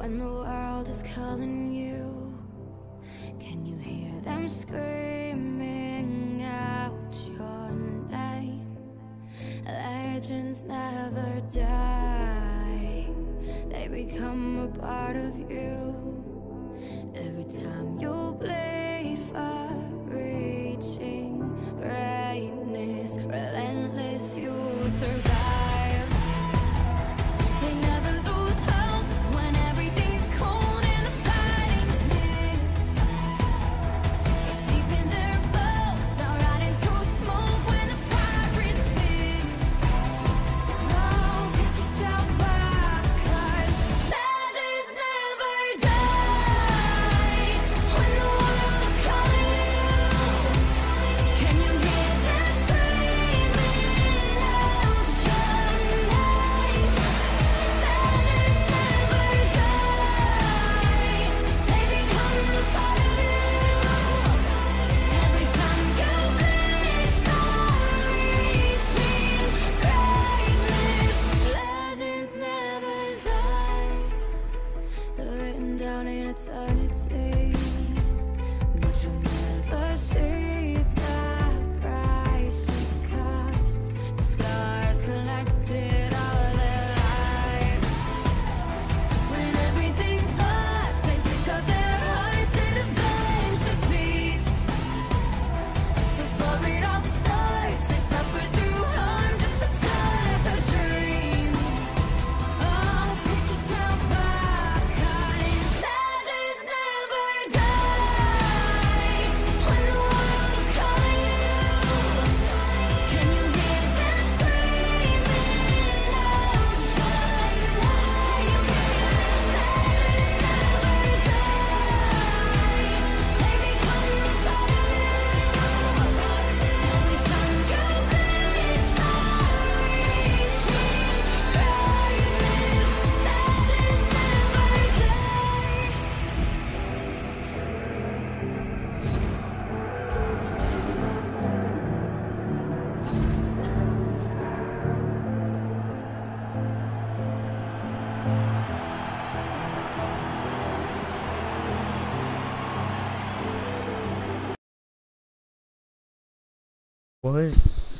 when the world is calling you? Can you hear them screaming out your name? Legends never die, they become a part of you. Every time you bleed for reaching greatness, relentless, you survive.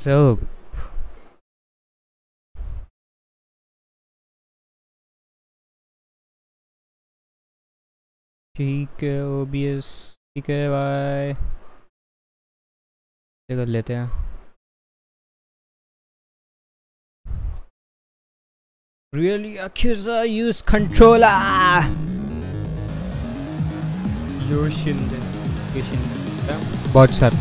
soap ठीक है O B S ठीक है बाय कर लेते हैं Really accuser use controller Your Shinde Your Shinde Bot sir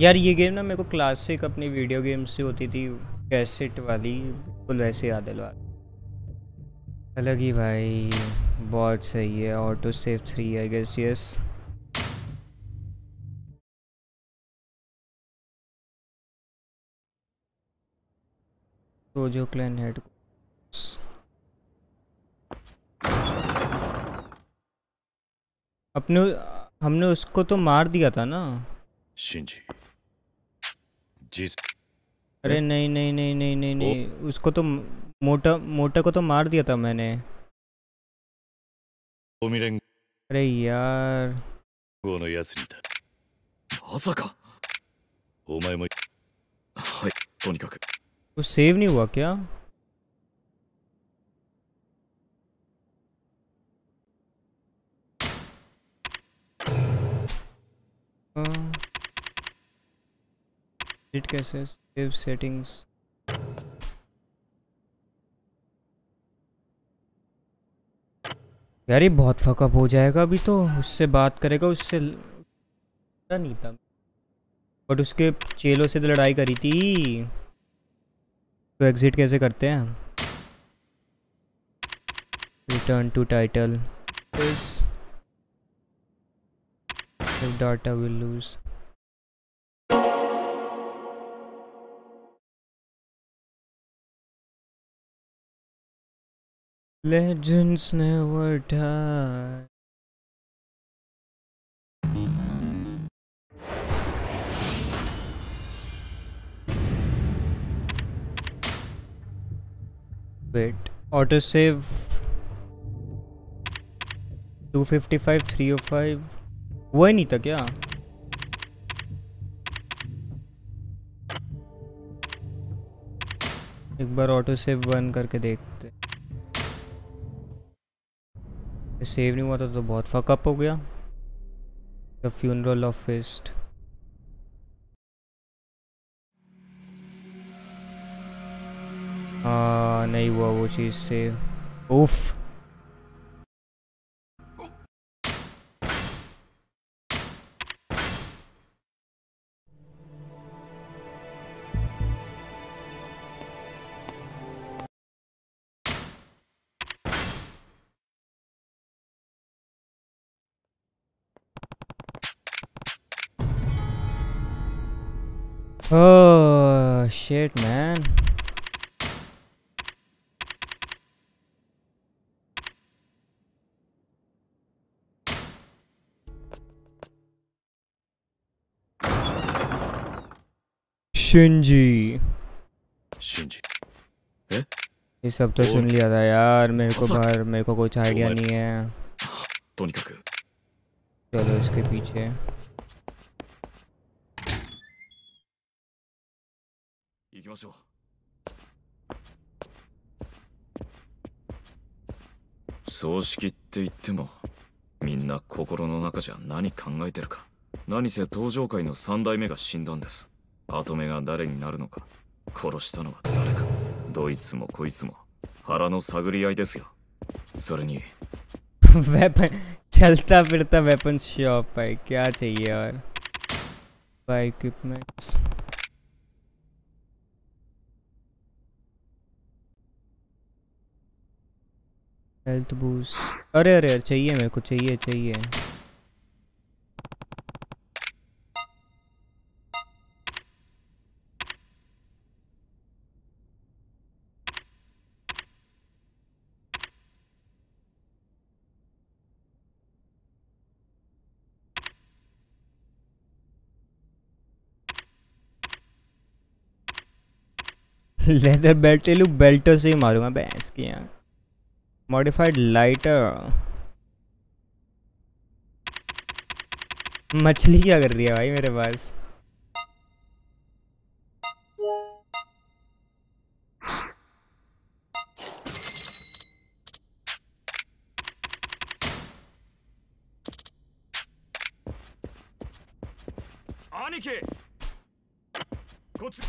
यार, ये गेम ना मेरे को क्लासिक अपनी वीडियो गेम से होती थी कैसेट वाली, बिल्कुल वैसे याद दिलवा अलग ही भाई, बहुत सही है auto save three I guess yes तो जो क्लैन हेड अपने, हमने उसको तो मार दिया था ना? シ जीज अरे नहीं नहीं नहीं नहीं नहीं नहीं उसको तो मोटा मोटा को तो मार दिया था मैंने। अरे यार। वो सेव नहीं हुआ क्या? Uh... एडिट कैसे सेव सेटिंग्स यार ये बहुत फकअप हो जाएगा अभी तो। उससे बात करेगा, उससे नहीं था। बट उसके चेलों से तो लड़ाई करी थी। तो एग्जिट कैसे करते हैं? Return to title data will lose Legends never die. Wait, auto save. Two autosave 255, 305. वो ही नहीं था क्या एक बार ऑटो सेव वन करके देख सेव नहीं हुआ था तो बहुत फकअप हो गया। द फ्यूनरल ऑफ़ फिस्ट नहीं हुआ वो चीज़ सेव उफ Oh shit, man. ये सब तो सुन लिया था यार मेरे को बाहर मेरे को कुछ आइडिया नहीं है। चलो इसके पीछे। きましょう葬式って言ってもみんな心の中じゃ何考えてるか何せ登場界の三代目が死んだんです跡目が誰になるのか殺したのは誰かどいつもこいつも腹の探り合いですよそれに वेपन चलता फिरता वेपन शॉप है क्या चाहिए और बाय इक्विपमेंट्स हेल्थ बूस्ट अरे अरे चाहिए मेरे को, चाहिए चाहिए। लेदर बेल्ट ले लूँ बेल्टों से ही मारूँगा, भैंस की यहाँ मॉडिफाइड लाइटर मछली क्या कर रही है भाई मेरे पास「兄貴!」こっち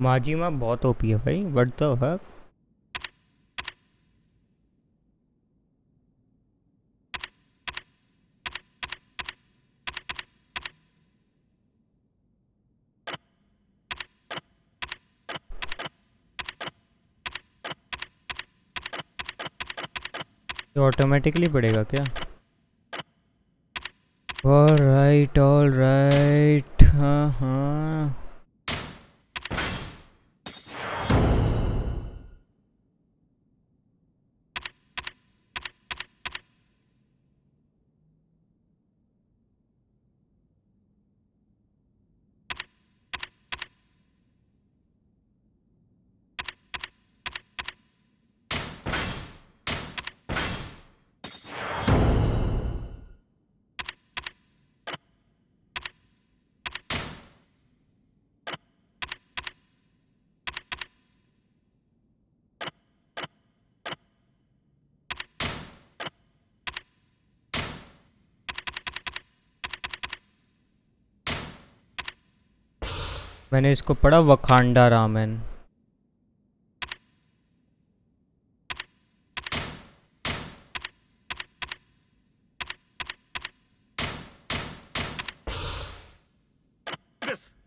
माजिमा बहुत ओपी है भाई व्हाट द ऑटोमेटिकली पड़ेगा क्या? ऑल राइट ऑल राइट हाँ हाँ। मैंने इसको पढ़ा वखांडा रामन बस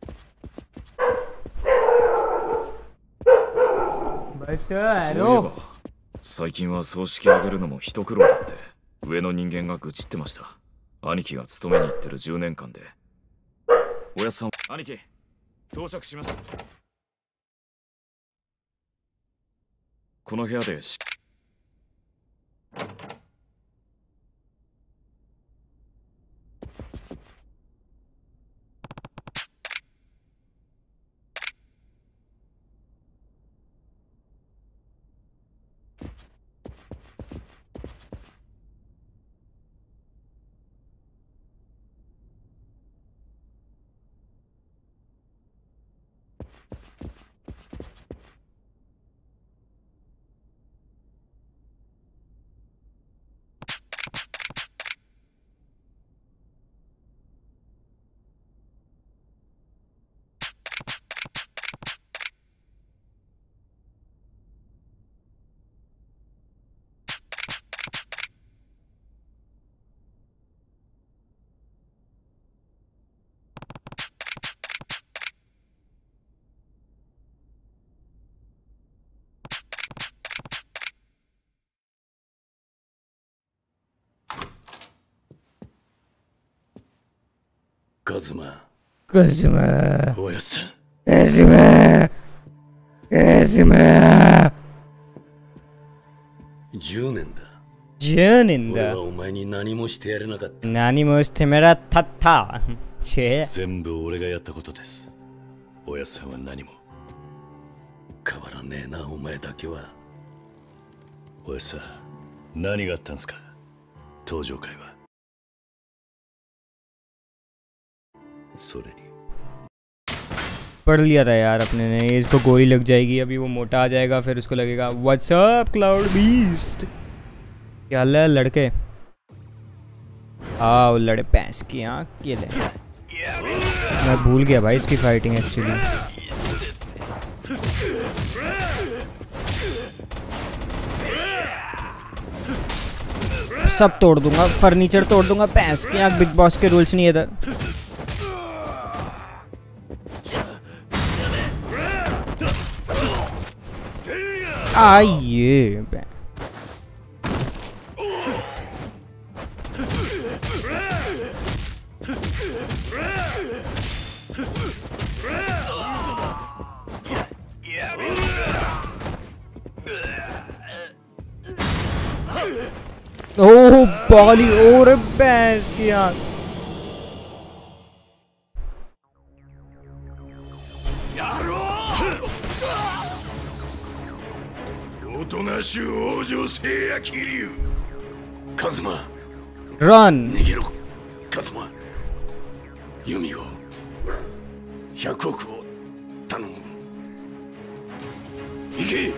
そういえば最近は葬式あげるのも一苦労だって上の人間が愚痴ってました兄貴が勤めに行ってる10年間でおやっさん兄貴 到着しました。この部屋でしカズマカズマおやすカズマカズマ10年だ。10年だ。お前に何もしてやれなかった。何もしてもらったった。全部俺がやったことです。おやさんは何も。変わらねえなお前だけは。おやさん何があったんすか？登場会は。पढ़ लिया था यार अपने ने इसको गोली लग जाएगी, अभी वो मोटा आ जाएगा, फिर उसको लगेगा व्हाट्सअप क्लाउड बीस्ट क्या है लड़के? आओ लड़े पैंस की आँख ले। मैं भूल गया भाई इसकी फाइटिंग एक्चुअली सब तोड़ दूँगा फर्नीचर तोड़ दूँगा, पैंस की आँख बिग बॉस के रूल्स नहीं है इधर। Ah, yeah. Oh, Bali, oh, best, yeah. となしゅう王女聖夜桐生カズマ。Run! 逃げろ。カズマ。弓を。100億を頼む。行け。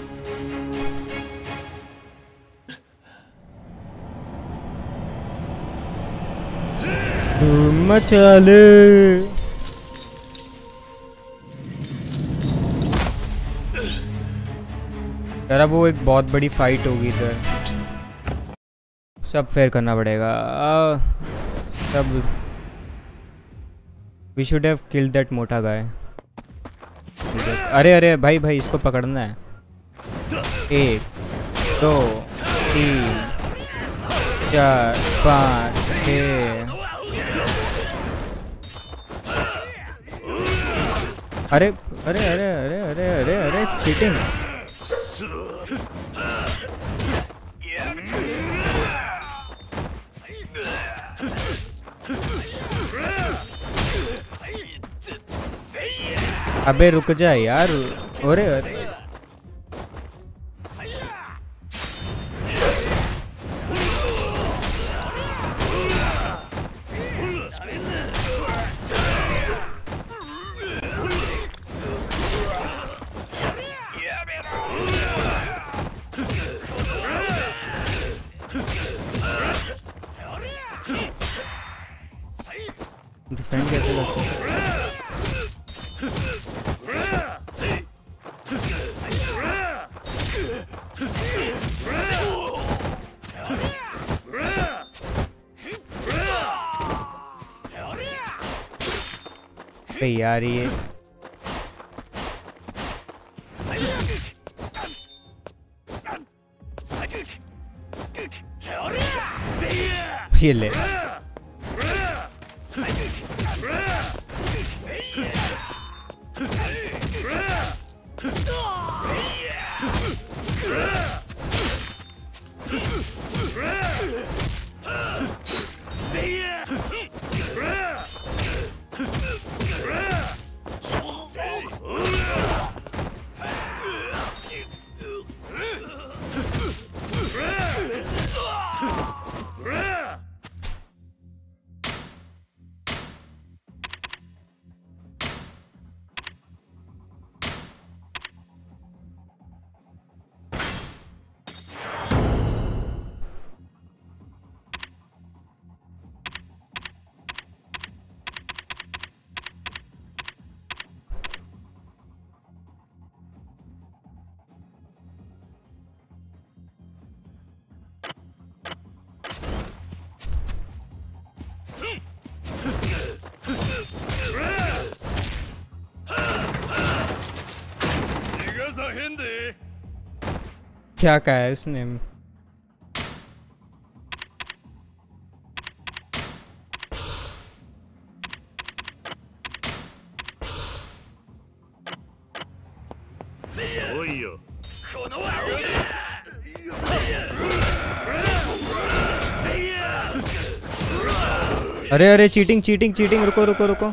यार वो एक बहुत बड़ी फाइट होगी इधर। सब फेयर करना पड़ेगा। सब we should have killed that मोटा गाय अरे अरे, भाई भाई, इसको पकड़ना है। एक, दो, तीन, चार, पाँच छः अरे अरे अरे अरे अरे अरे अरे चीटिंग अबे रुक जा यार। अरे अरे आ रही है ये ले। क्या कहा है उसने अरे अरे चीटिंग चीटिंग चीटिंग रुको रुको रुको।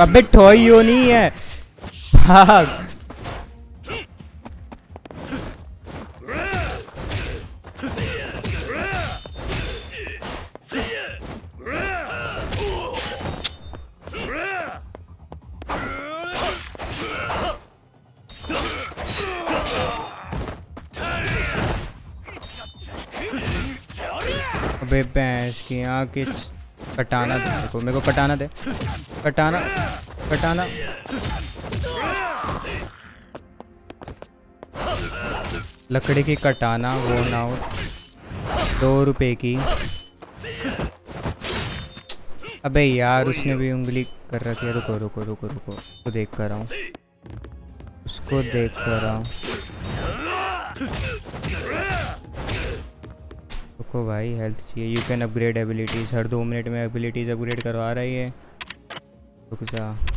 अबे ठोइयो नहीं है। भाग। अबे भैंस की आँख कटाना दे मेरे को मेरे को कटाना दे। कटाना कटाना लकड़ी की कटाना वो ना हो दो रुपए की। अबे यार, उसने भी उंगली कर रखी है। रुको रुको रुको रुको। उसको देख कर आऊँ। उसको देख कर आऊँ। रुको भाई हेल्थ चाहिए। यू कैन अपग्रेड एबिलिटीज़ हर दो मिनट में एबिलिटीज़ अपग्रेड करवा रही है। रुक जा।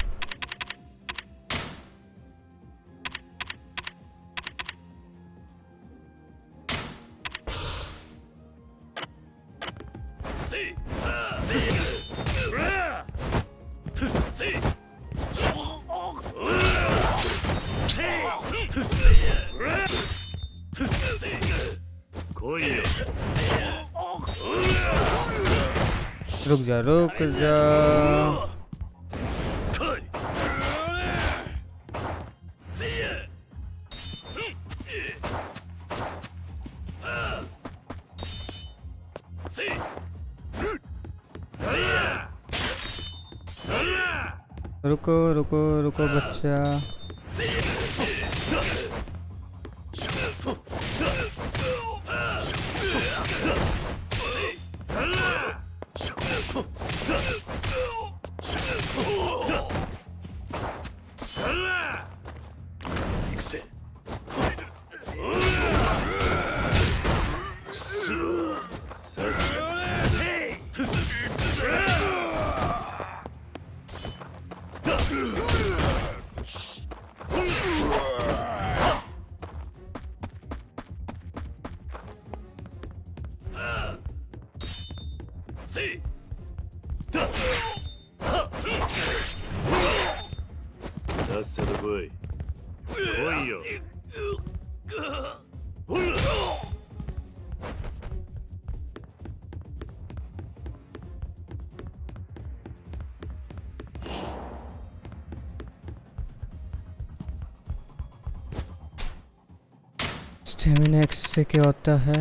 से क्या होता है?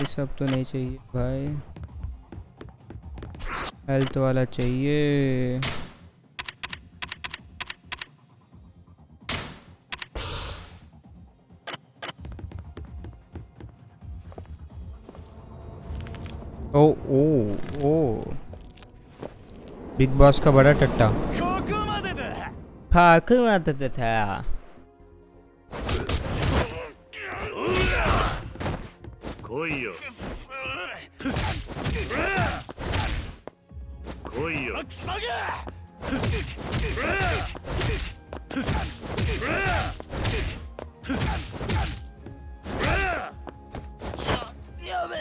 ये सब तो नहीं चाहिए भाई। हेल्थ वाला चाहिए। ओ ओ ओ। बिग बॉस का बड़ा टट्टा। खाकू आता था। 来いよ来いよクソがやべ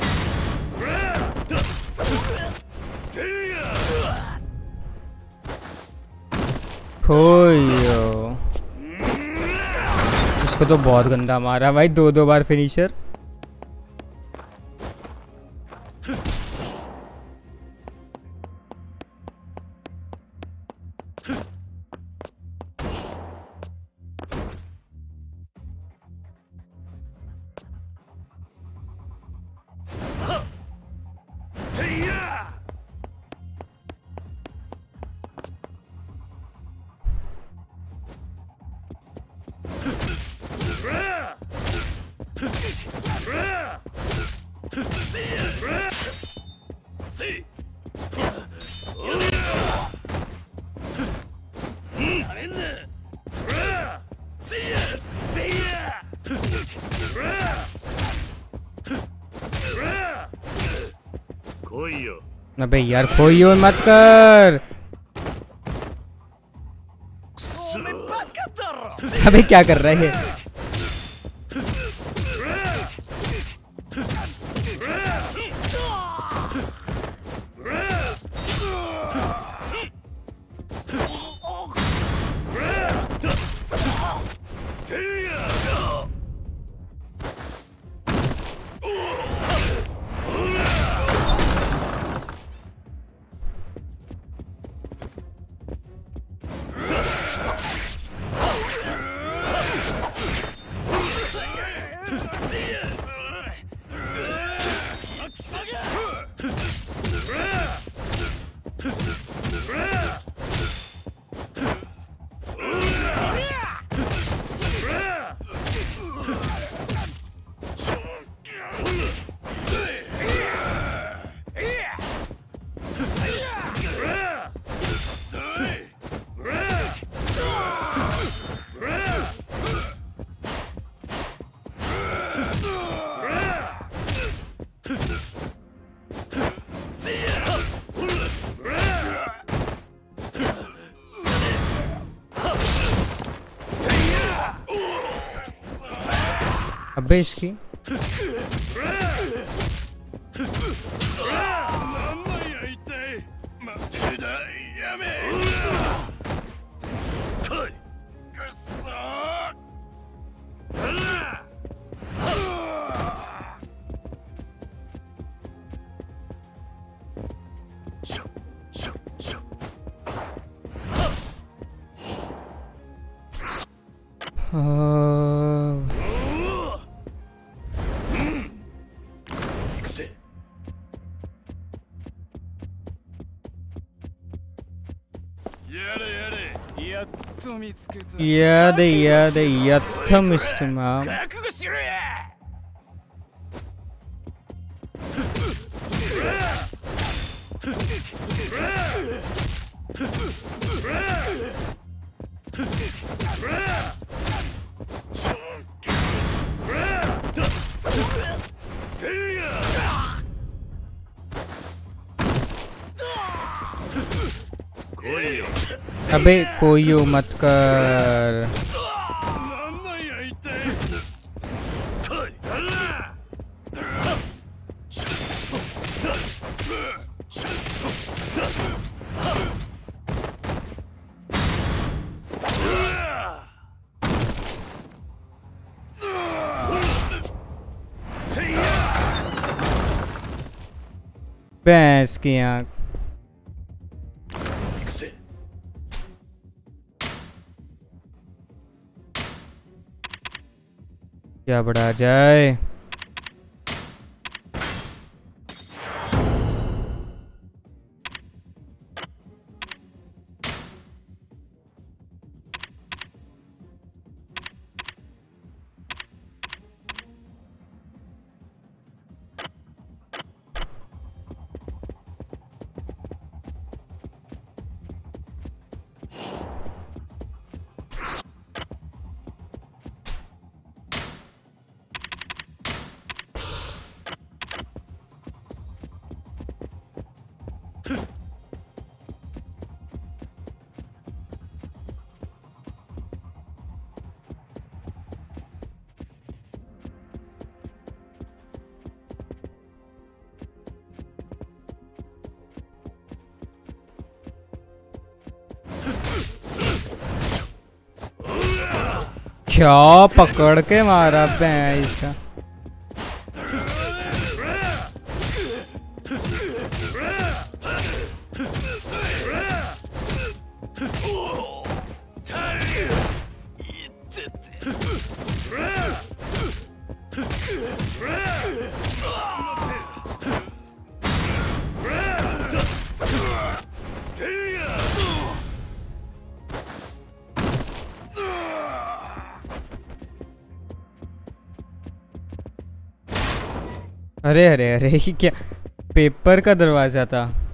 खोयो उसको तो बहुत गंदा मारा भाई दो दो बार फिनिशर यार खोई और मत कर। अबे क्या कर रहे हैं? 見つけた अबे कोई मत कर। भैंस की आँख। क्या बढ़ा जाए क्या पकड़ के मारा भैंस। का अरे अरे अरे क्या? पेपर का दरवाज़ा था।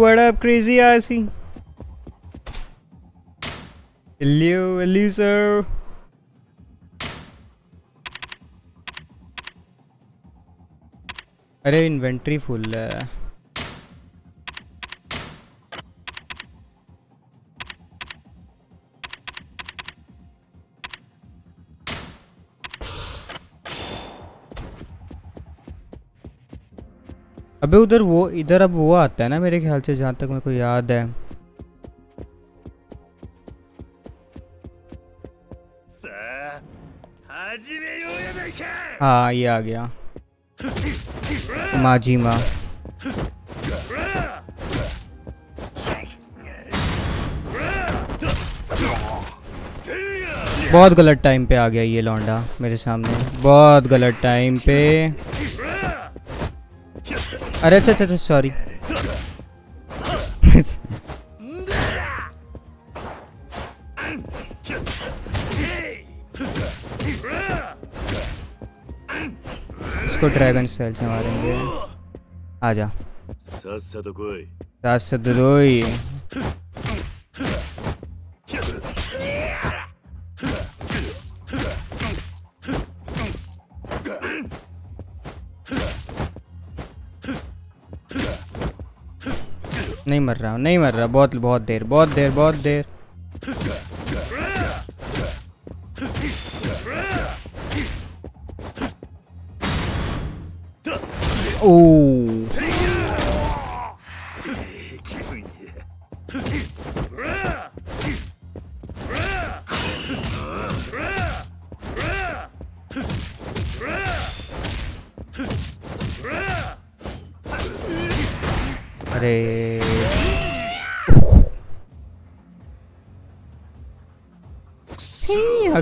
What up, crazy assy? Hello, hello, sir. अरे इन्वेंट्री फुल है अबे उधर वो, इधर अब वो आता है ना मेरे ख्याल से, जहाँ तक मेरे को याद है। हाँ ये आ गया। माजी माँ बहुत गलत टाइम पे आ गया ये लौंडा मेरे सामने। बहुत गलत टाइम पे। अरे अच्छा अच्छा अच्छा सॉरी इसको ड्रैगन स्टाइल से मारेंगे। आजा। さっ नहीं मर रहा नहीं मर रहा बहुत बहुत देर बहुत देर बहुत देर। ओ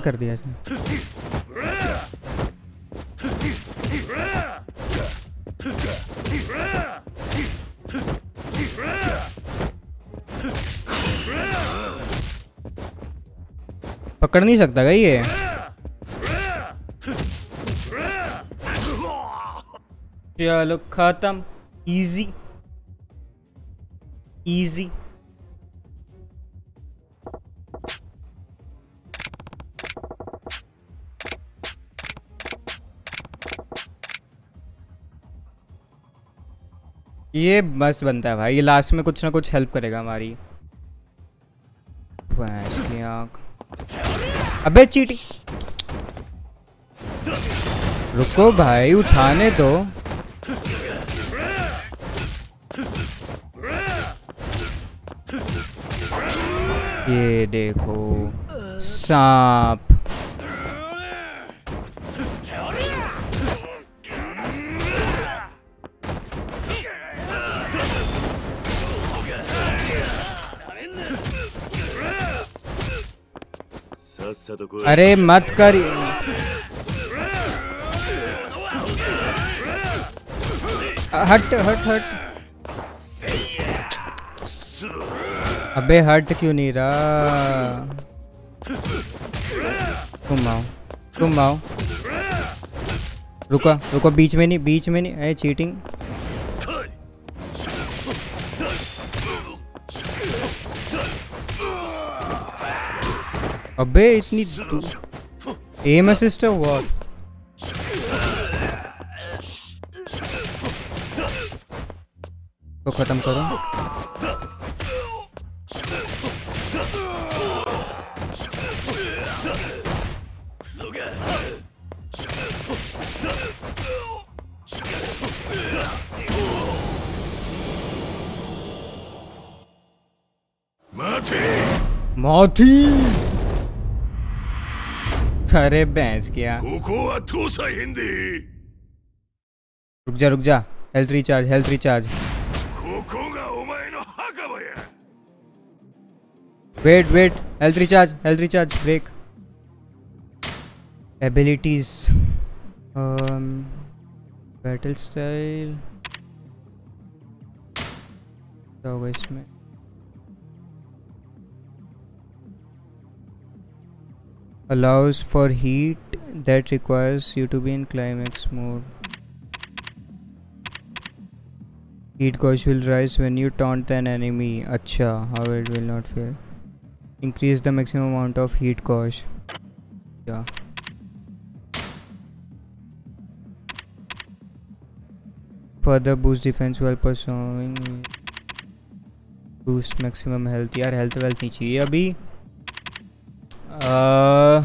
कर दिया इसने। पकड़ नहीं सकता क्या ये? चलो खत्म। इजी इजी ये मस्त बनता है भाई, ये लास्ट में कुछ ना कुछ हेल्प करेगा हमारी। अबे चीटी। रुको भाई, उठाने दो। ये देखो, सांप। ऐसा तो कोई अरे मत कर। हट हट हट। अबे हट क्यों नहीं रहा? तुम आओ तुम आओ। रुको रुको, बीच में नहीं, बीच में नहीं। अरे चीटिंग अबे इतनी एम असिस्ट है व्हाट तो खत्म करो। मौती अरे भैंस क्या। हिंदी। रुक जा रुक जा। Health recharge health recharge wait wait health recharge health recharge break abilities battle style क्या होगा इसमें? allows for heat that requires you to be in climax mode heat gauge will rise when you taunt an enemy acha how it will not fail increase the maximum amount of heat gauge yeah further boost defense while pursuing boost maximum health यार health wealth नहीं चाहिए अभी uh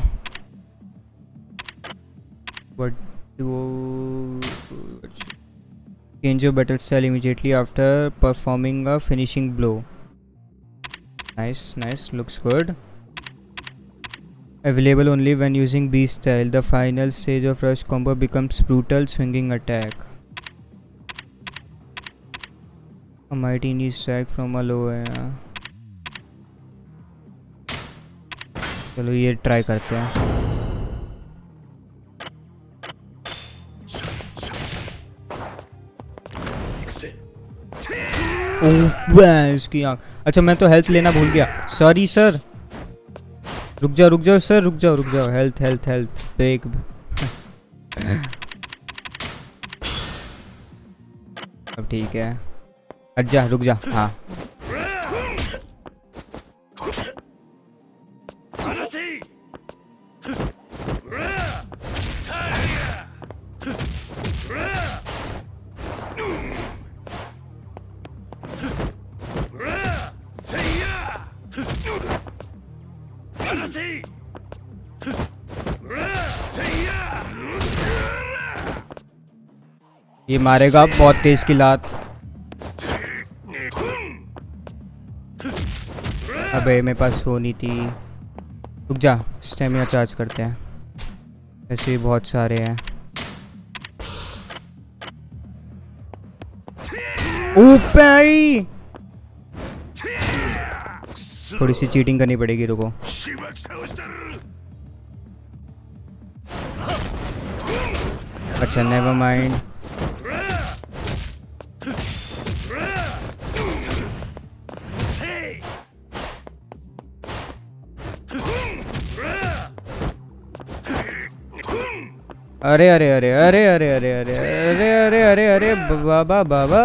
what do change your battle style immediately after performing a finishing blow. Nice nice looks good. Available only when using beast style. The final stage of rush combo becomes brutal swinging attack. A mighty knee strike from a low uh, चलो ये ट्राई करते हैं। भैंस आँख। अच्छा मैं तो हेल्थ लेना भूल गया। सॉरी सर रुक जाओ रुक जाओ सर रुक जाओ रुक जाओ। हेल्थ हेल्थ हेल्थ ब्रेक अब ठीक है। अच्छा रुक जा। हाँ। ये मारेगा बहुत तेज की लात। अबे, मेरे पास वो नहीं थी। रुक जा, स्टेमिना चार्ज करते हैं। ऐसे भी बहुत सारे हैं। आई। थोड़ी सी चीटिंग करनी पड़ेगी, रुको। अच्छा नेवर माइंड अरे अरे अरे अरे अरे अरे अरे अरे अरे अरे अरे बाबा बाबा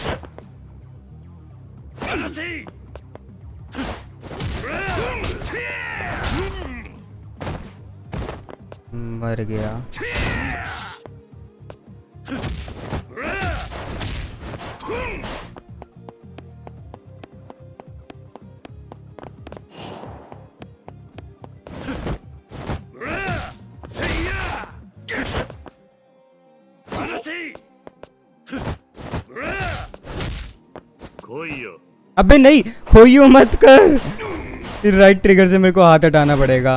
来 मर गया। अबे नहीं खोइयो मत कर। फिर राइट ट्रिगर से मेरे को हाथ हटाना पड़ेगा।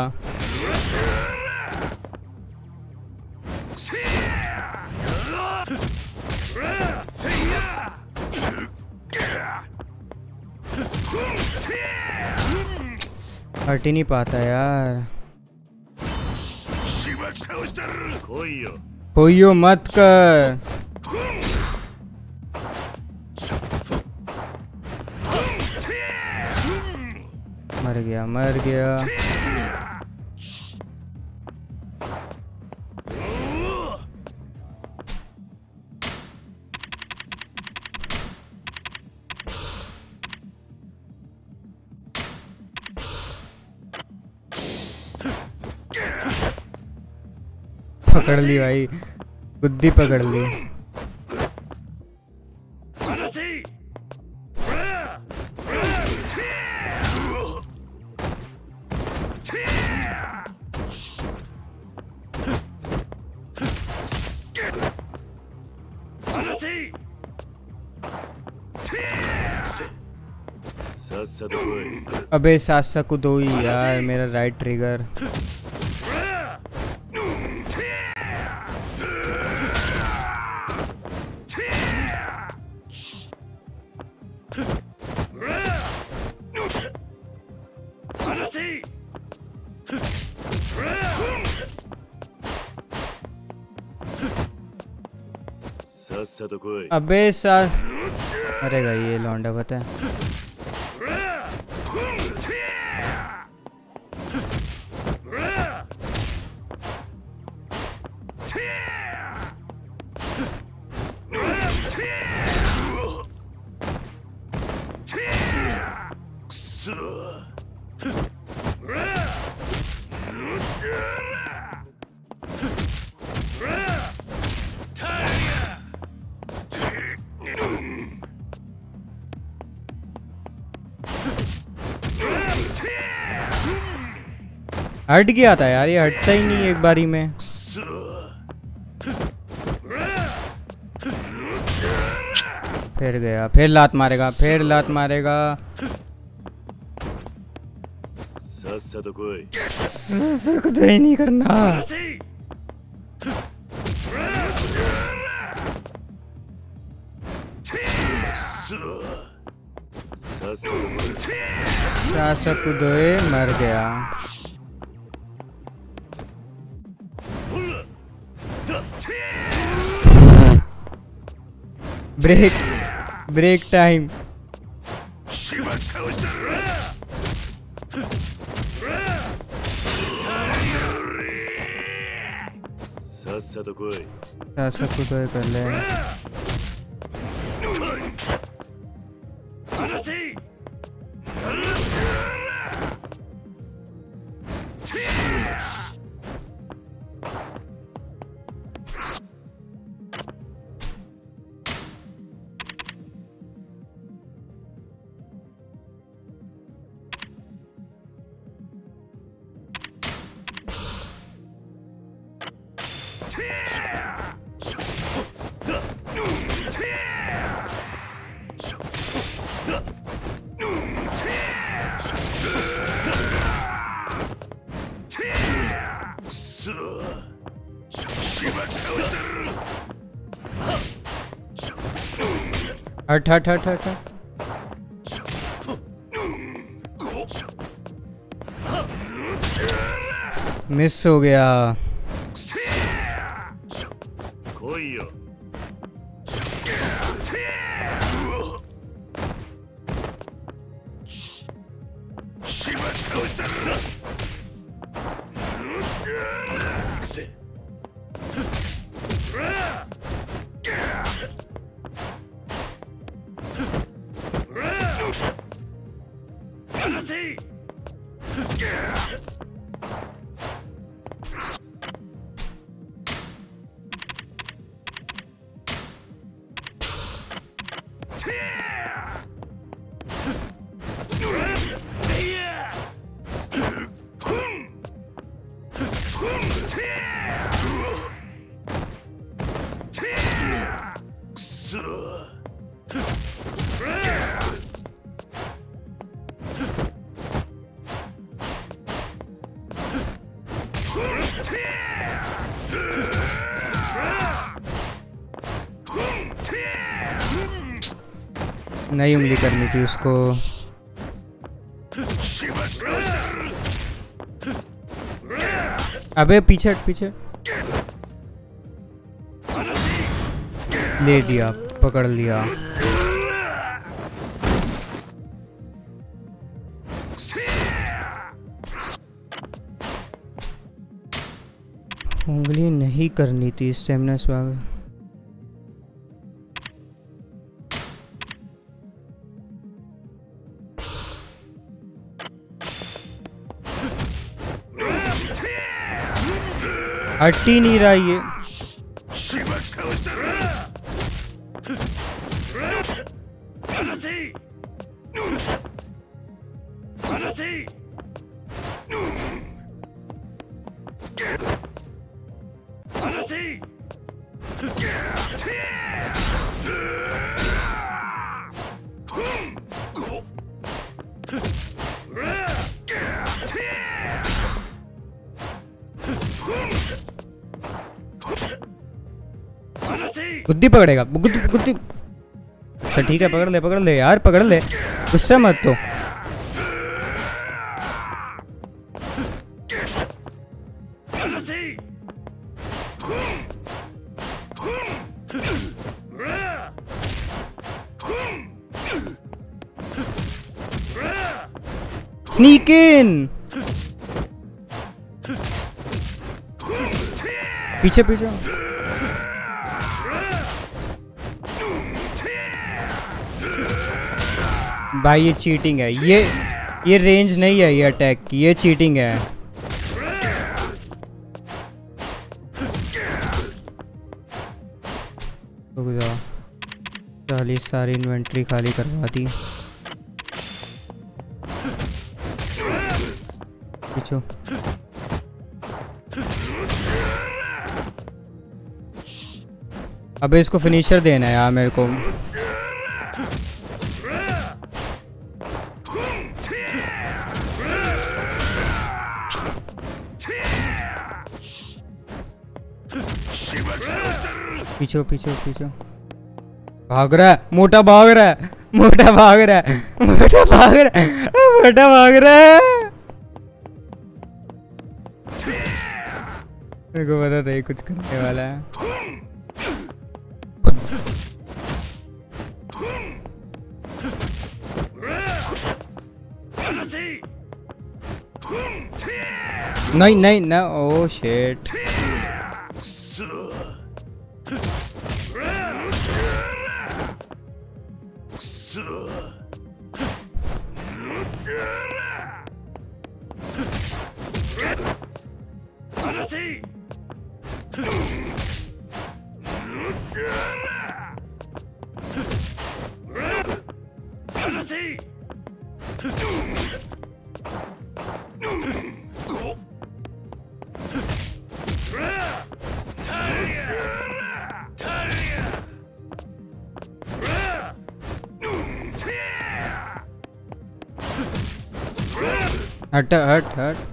हट ही नहीं पाता यार। होइयो मत कर। मर गया मर गया। पकड़ ली भाई। बुद्धि पकड़ ली। अबे सासा को दो ही यार मेरा राइट ट्रिगर अबे सार। अरे गई ये लौंडा पता है। हट गया था यार ये हटता ही नहीं एक बारी में। फिर गया फिर लात मारेगा फिर लात मारेगा। कुछ ही नहीं करना। शासक उदय मर गया। Break break time. उदय कर ले। हट हट हट हट मिस हो गया। नई उंगली करनी थी उसको। अबे, पीछे पीछे। ले दिया पकड़ लिया। उंगली नहीं करनी थी स्टेमिना स्वागत हट ही नहीं रहा ये। बुद्धि पकड़ेगा। गुद्दी गुद्दी अच्छा ठीक है, पकड़ ले पकड़ ले यार, पकड़ ले। गुस्सा मत तो स्नीक इन पीछे पीछे। भाई, ये चीटिंग है। ये ये रेंज नहीं है ये अटैक की, ये चीटिंग है। साली सारी इन्वेंट्री खाली करवा दी। पीछो अबे, इसको फिनिशर देना है यार मेरे को। पीछे पीछे पीछे भाग रहा है, मोटा भाग रहा है, मोटा भाग रहा है, मोटा भाग रहा है, मोटा भाग रहा है। मेरे को पता था ये कुछ करने वाला है। नहीं नहीं, ना, ओ शेट hurt, hurt, hurt.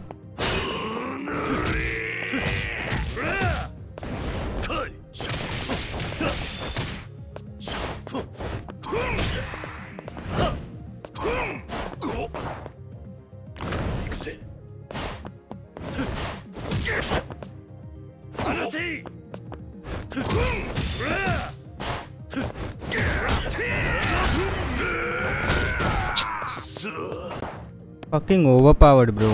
Overpowered bro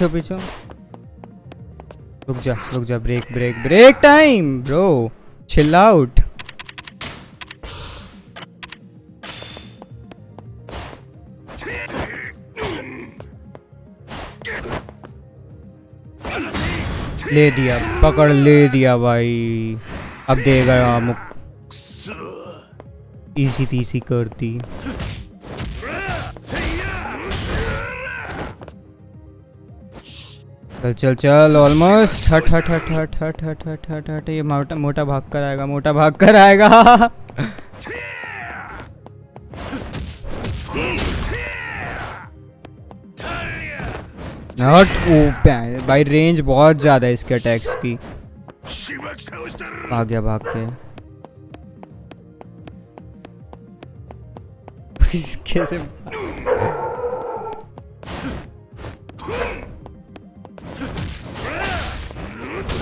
पीछे पीछे। रुक जा रुक जा break break break time bro chill out ले दिया, पकड़ ले दिया भाई। अब देगा इजी तीसी करती। चल चल चल ऑलमोस्ट हट हट हट हट हट हट हट हट हट, ये मोटा मोटा भाग कर आएगा, मोटा भाग कर आएगा। नॉट ओपन भाई रेंज बहुत ज़्यादा है इसके अटैक्स की। भाग गया, भाग के कैसे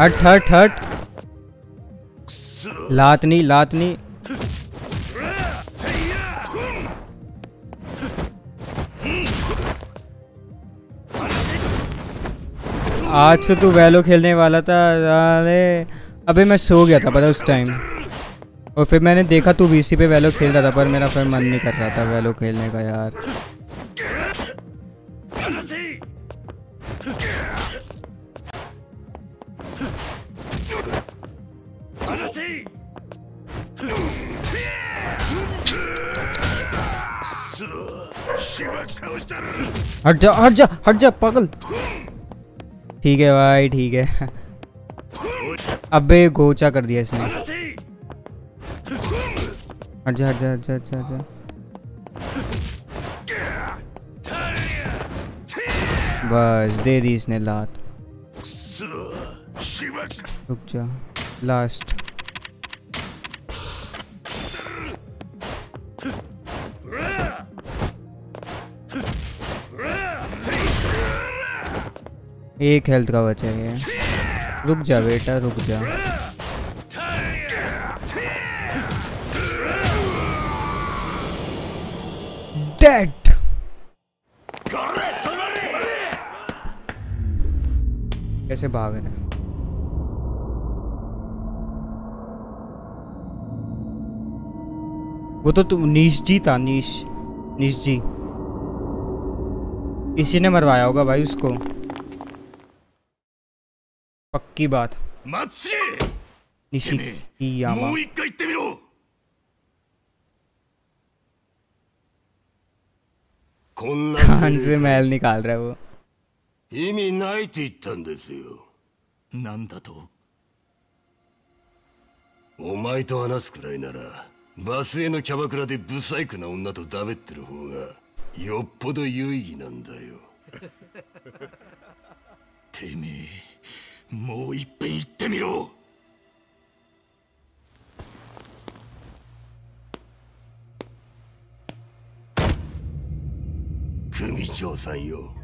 हट हट हट। लात नहीं लात नहीं आज से तू वैलो खेलने वाला था, अरे। अबे, मैं सो गया था पता उस टाइम और फिर मैंने देखा तू वीसी पे वैलो खेल रहा था, पर मेरा फिर मन नहीं कर रहा था वैलो खेलने का यार। हट जा हट जा हट जा पागल। ठीक है भाई ठीक है। अबे गोचा कर दिया इसने। हट जा हट जा हट जा, हट जा। बस दे दी इसने लात। रुक जा लास्ट एक हेल्थ का बचा है। रुक जा बेटा, रुक जा। डेड कैसे भाग रहे? वो तो तू नीश जी था, नीश नीश जी। इसी ने मरवाया होगा भाई उसको। पक्की बात 松重 निशी も यामा う一回言ってみろこんな कान से मैल निकाल रहा है वो 意味ないって言ったんですよなんだとお前と話すくらいならバスへのキャバクラでブサイクな女とダベってる方がよっぽど有意義なんだよてめえ もういっぺん言ってみろ。組長さんよ。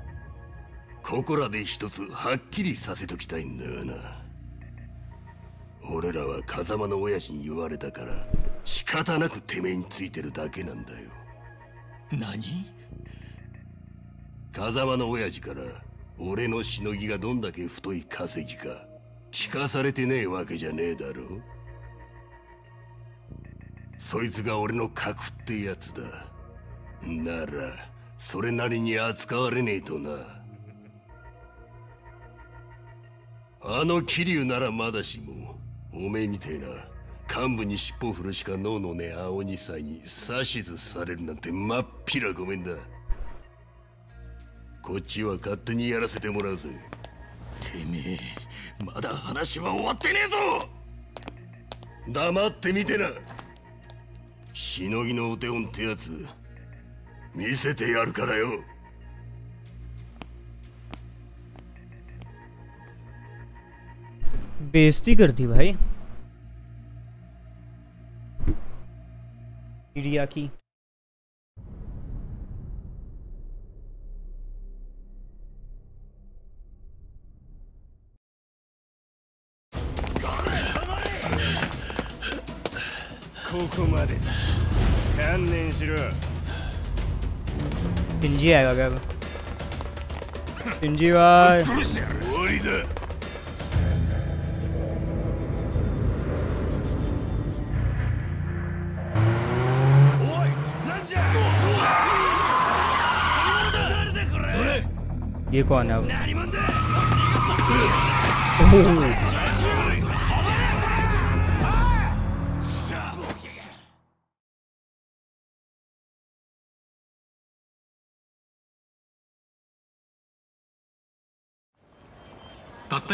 ここらで一つはっきりさせときたいんだがな。俺らは風間の親父に言われたから仕方なくてめえについてるだけなんだよ。何？風間の親父から俺のしのぎがどんだけ太い稼ぎか聞かされてねえわけじゃねえだろ。そいつが俺の核ってやつだ。ならそれなりに扱われねえとな。あの桐生ならまだしもおめえみてえな幹部に尻尾振るしか脳のねえ青二歳に指図されるなんてまっぴらごめんだ。こっちは勝手にやらせてもらうぜてめえまだ話は終わってねえぞ黙ってみてなしのぎのお手本ってやつ見せてやるからよ बेइज्जती कर दी भाई इंडिया की こまでだ。観念しろ。シンやがが。シンジは終わりだ。ゆこはな。ぶ。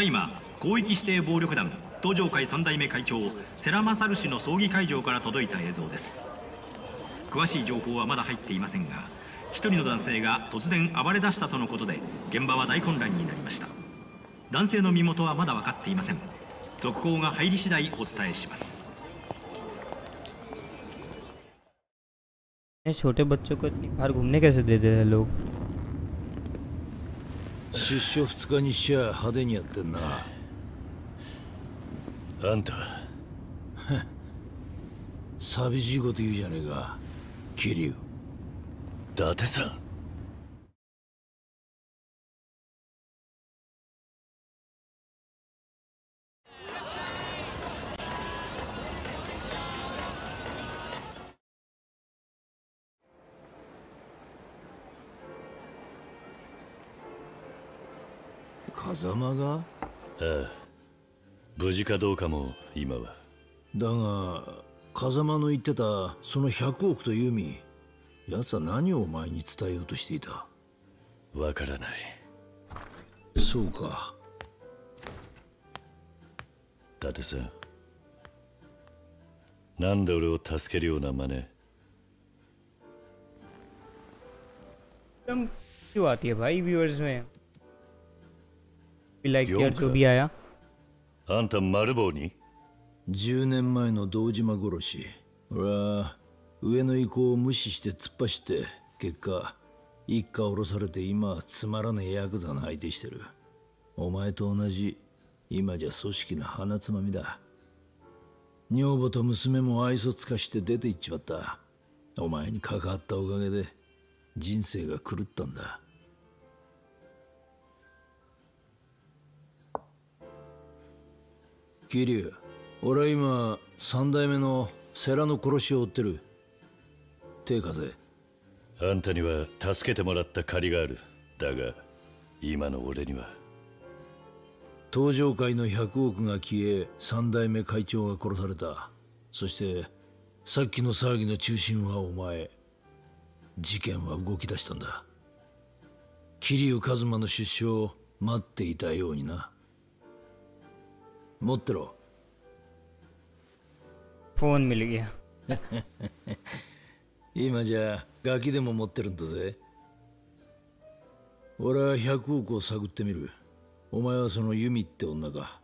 है अब? 何者だ たった今広域指定暴力団東上会三代目会長世良勝氏の葬儀会場から届いた映像です詳しい情報はまだ入っていませんが一人の男性が突然暴れ出したとのことで現場は大混乱になりました男性の身元はまだ分かっていません続報が入り次第お伝えします ये छोटे बच्चों को इतनी बाहर घूमने कैसे दे देते हैं लोग 出所2日にしちゃ派手にやってんな。あんた。寂しいこと言うじゃねえか桐生。伊達さん風間が？ああ。無事かどうかも今は。だが風間の言ってたその100億とユミ奴は何をお前に伝えようとしていた？わからない。そうか。伊達さん。なんで俺を助けるような真似？Welcome to Atia like here や。あんた丸棒に ?10 年前の堂島殺し。俺は上の意向を無視して突っ走って、結果、一家降ろされて今つまらねえヤクザの相手してる。お前と同じ、今じゃ組織の鼻つまみだ。女房と娘も愛想つかして出て行っちまった。お前に関わったおかげで人生が狂ったんだ。桐生俺は今三代目の世良の殺しを追ってる。手風。あんたには助けてもらった借りがある。だが今の俺には。東上会の100億が消え三代目会長が殺された。そしてさっきの騒ぎの中心はお前。事件は動き出したんだ。桐生一馬の出所を待っていたようにな持ってろ。フォンミルギア今じゃガキでも持ってるんだぜ俺は100億を探ってみるお前はそのユミって女か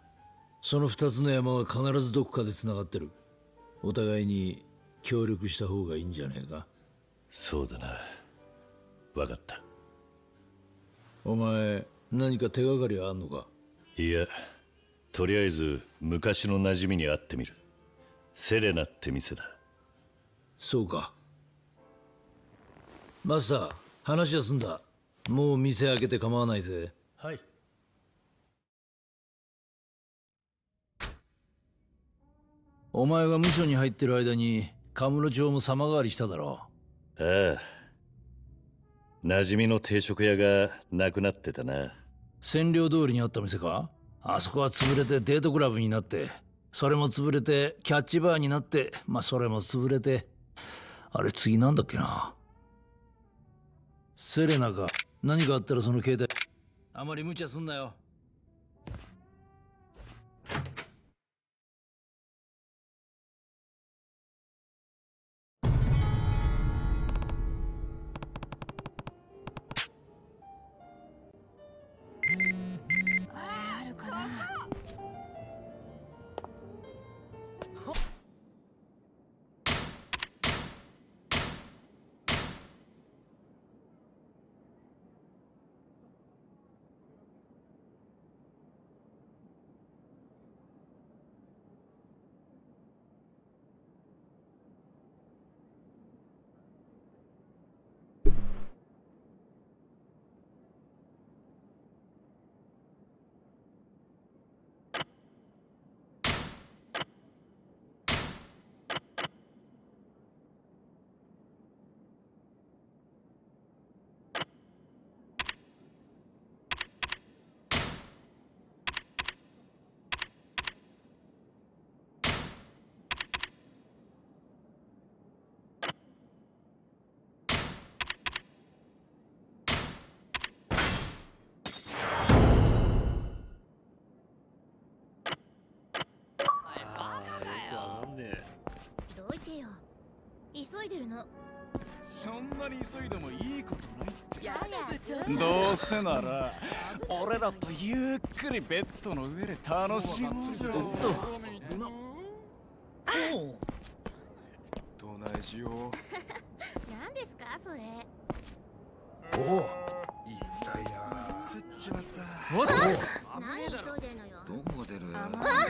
その2つの山は必ずどこかでつながってるお互いに協力した方がいいんじゃねえかそうだな分かったお前何か手がかりはあんのかいやとりあえず昔の馴染みに会ってみる。セレナって店だ。そうか。マスター話は済んだ。もう店開けて構わないぜ。はい。お前が無所に入ってる間にカムロ町も様変わりしただろ。ああ。馴染みの定食屋がなくなってたな。占領通りにあった店か？あそこは潰れてデートクラブになってそれも潰れてキャッチバーになってまあそれも潰れて。あれ次なんだっけな？セレナか。何かあったらその携帯。あまり無茶すんなよ。急いでるの。そんなに急いでもいいことないって。ややどうせなら俺らとゆっくりベッドの上で楽しもうぜ。どないしよう。何ですかそれ。おお痛いな。すっちまった。何急いでんのよ。どこが出る。あまな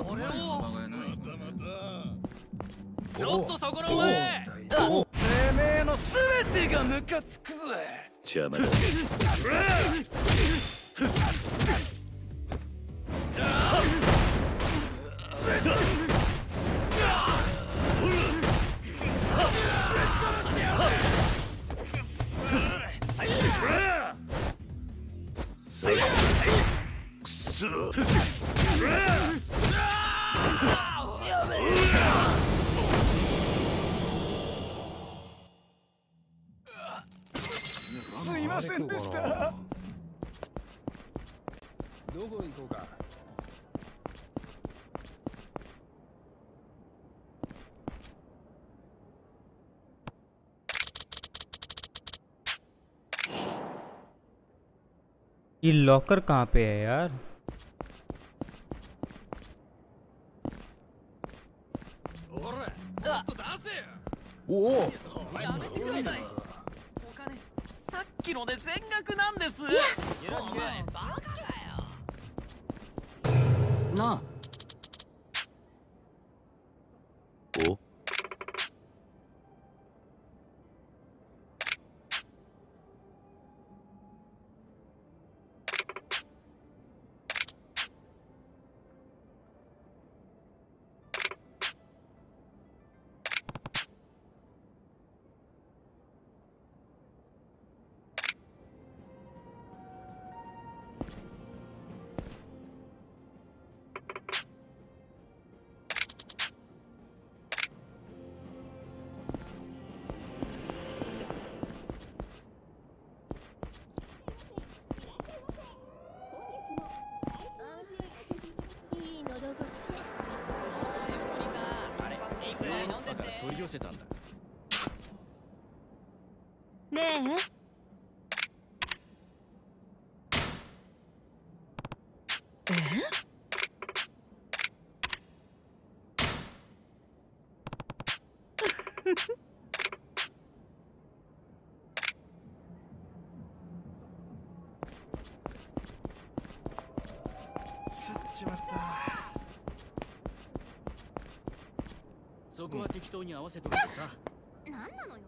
んか前の馬がいないちょっとそこのお前てめえの全てがムカつくぜ。邪魔だすいせんでしたどこ行こうかये लॉकर कहाँ पे है यारや きので全額なんです。よろしくバカだよ。なあ取り寄せたんだ。ねえ。え？そこは適当に合わせといてさ何なのよ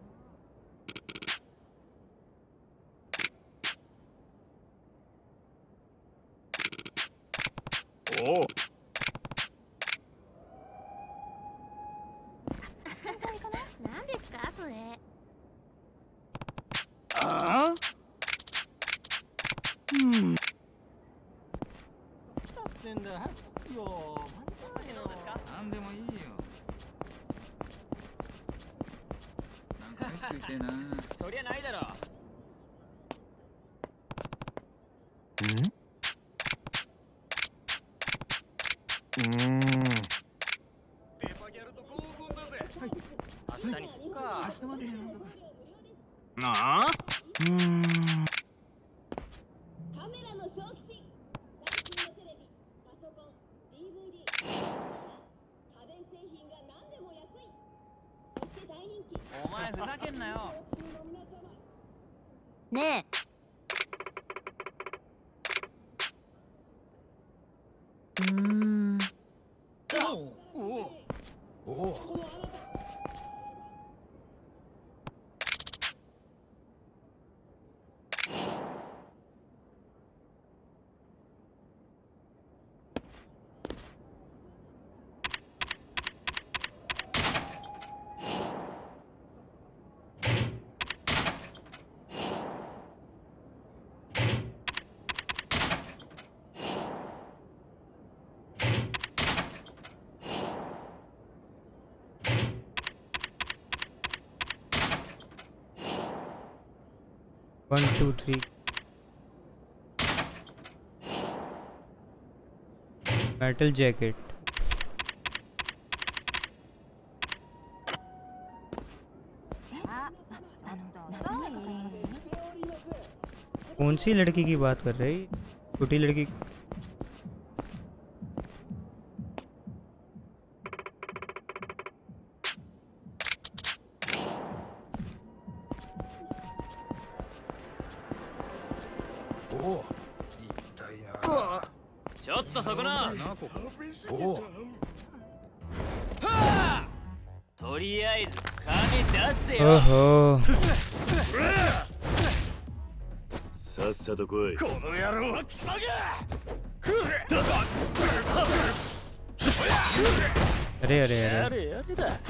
おお何ですかそれああうんだってんだよ何ですかなんでもいいよなんか飯食いてえなそりゃないだろうんデパギャルと合コンだぜ明日にすっか明日までなんとかなあうんカメラの小吉最新のテレビパソコン DVD 家電製品が何でも安いそして大人気お前ふざけんなよ。ねえ one two three metal jacket कौन सी लड़की की बात कर रही छोटी लड़की おとりあえず金出せよ。さっさと来い。この野郎やれやれやれ。やれやれだ。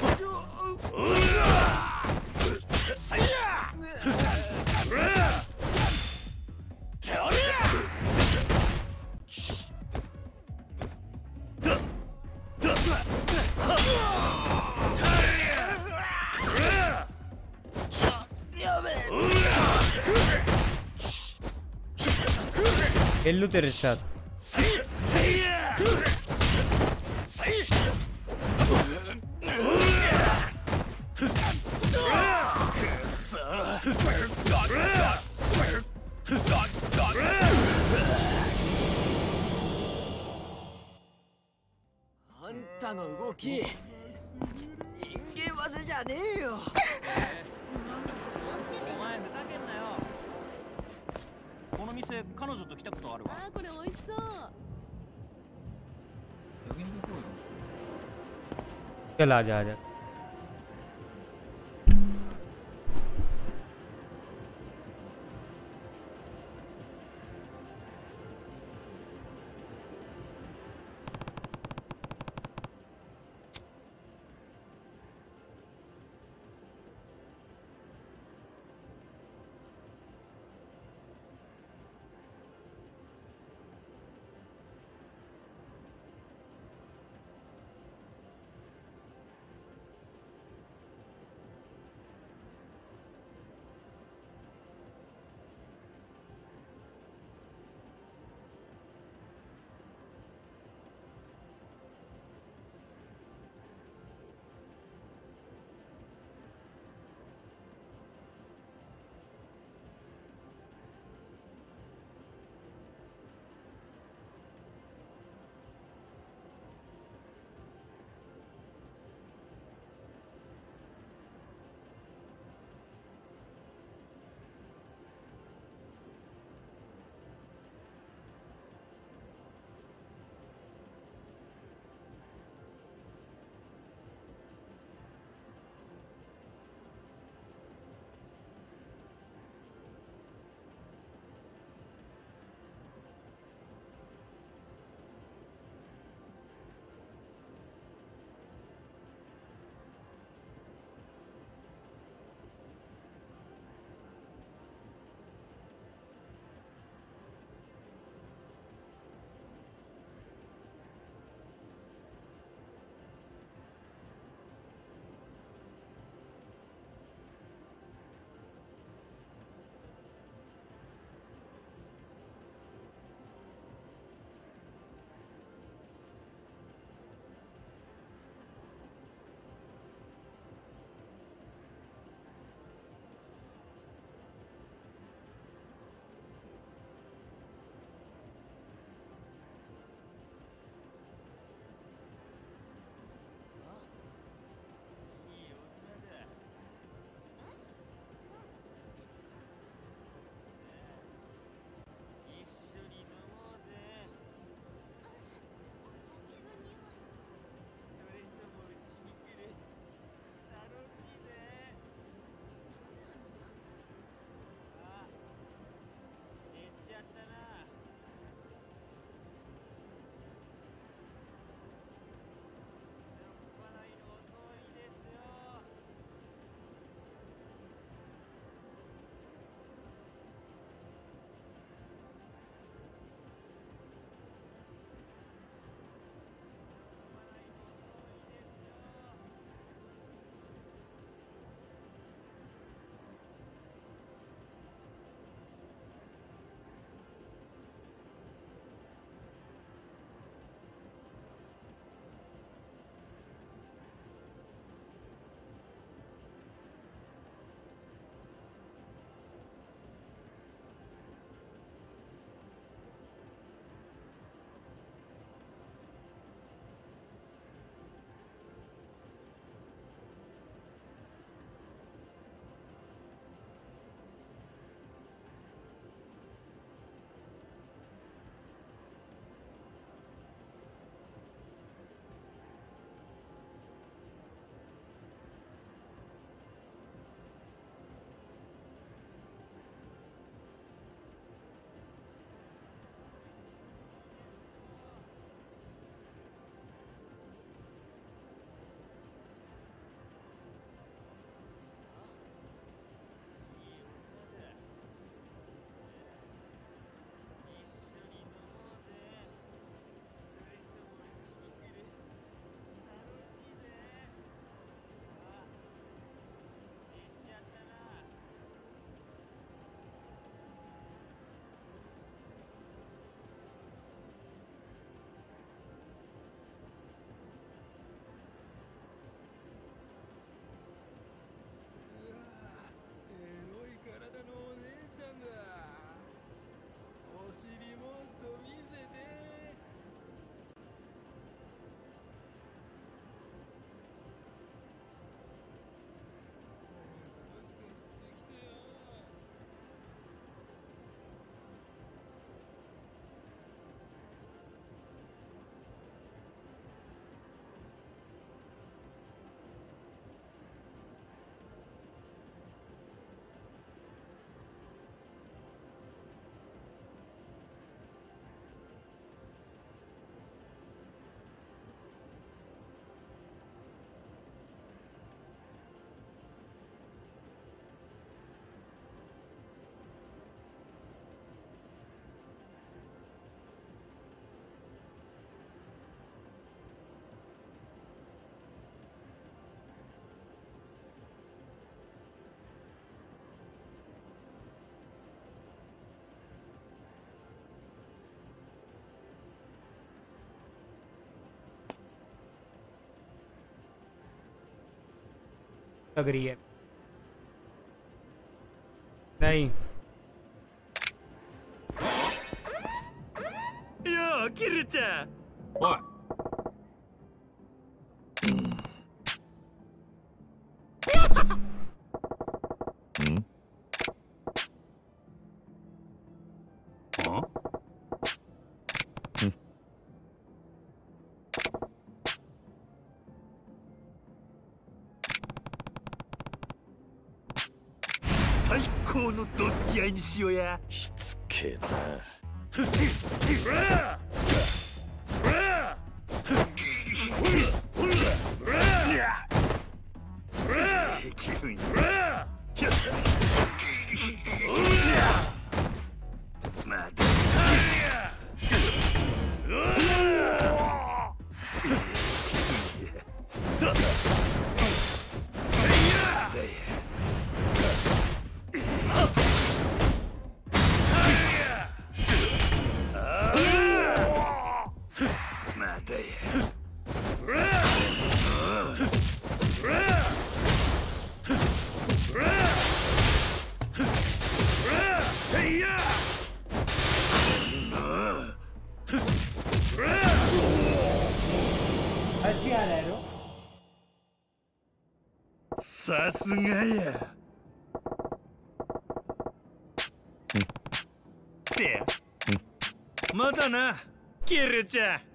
50 looter shot. चल जा आ जा लग रही है। नहीं। यो よう高のどつき合いにしようや。しつけえな せや。まだなキルちゃん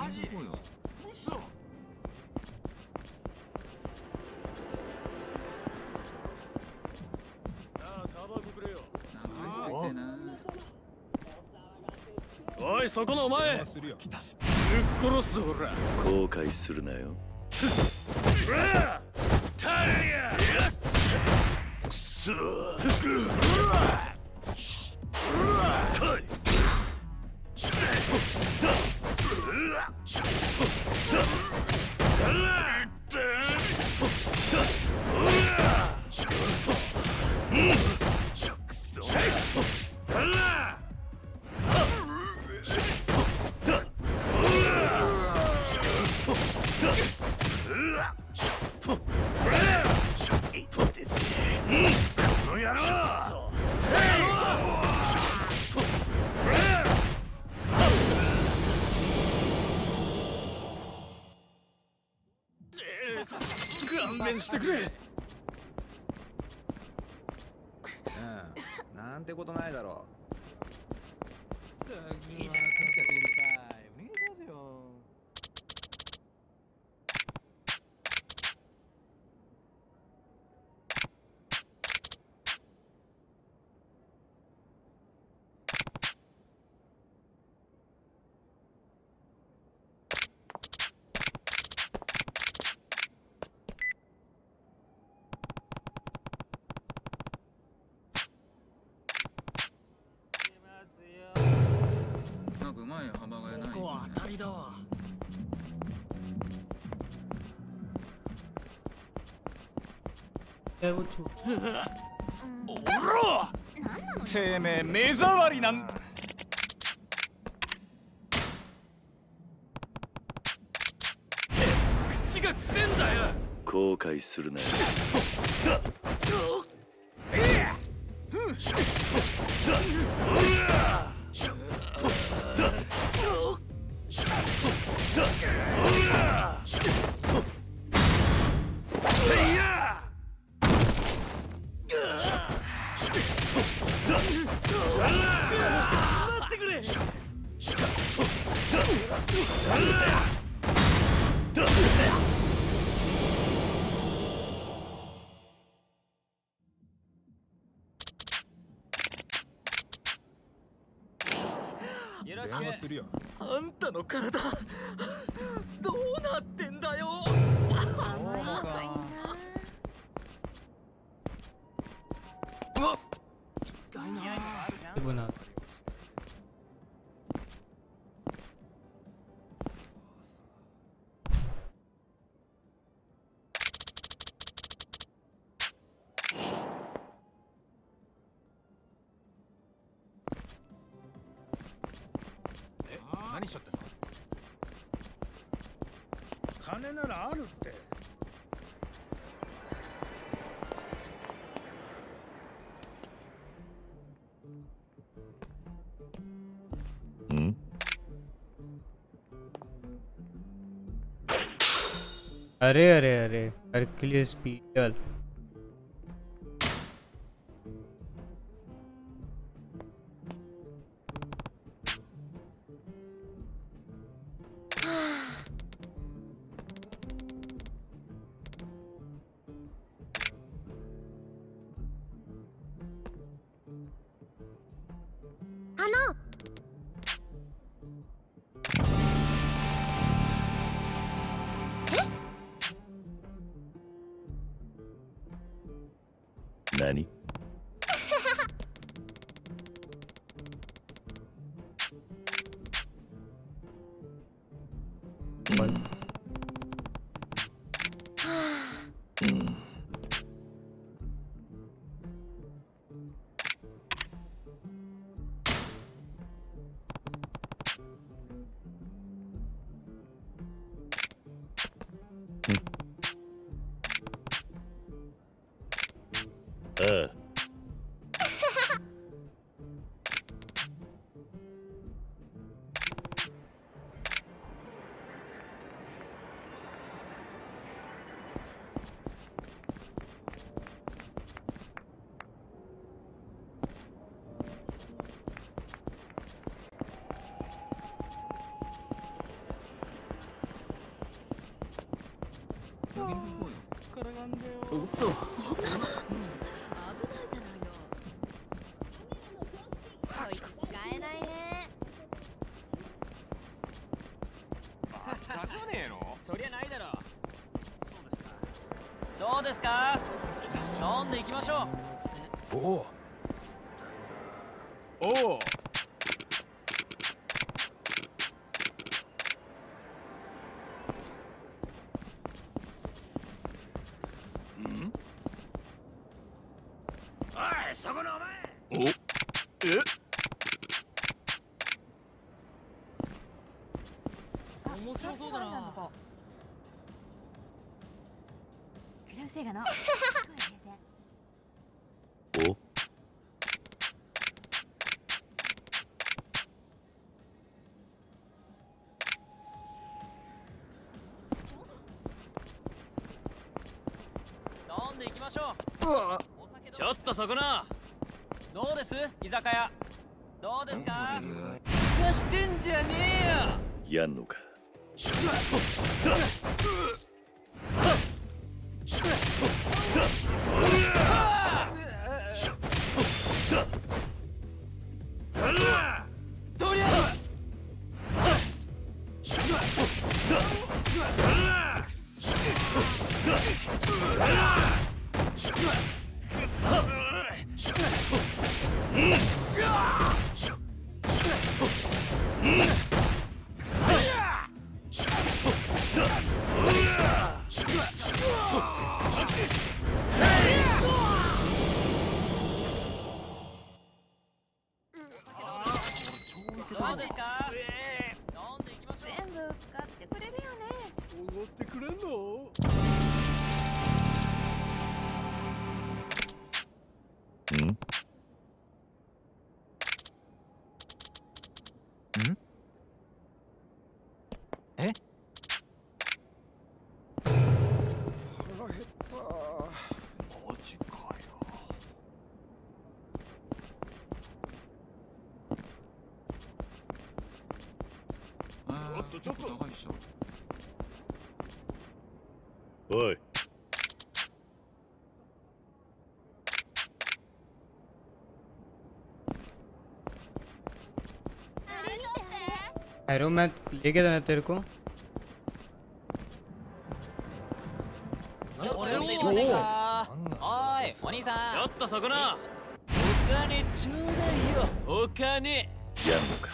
マジ嘘おいそこのお前。ぶっ殺すぞほら後悔するなよう the grid. おろ。てめえ目障りなん口がくせんだよ。後悔するなよ。अरे अरे अरे हरक्यूलिस पीटल 여긴 뭐야? 가라간대요. 없어. ましょう。ちょっとそこな。どうです？居酒屋。どうですか？すかしてんじゃねえよ。やんのか？एरो मैं लेके देना तेरे को ちょっと呼んでいきませんかおいお兄さんちょっとそこなお金ちょうだいよお金やんのか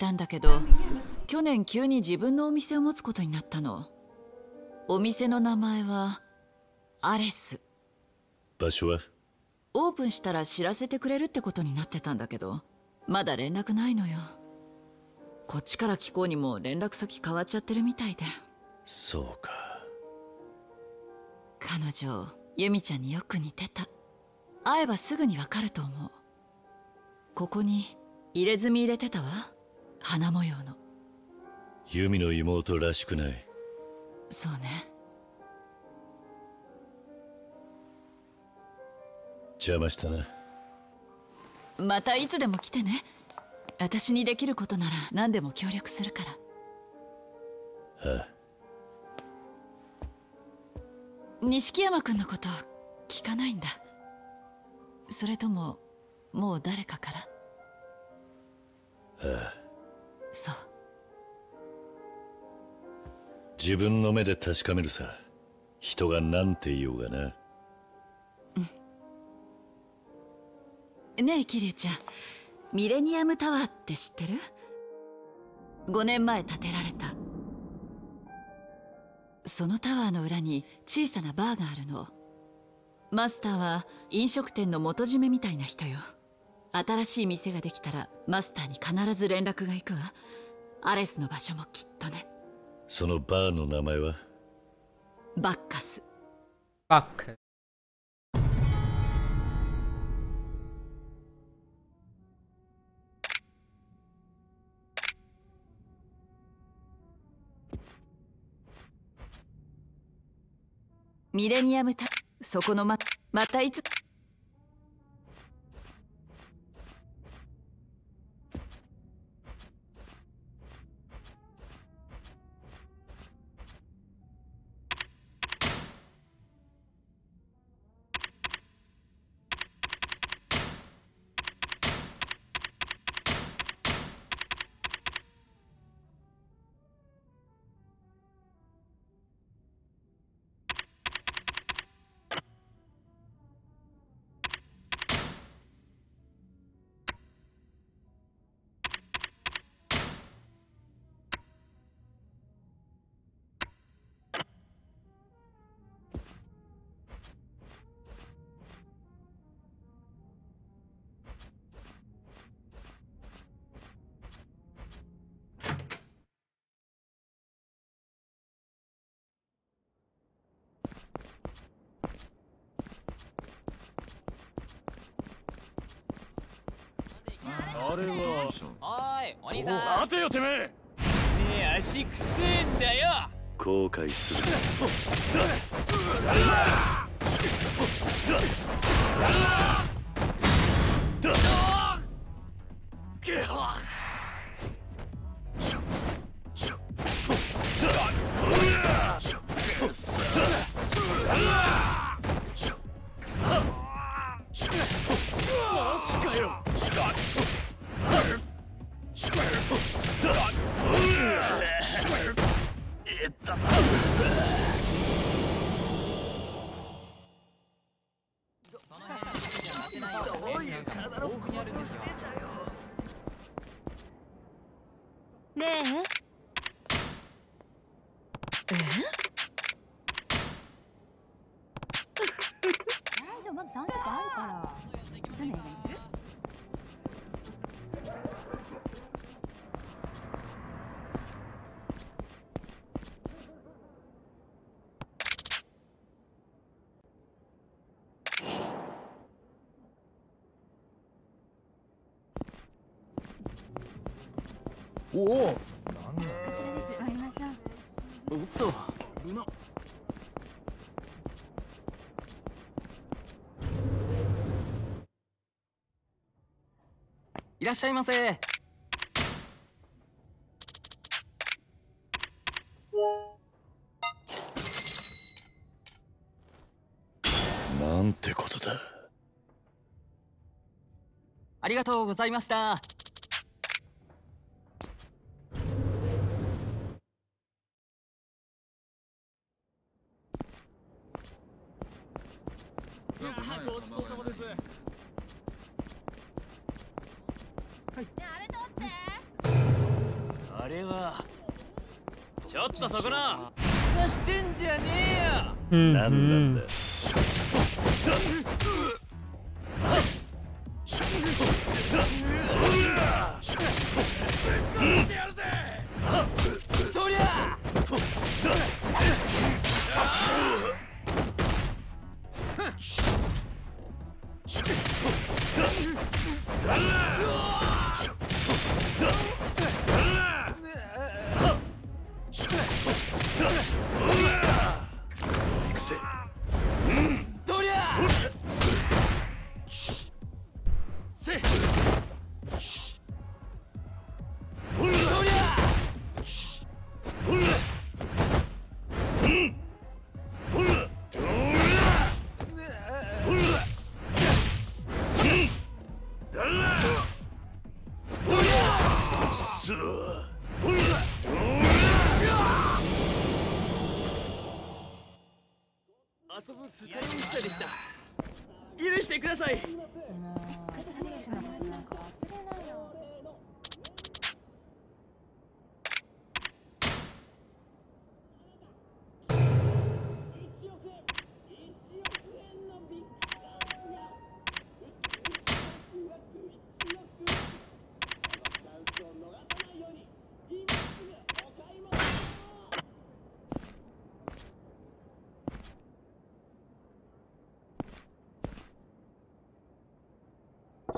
たんだけど去年急に自分のお店を持つことになったの。お店の名前はアレス。場所は？オープンしたら知らせてくれるってことになってたんだけどまだ連絡ないのよ。こっちから聞こうにも連絡先変わっちゃってるみたいで。そうか。彼女ユミちゃんによく似てた。会えばすぐにわかると思う。ここに入れ墨入れてたわ花模様の。ユミの妹らしくない。そうね。邪魔したな。またいつでも来てね。私にできることなら何でも協力するから。ああ。錦山君のこと聞かないんだ。それとももう誰かから？ああそう。自分の目で確かめるさ。人が何て言おうがな。ねえ桐生ちゃん。ミレニアムタワーって知ってる ?5 年前建てられた。そのタワーの裏に小さなバーがあるの。マスターは飲食店の元締めみたいな人よ新しい店ができたらマスターに必ず連絡が行くわ。アレスの場所もきっとね。そのバーの名前は？バッカス。Fuck. ミレニアムタそこのままたいつあれは。おいお兄さん。待てよてめえ。ねえ足くせえんだよ。後悔する。マ おおなんだこちらです参りましょうおっとルナいらっしゃいませ。なんてことだ。ありがとうございました。そこな出してんじゃねえよ。うん何なんだ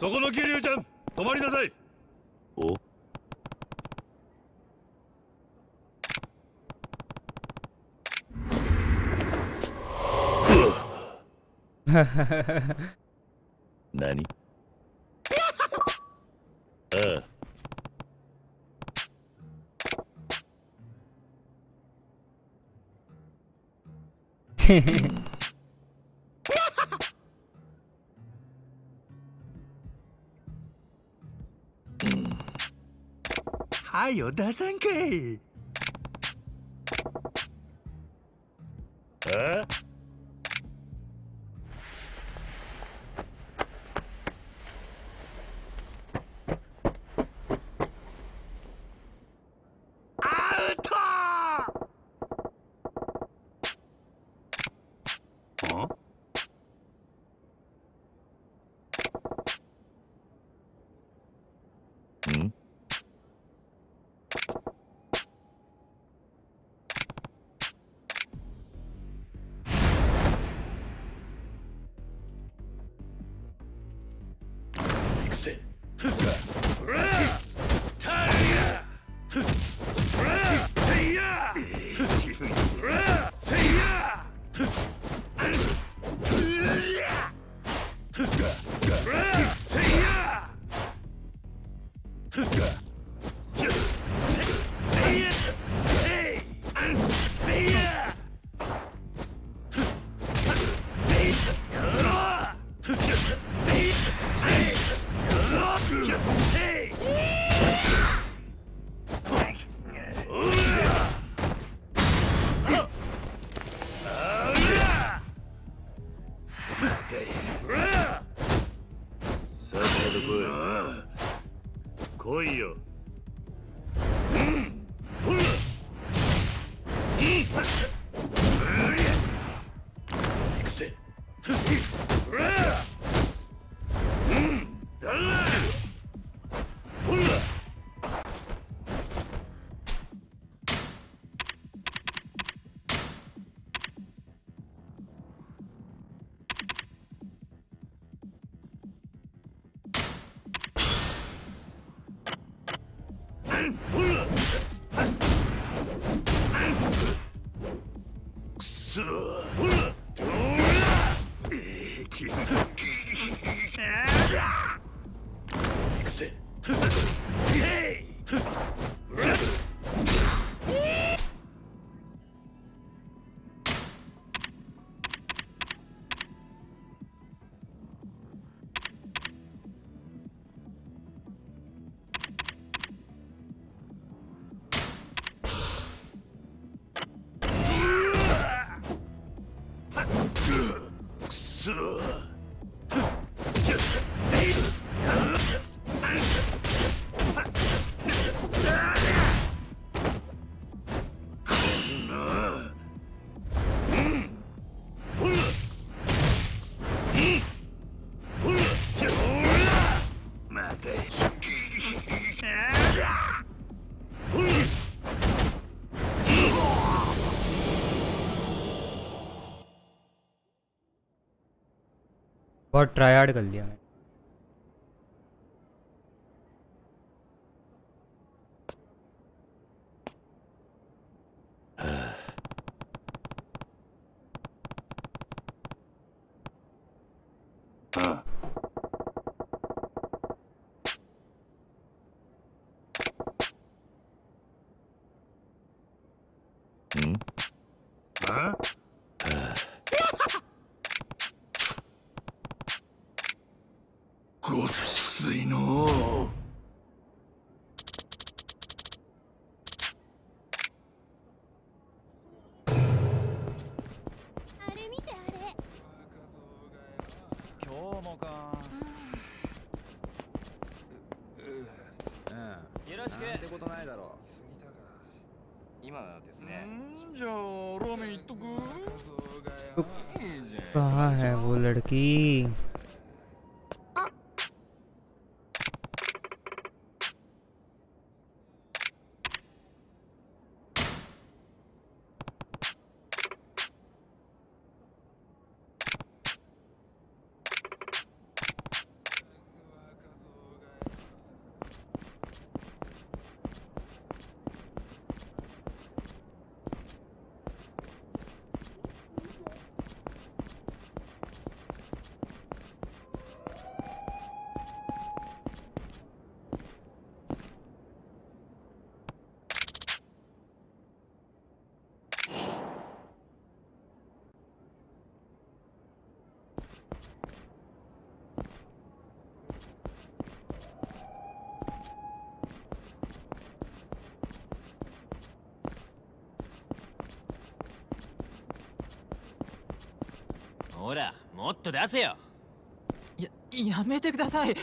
そこの桐生ちゃん止まりなさい。お？何？ああ はよ出さんかい。बहुत ट्राई हार्ड कर लिया मैं ほらもっと出せよ。ややめてください。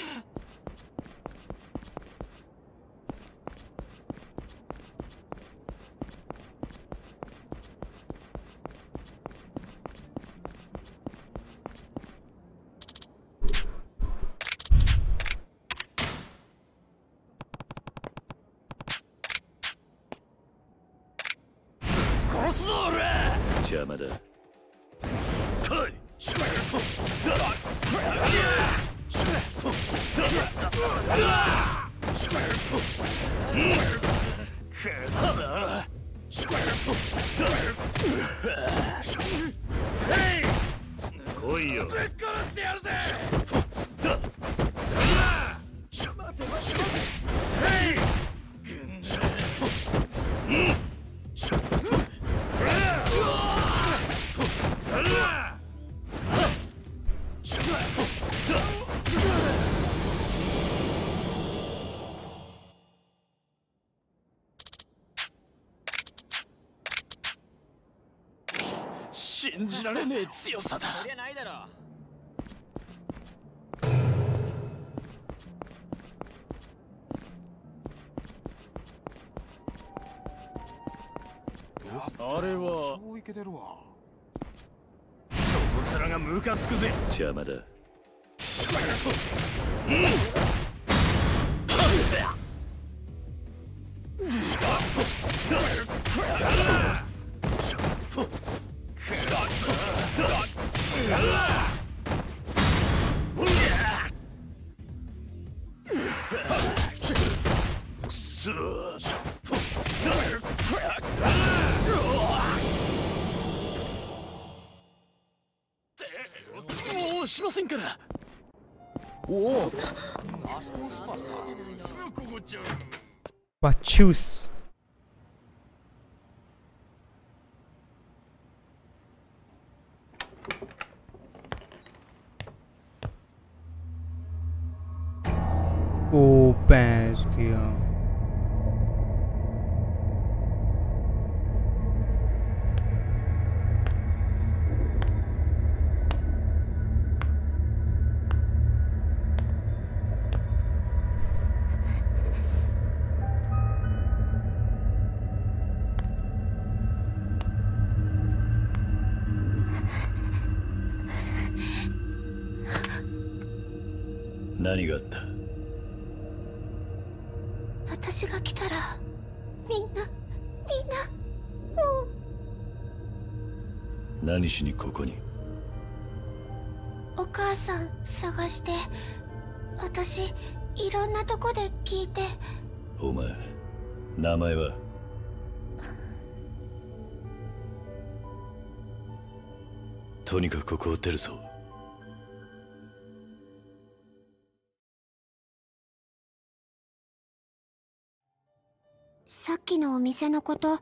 信じられねえ強さだ。そりゃないだろ。あれは。超イケてるわ。その面がムカつくぜ。邪魔だ。もうおおあそ名前は？とにかくここを出るぞ。さっきのお店のこと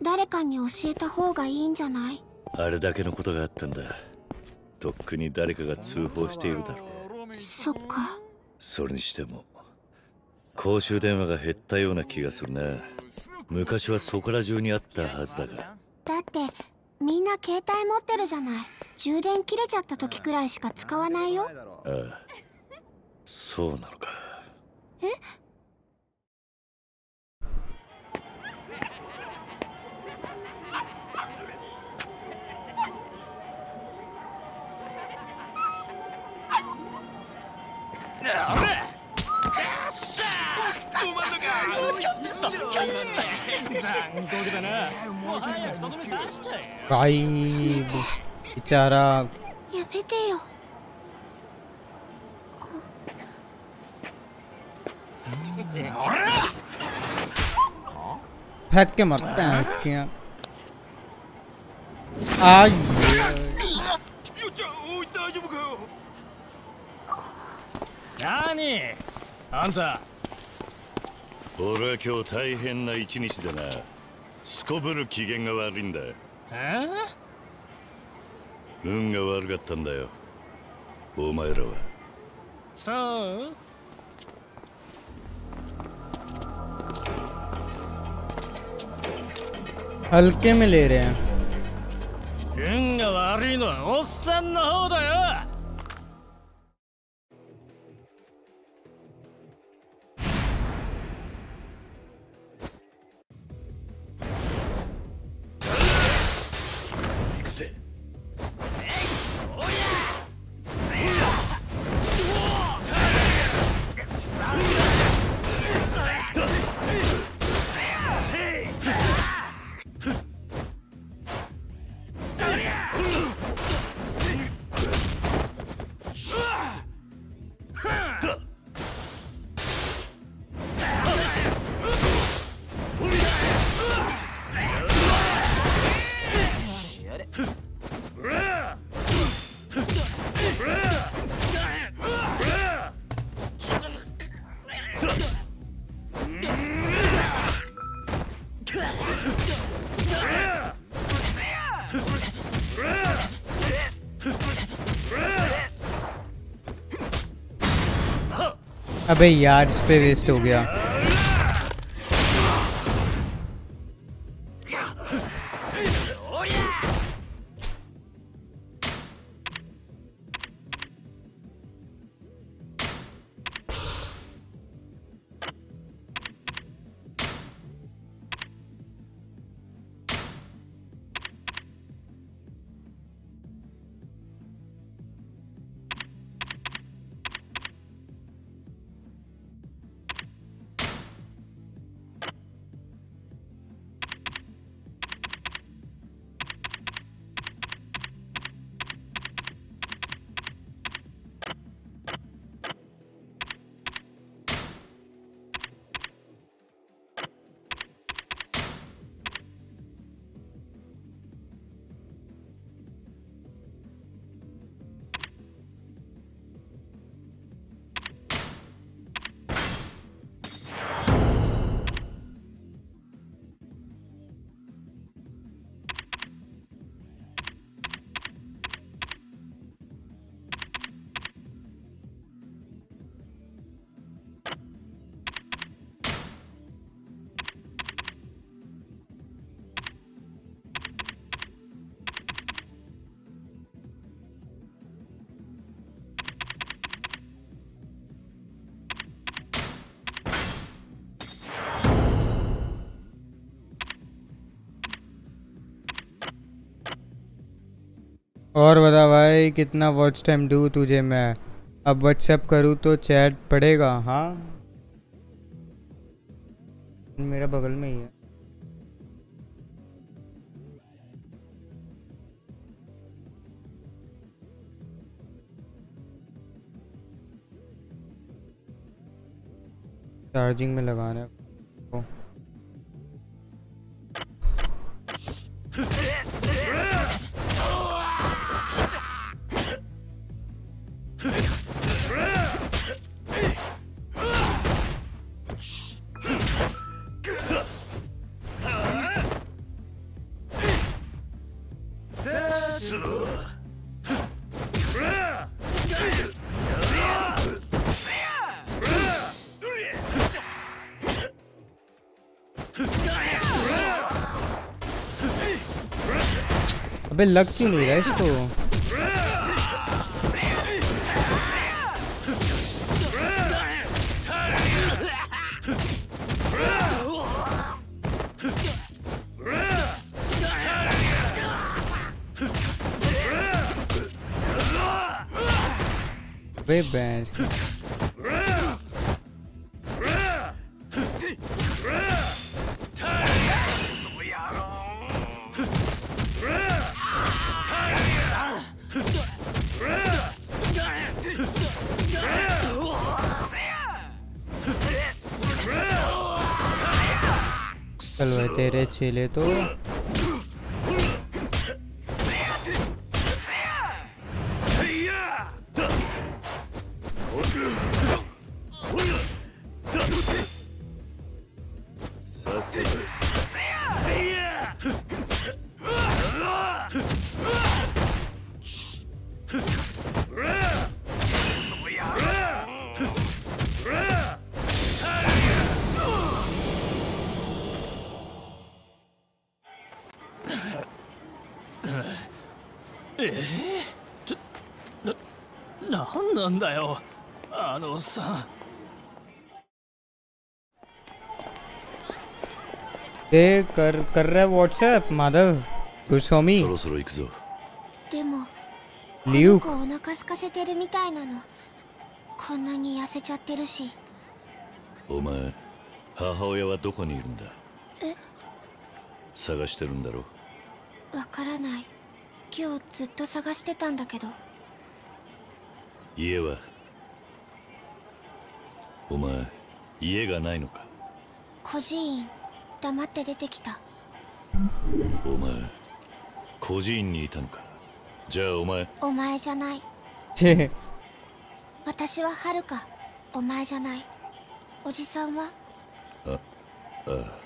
誰かに教えた方がいいんじゃない？あれだけのことがあったんだ。とっくに誰かが通報しているだろう。そっか。それにしても公衆電話が減ったような気がするな昔はそこら中にあったはずだが。だってみんな携帯持ってるじゃない。充電切れちゃった時くらいしか使わないよ。ああ。そうなのか。え？残酷だなもう早くとどめ刺しちゃえ भाई बेचारा やめてよफेंक के मरते हैं इसके यहाँ आई よっちゃんおい大丈夫かよ何あんた 俺は今日大変な一日でなすこぶる機嫌が悪いんだえ運が悪かったんだよお前らはそう हल्के में ले रहे हैं 運が悪いのはおっさんの方だよ अबे यार इस पे वेस्ट हो गया। और बता भाई, कितना वॉच टाइम दूँ तुझे मैं? अब व्हाट्सएप करूँ तो चैट पड़ेगा हाँ? मेरा बगल में ही है। चार्जिंग में लगाना है। अबे लग क्यों नहीं रहा इसको? अबे बैंस मेरे चेले तो えー、ちょななんなんだよあのさ ए कर कर रहा है व्हाट्सएप माधव गोस्वामी そろそろ行くぞでもリュウこの子お腹空かせてるみたいなのこんなに痩せちゃってるしお前母親はどこにいるんだえ探してるんだろわからない 今日ずっと探してたんだけど。家は？お前家がないのか？孤児院黙って出てきた。お前孤児院にいたのか？じゃあお前？お前じゃない。私ははるか。お前じゃない。おじさんは？あああ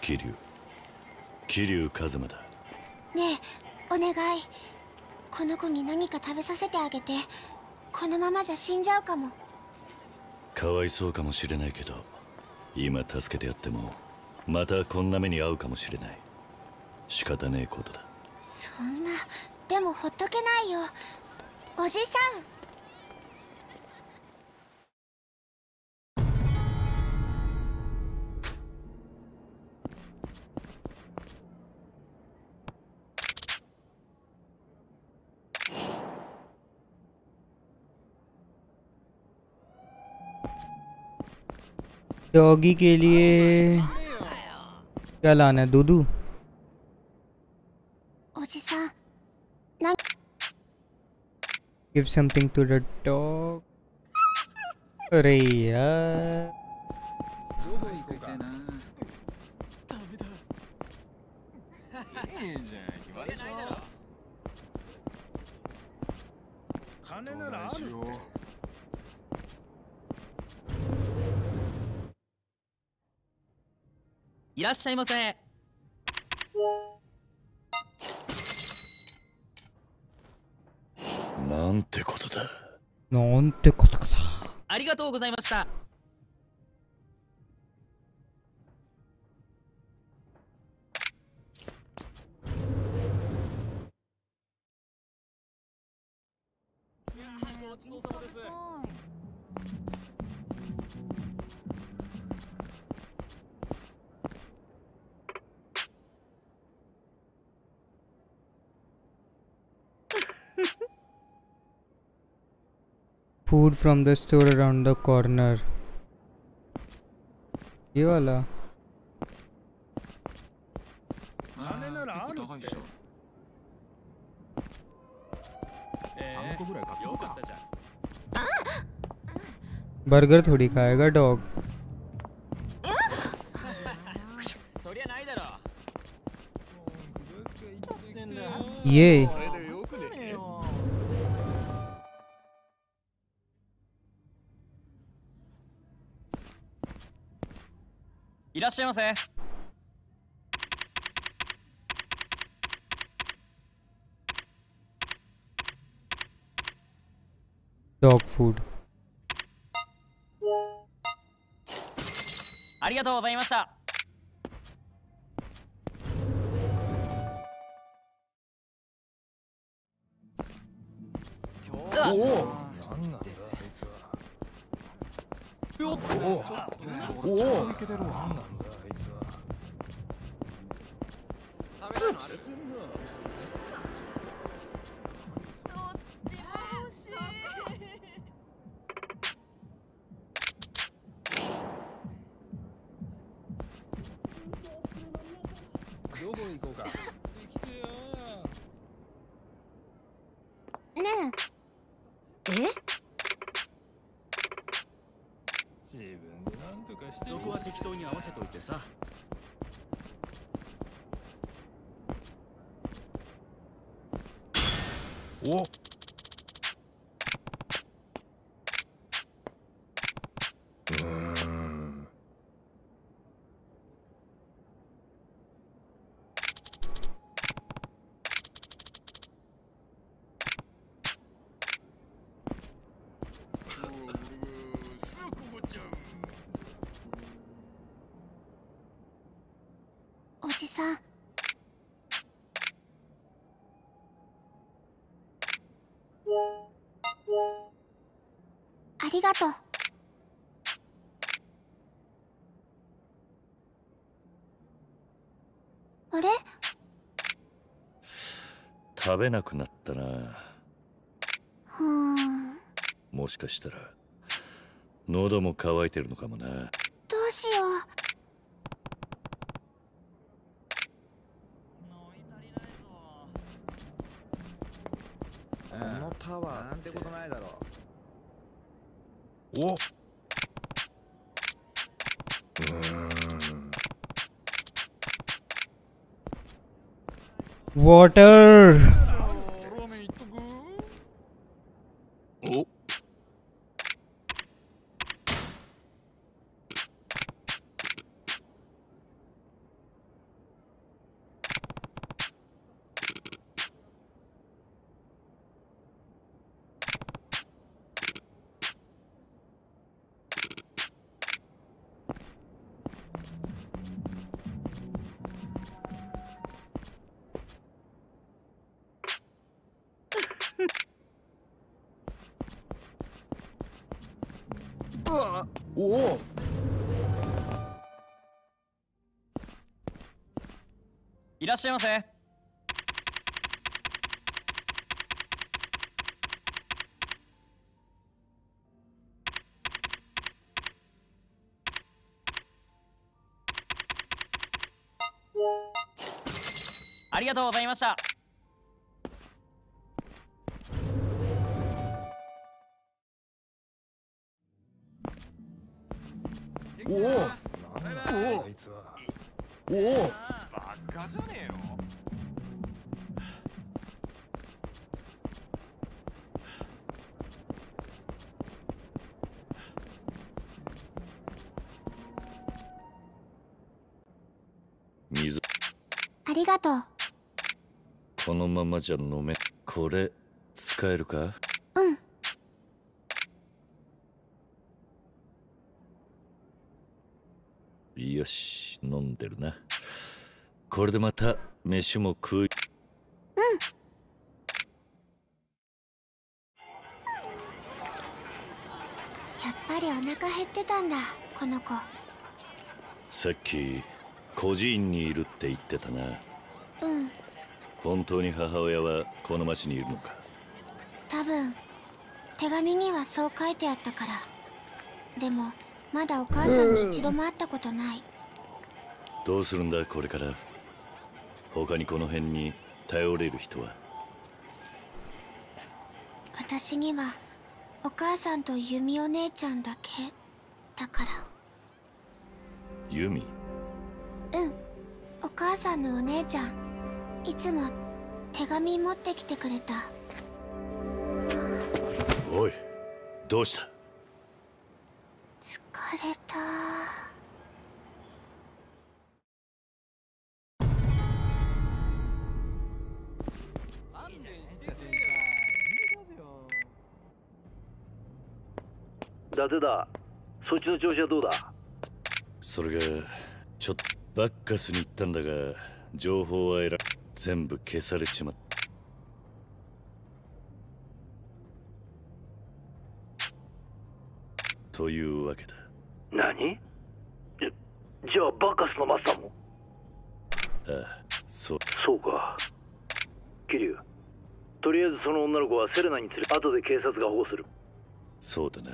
桐生。桐生一馬だ。ねえお願い。この子に何か食べさせてあげて。このままじゃ死んじゃうかも。かわいそうかもしれないけど今助けてやってもまたこんな目に遭うかもしれない。仕方ねえことだ。そんな。でもほっとけないよ。おじさん डॉगी के लिए क्या लाना है दूधू give something to the dog अरे यार いらっしゃいませ。なんてことだ。なんてことかありがとうございました。ごちそうさまです「food from the store around the corner ये वाला। बर्गर थोड़ी खाएगा डॉग। ये। しゃいませ。ドッグフードありがとうございました。なんだお食りがとう。あれ？食べなくなったな。ふーん。もしかしたら喉も渇いてるのかもな water. らっしゃいませ。このままじゃ飲めこれ使えるか？うん。よし飲んでるな。これでまた飯も食いやっぱりお腹減ってたんだこの子。さっき孤児院にいるって言ってたな。うん本当に母親はこの町にいるのか？多分手紙にはそう書いてあったから。でもまだお母さんに一度も会ったことない。どうするんだこれから？他にこの辺に頼れる人は？私にはお母さんとユミお姉ちゃんだけだから。ユミ？うん。お母さんのお姉ちゃんいつも手紙持ってきてくれた。おいどうした？疲れた。伊達だ。そっちの調子はどうだ？それがちょっとバッカスに行ったんだが情報は得ら全部消されちまった。というわけだ。何？じじゃあバカスのマスターも？ああそう。そうか。桐生とりあえずその女の子はセレナに連れ後で警察が保護する。そうだな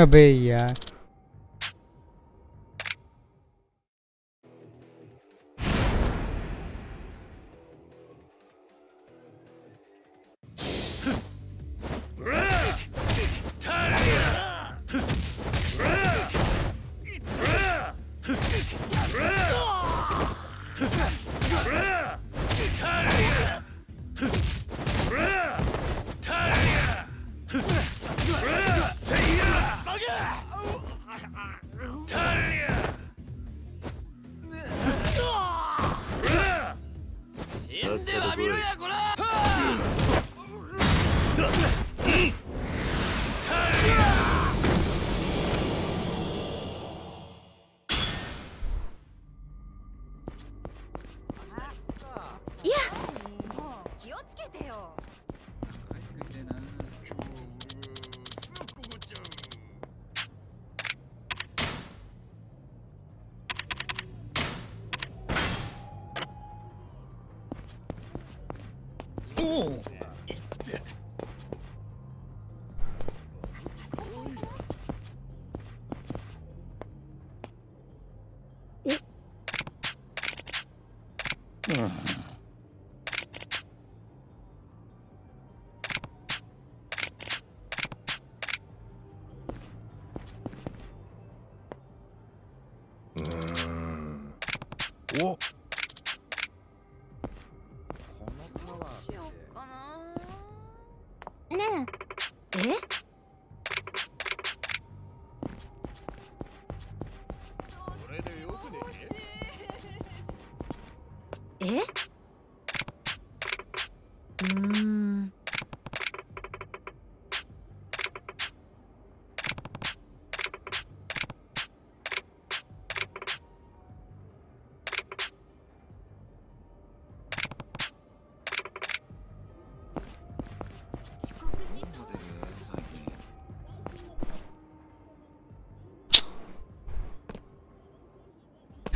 अबे यार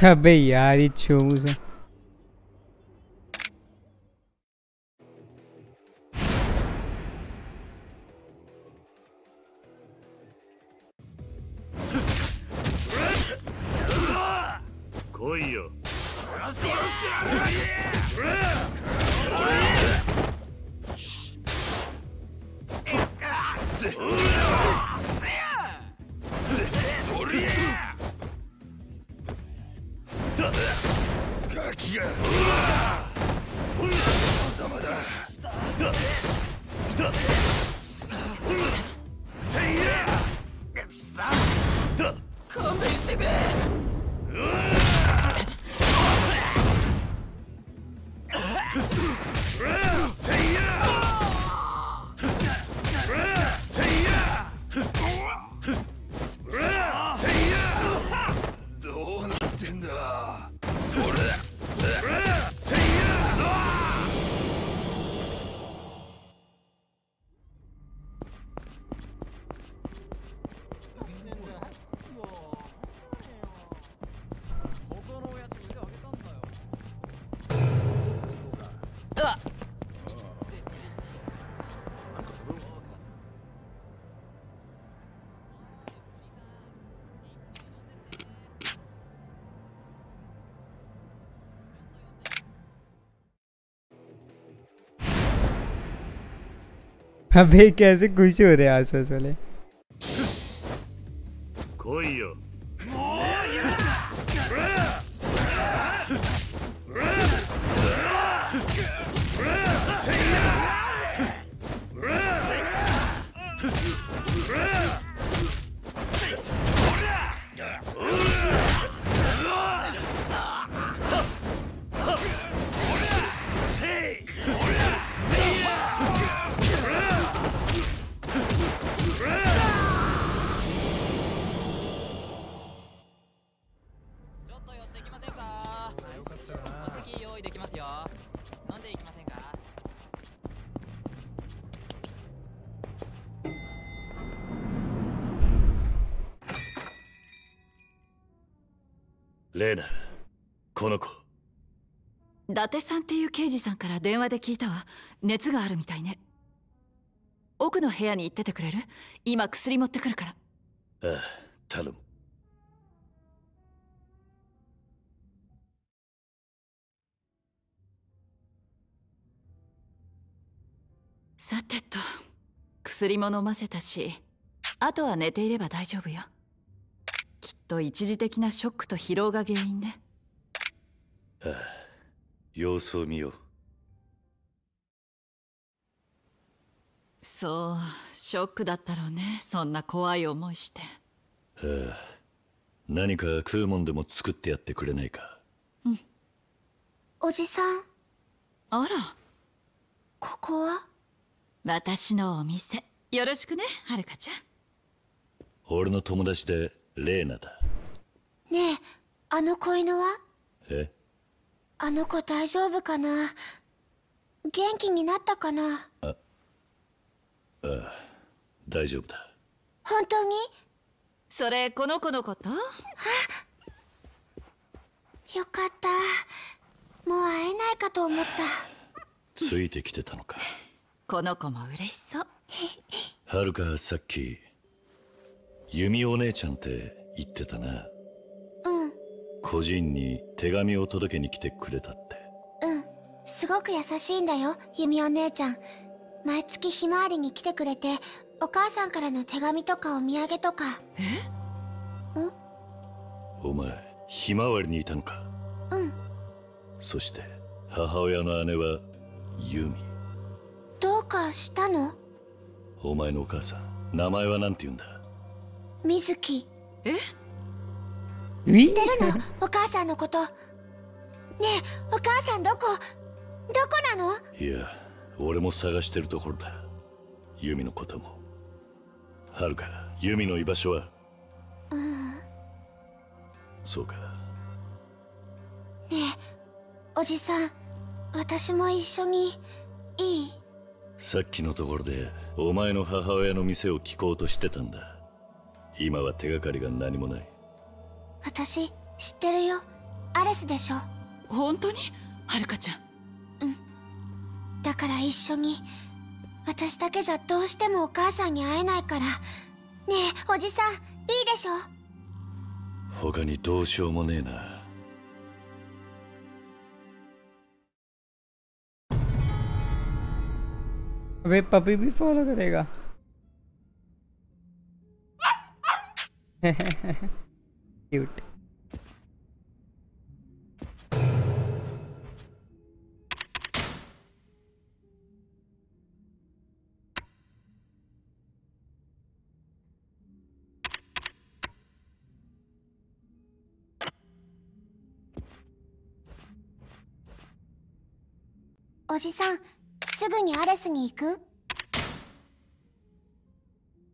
Tabe yari choose. अबे कैसे खुश हो रहे आसपास वाले? 達さんっていう刑事さんから電話で聞いたわ。熱があるみたいね。奥の部屋に行っててくれる？今薬持ってくるから。ああ頼む。さてと薬も飲ませたしあとは寝ていれば大丈夫よ。きっと一時的なショックと疲労が原因ね。ああ様子を見よう。そうショックだったろうねそんな怖い思いして。ああ。何か食うもんでも作ってやってくれないか。おじさん。あら。ここは？私のお店。よろしくねはるかちゃん。俺の友達でレーナだ。ねえあの子犬は？え？あの子大丈夫かな？元気になったかな？ああ大丈夫だ。本当に？それこの子のこと？よかった。もう会えないかと思った。ついてきてたのか。この子も嬉しそう。はるかさっき弓お姉ちゃんって言ってたなうん個人に手紙を届けに来てくれたって。うん。すごく優しいんだよ弓お姉ちゃん。毎月ひまわりに来てくれてお母さんからの手紙とかお土産とか。お前ひまわりにいたのか？うん。そして母親の姉はユミ。どうかしたの？お前のお母さん名前は何て言うんだ？水木え？知ってるの？お母さんのこと。ねえお母さんどこ？どこなの？いや俺も探してるところだ。ユミのことも。はるかユミの居場所は？うん。ねそうか。えおじさん私も一緒にいい？さっきのところでお前の母親の店を聞こうとしてたんだ。今は手がかりが何もない私知ってるよ。アレスでしょ。本当に？はるかちゃん。うん。だから一緒に。私だけじゃどうしてもお母さんに会えないから。ねえおじさんいいでしょ。他にどうしようもねえな。ウェッパビビフォローが。Cute. おじさんすぐにアレスに行く？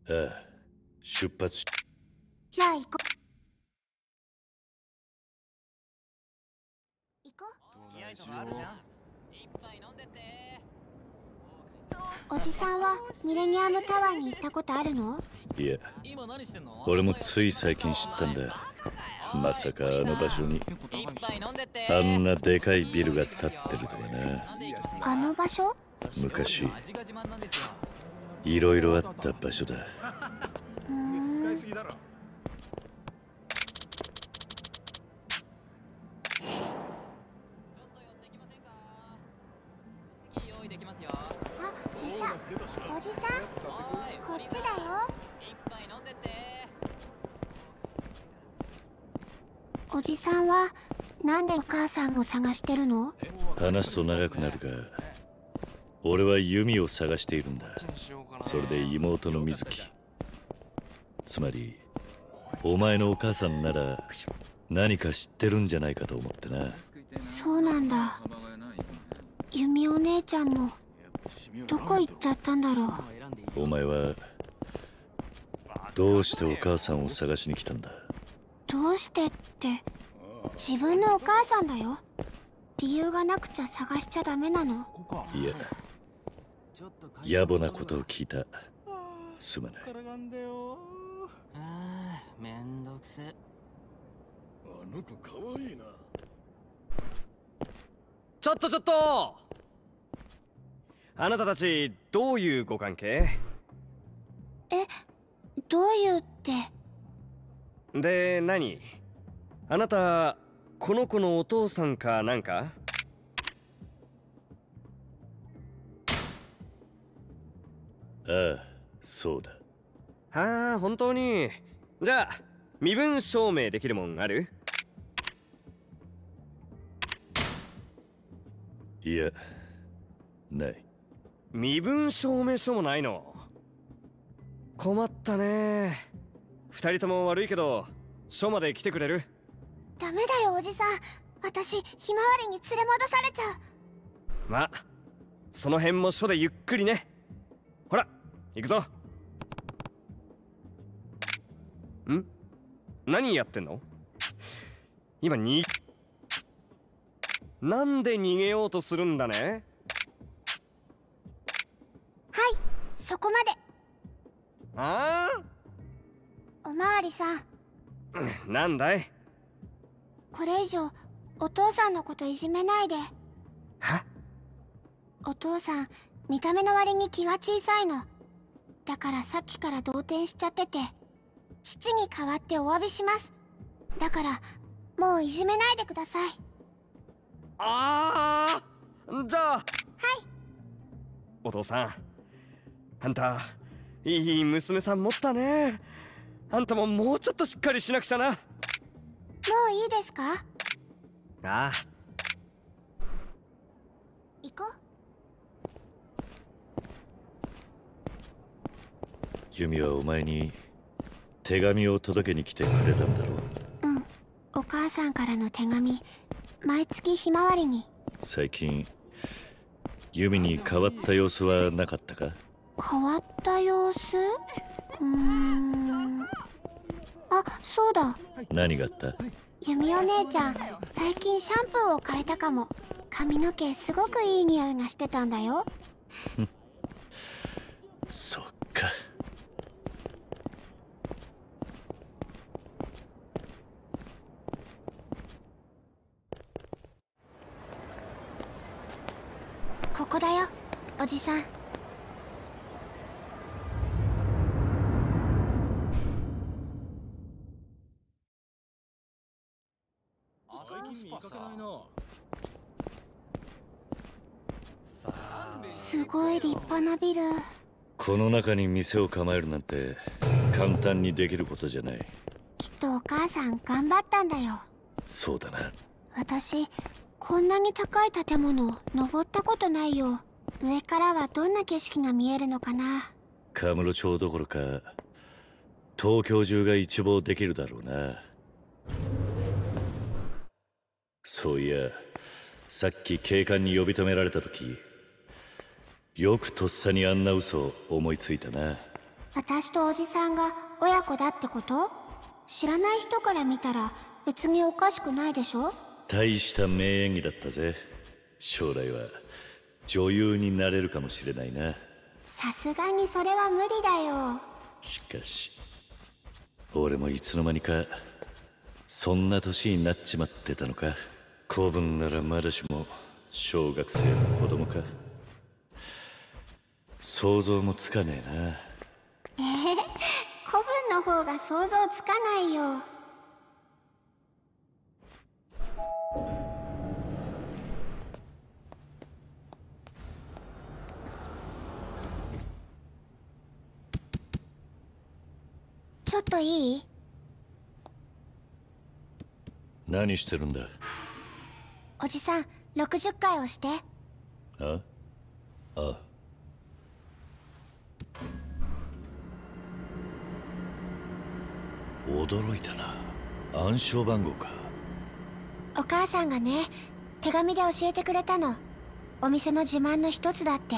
ああ出発じゃあ行こう。おじさんはミレニアムタワーに行ったことあるの？いや俺もつい最近知ったんだまさかあの場所に。あんなでかいビルが建ってるとはなあの場所？昔。いろいろあった場所だおじさんこっちだよ。おじさんはなんでお母さんを探してるの？話すと長くなるが俺は弓を探しているんだ。それで妹の水木つまりお前のお母さんなら何か知ってるんじゃないかと思ってな。そうなんだ。弓お姉ちゃんもどこ行っちゃったんだろう？お前はどうしてお母さんを探しに来たんだ？どうしてって自分のお母さんだよ。理由がなくちゃ探しちゃダメなの。いや野暮なことを聞いた。すまない。あーめんどくせ。あの子かわいいな。ちょっとちょっとあなたたちどういうご関係？えどういうって？で何？あなたこの子のお父さんかなんか？ああそうだ。はあ本当に。じゃあ身分証明できるもんある？いやない身分証明書もないの。困ったね。二人とも悪いけど署まで来てくれる？ダメだよおじさん。私ひまわりに連れ戻されちゃう。まあその辺も署でゆっくりね。ほら行くぞ。ん？何やってんの？今になんで逃げようとするんだね？はいそこまで。あおまわりさん。あなんだい？これ以上お父さんのこといじめないで。お父さん見た目の割に気が小さいの。だからさっきから動転しちゃってて父に代わってお詫びします。だからもういじめないでください。ああじゃあ。はい。お父さんあんたいい娘さん持ったね。あんたももうちょっとしっかりしなくちゃな。もういいですか？ああ。行こう。弓はお前に手紙を届けに来てくれたんだろう。うん。お母さんからの手紙毎月ひまわりに。最近弓に変わった様子はなかったか？変わった様子？うん。あそうだ。何があった？弓お姉ちゃん最近シャンプーを変えたかも。髪の毛すごくいい匂いがしてたんだよ。そっか。ここだよおじさん。近見かけないな。すごい立派なビル。この中に店を構えるなんて簡単にできることじゃない。きっとお母さん頑張ったんだよ。そうだな。私こんなに高い建物登ったことないよ。上からはどんな景色が見えるのかな。カムロ町どころか東京中が一望できるだろうなそういやさっき警官に呼び止められた時よくとっさにあんな嘘を思いついたな。私とおじさんが親子だってこと？知らない人から見たら別におかしくないでしょ？大した名演技だったぜ。将来は女優になれるかもしれないな。さすがにそれは無理だよ。しかし俺もいつの間にかそんな年になっちまってたのか子分ならまだしも小学生の子供か。想像もつかねえな。ええ古文の方が想像つかないよ。ちょっといい？何してるんだ？おじさん60回押して。あ？あ。驚いたな。暗証番号か。お母さんがね手紙で教えてくれたの。お店の自慢の一つだって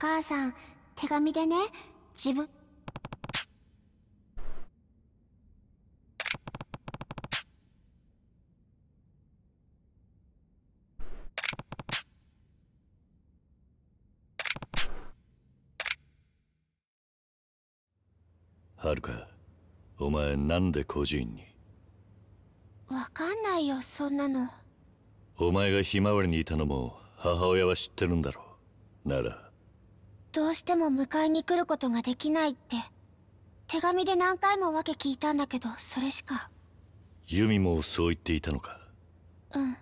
母さん手紙でね自分。はるかお前なんで孤児院に？わかんないよそんなの。お前がひまわりにいたのも母親は知ってるんだろう。ならどうしても迎えに来ることができないって手紙で何回も訳聞いたんだけどそれしか。ユミもそう言っていたのか？うん。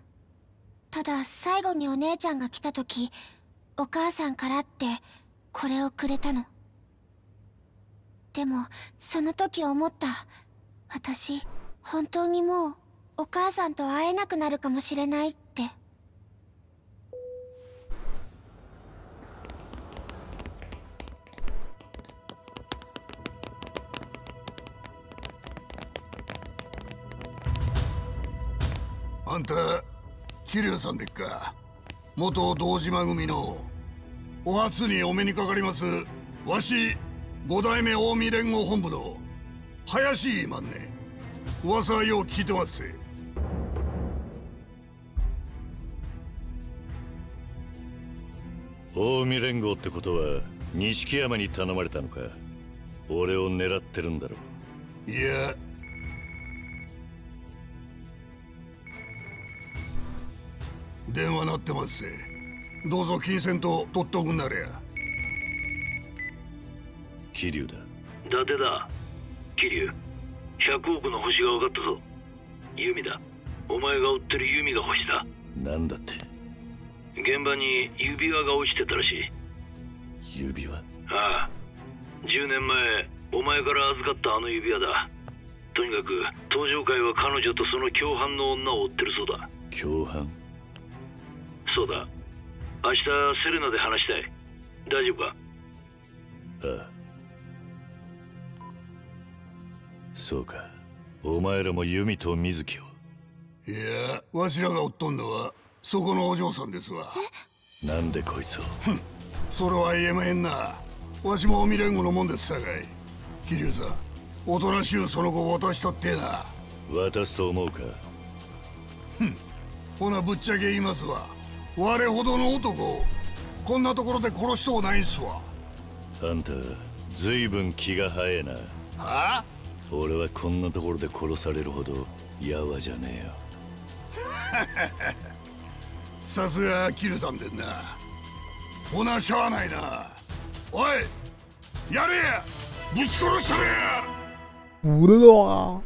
ただ最後にお姉ちゃんが来た時お母さんからってこれをくれたの。でもその時思った。私本当にもうお母さんと会えなくなるかもしれないってあんた桐生さんでっか。元堂島組のお初にお目にかかりますわし五代目近江連合本部の林万ね噂はよう聞いてますぜ。近江連合ってことは錦山に頼まれたのか。俺を狙ってるんだろいや電話鳴ってます。ぜどうぞ金銭と取っとくんなれや桐生だ。伊達だ。桐生。100億の星が分かったぞ。ユミだ。お前が追ってるユミが星だ。なんだって。現場に指輪が落ちてたらしい。指輪？ああ。10年前お前から預かったあの指輪だ。とにかく登場会は彼女とその共犯の女を追ってるそうだ。共犯？そうだ。明日セレナで話したい。大丈夫か？ああ。そうか。お前らも弓と水木を。いやわしらがおっとんのはそこのお嬢さんですわ。なんでこいつを？それは言えまへんな。わしも未練後のもんですさかい。桐生さんおとなしゅうその子を渡したってな。渡すと思うか？ほなぶっちゃけ言いますわ我ほどの男をこんなところで殺しとうないんすわ。あんたずいぶん気が早えな。はあ？俺はこんなところで殺されるほどやわじゃねえよ。さすがキルさんでんな。ほなしゃあないな。おいやれや。ぶち殺したれや。うわ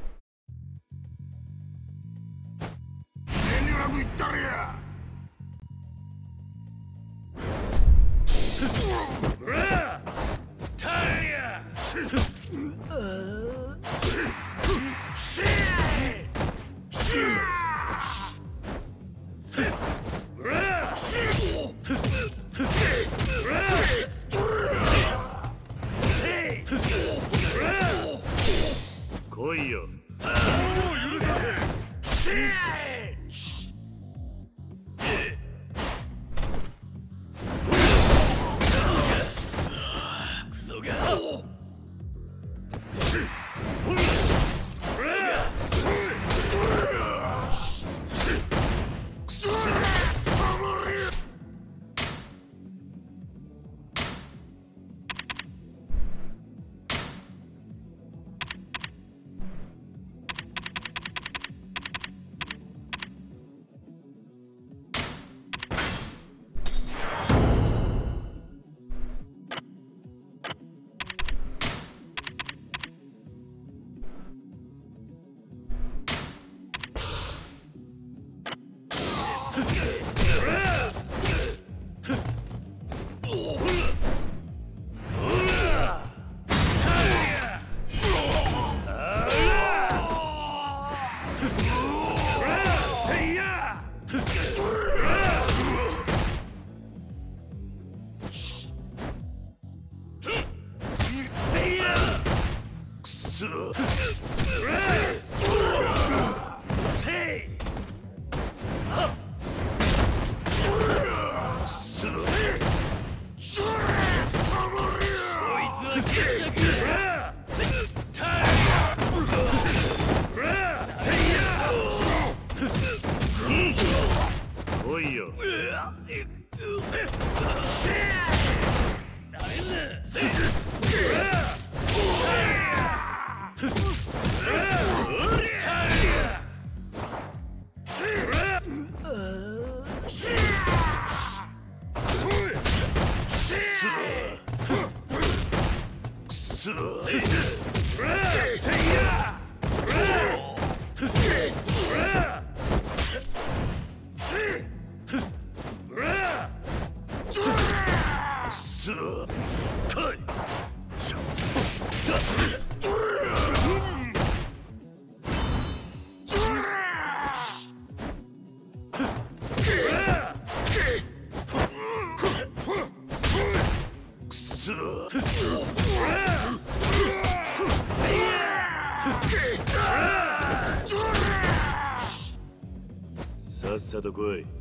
さと来い。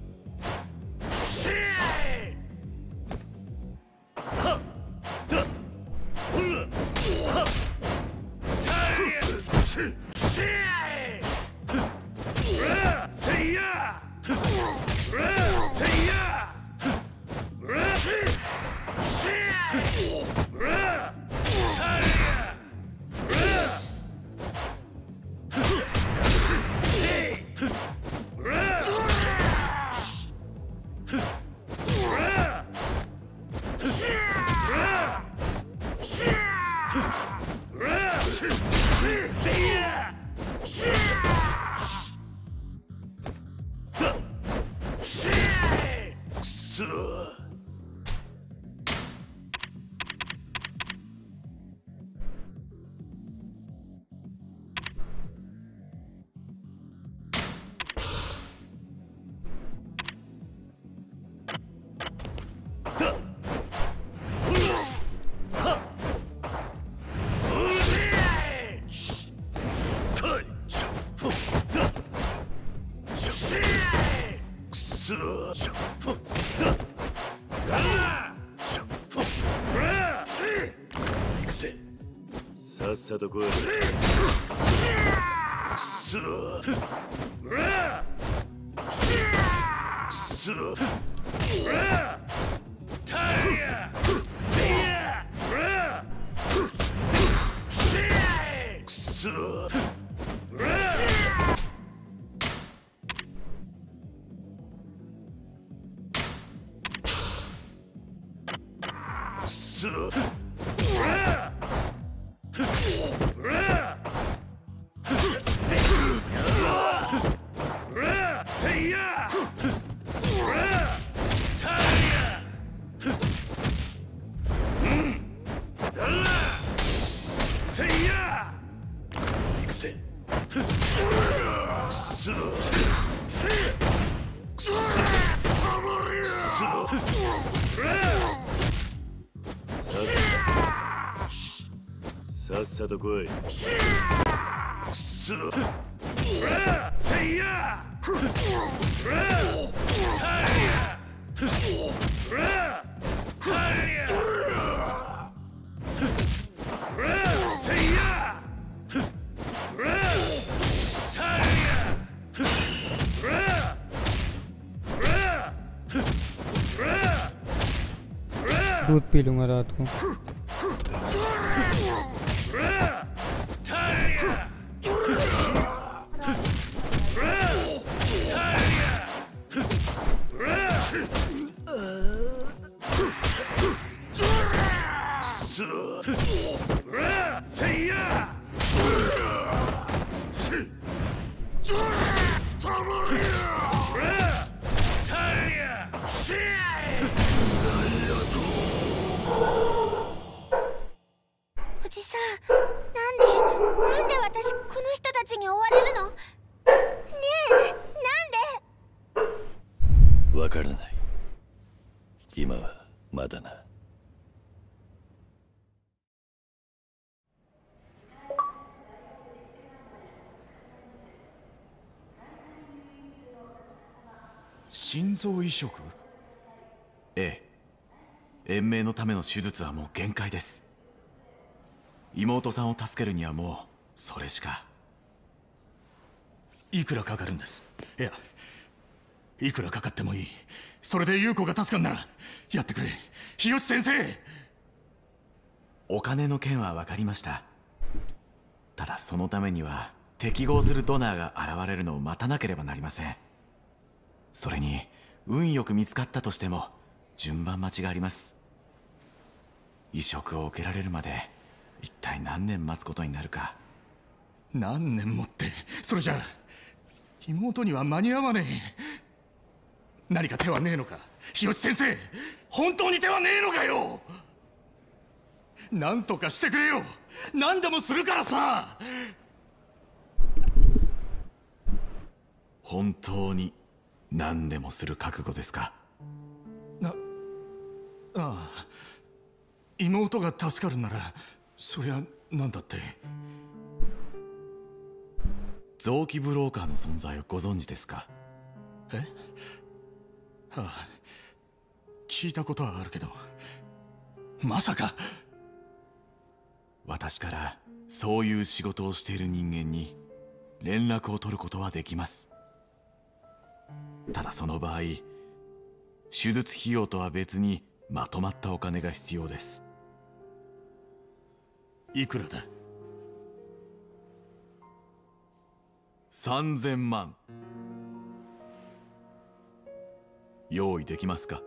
さとこさっさと来いくそせいやタイヤタイヤせいやタイヤ दूध पी लूंगा रात को 臓移植？ええ。延命のための手術はもう限界です。妹さんを助けるにはもうそれしか。いくらかかるんです？いやいくらかかってもいい。それで優子が助かんならやってくれ。日吉先生！お金の件は分かりました。ただそのためには適合するドナーが現れるのを待たなければなりません。それに運よく見つかったとしても順番待ちがあります。移植を受けられるまで一体何年待つことになるか。何年もってそれじゃあ妹には間に合わねえ。何か手はねえのか。日吉先生本当に手はねえのかよ。何とかしてくれよ。何でもするからさ。本当に何でもする覚悟ですか？なああ妹が助かるならそりゃ何だって。臓器ブローカーの存在をご存知ですか？え？ああ聞いたことはあるけどまさか。私からそういう仕事をしている人間に連絡を取ることはできますただその場合手術費用とは別にまとまったお金が必要です。いくらだ？3000万。用意できますか？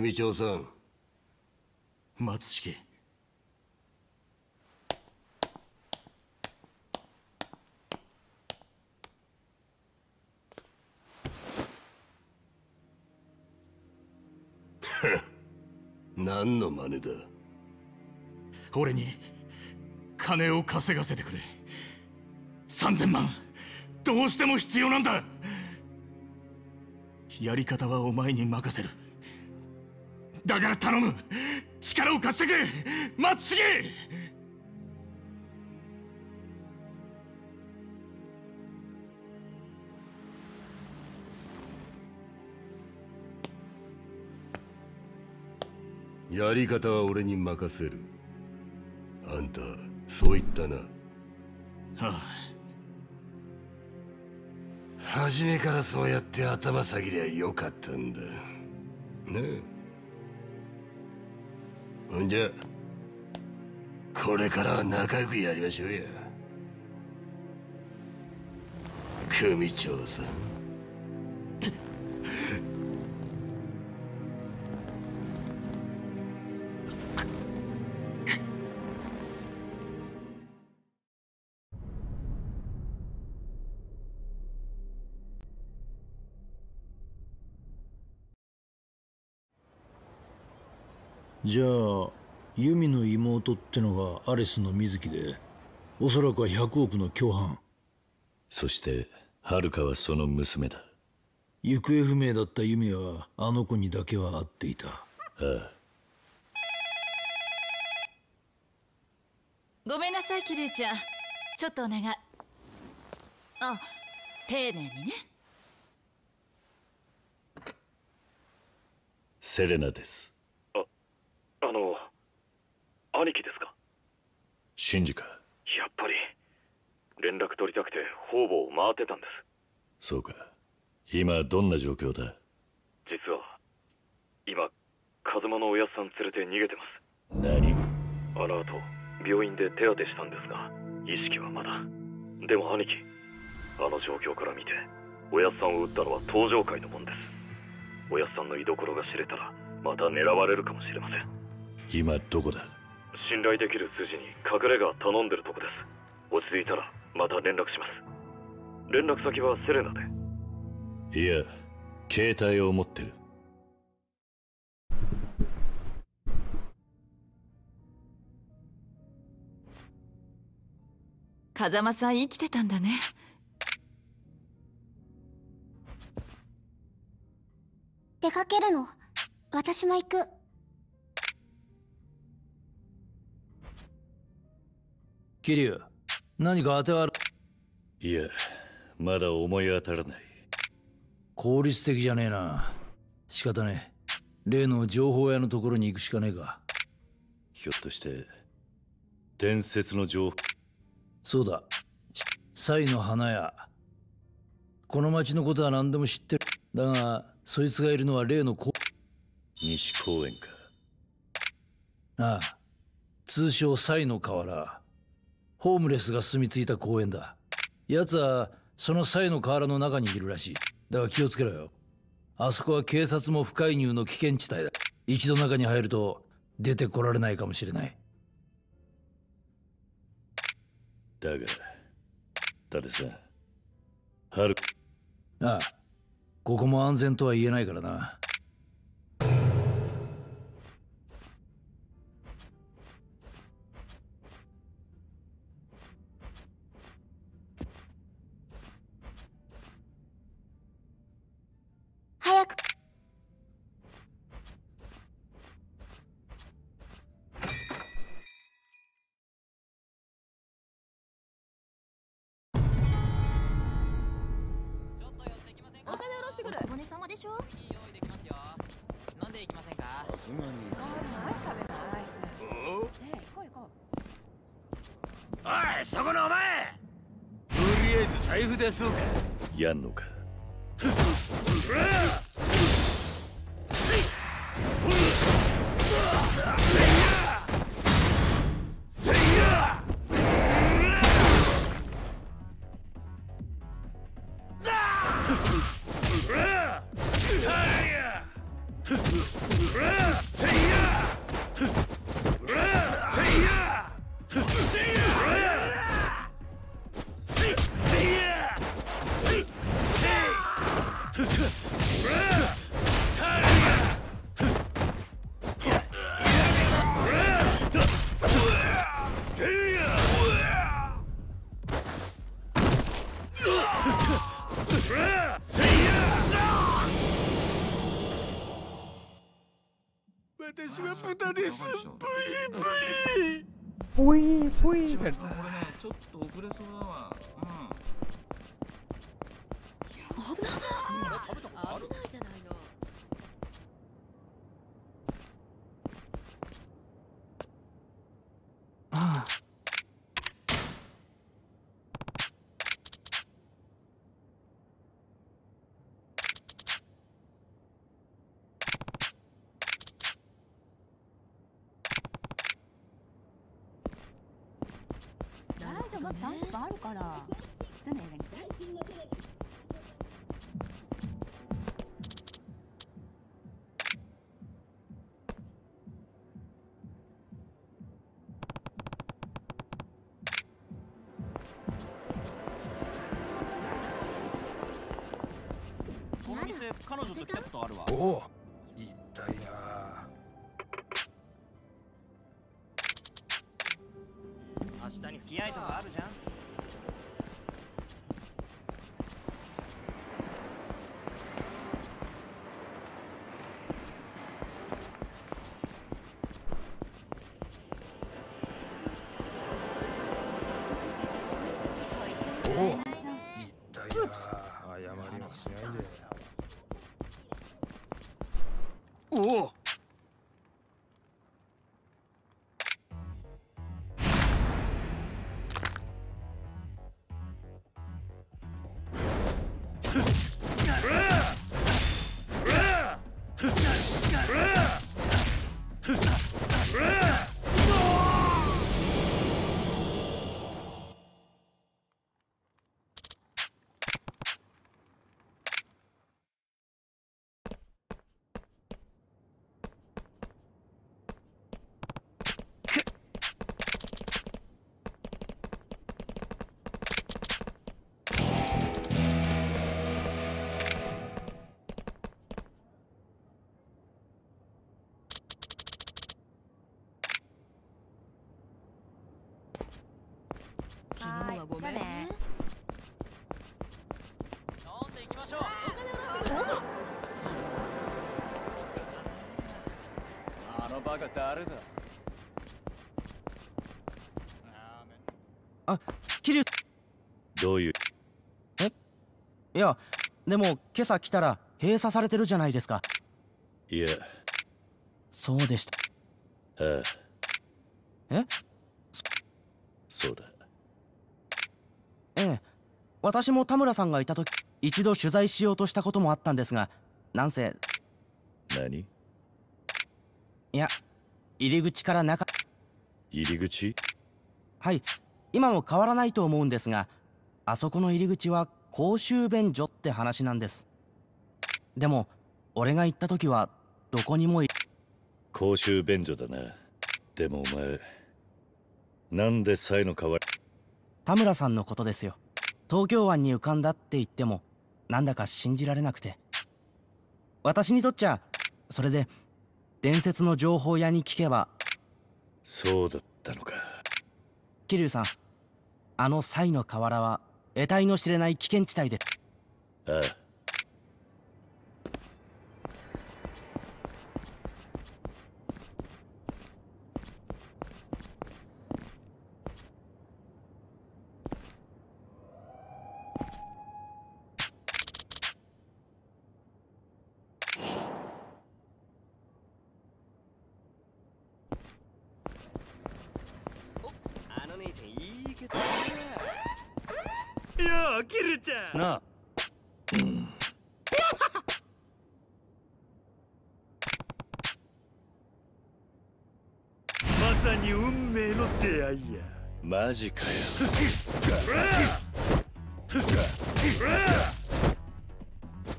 組長さん松重何の真似だ俺に金を稼がせてくれ3000万どうしても必要なんだやり方はお前に任せるだから頼む。力を貸してくれ。松重やり方は俺に任せる。あんたそう言ったな。はあ。初めからそうやって頭下げりゃよかったんだ。ねえ。んじゃこれからは仲良くやりましょうや組長さん。じゃあユミの妹ってのがアレスの水木でおそらくは100億の共犯。そしてハルカはその娘だ。行方不明だったユミはあの子にだけは会っていた。ああ。ごめんなさいキリュウちゃん。ちょっとお願い。あ丁寧にね。セレナですあの兄貴ですか？シンジかやっぱり連絡取りたくて方々を回ってたんです。そうか。今どんな状況だ？実は今風間のおやっさん連れて逃げてます。何あの後病院で手当てしたんですが意識はまだ。でも兄貴あの状況から見ておやっさんを撃ったのは登場界のもんです。おやっさんの居所が知れたらまた狙われるかもしれません今どこだ？信頼できる筋に隠れ家頼んでるとこです。落ち着いたらまた連絡します。連絡先はセレナで。いや携帯を持ってる。風間さん生きてたんだね。出かけるの。私も行くキリュウ何か当てはある？いやまだ思い当たらない。効率的じゃねえな。仕方ねえ。例の情報屋のところに行くしかねえか。ひょっとして伝説の情報？そうだ。サイの花屋この町のことは何でも知ってる。だがそいつがいるのは例のこ西公園か。ああ。通称サイの河原ホームレスが住み着いた公園だ。奴はそのサイの河原の中にいるらしい。だが気をつけろよ。あそこは警察も不介入の危険地帯だ。一度中に入ると出てこられないかもしれない。だが伊達さん。はるああここも安全とは言えないからな以上まず30分あるから。どの映画にするこの店彼女と来たことあるわ。おおおのバカ誰だ？あ桐生。どういう？いやでも今朝来たら閉鎖されてるじゃないですか。いや。そうでした。ああ。え？そうだ。ええ。私も田村さんがいた時一度取材しようとしたこともあったんですがなんせ。何？いや入り口から中入り口？はい。今も変わらないと思うんですがあそこの入り口は公衆便所って話なんです。でも俺が行った時はどこにもい公衆便所だな。でもお前なんでサイの代わり？田村さんのことですよ。東京湾に浮かんだって言ってもなんだか信じられなくて。私にとっちゃそれで伝説の情報屋に聞けば。そうだったのか。桐生さんあのサイの河原は得体の知れない危険地帯で。あああの姉ちゃんいいケツしてるなようキルちゃんなあまさに運命の出会いやマジかよ。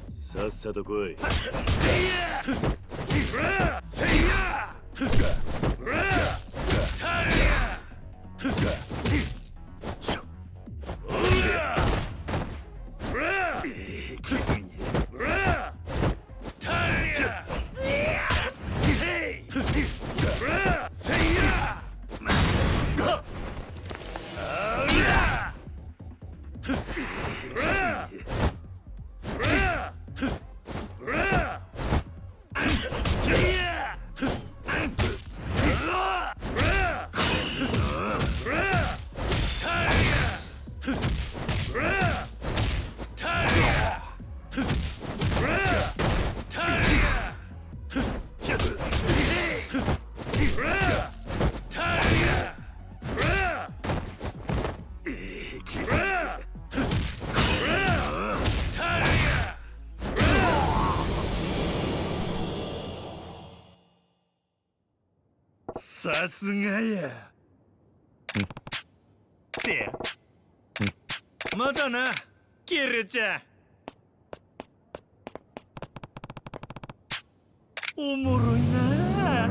さっさと来い。さすがや。せや。またなキルちゃん。おもろいな。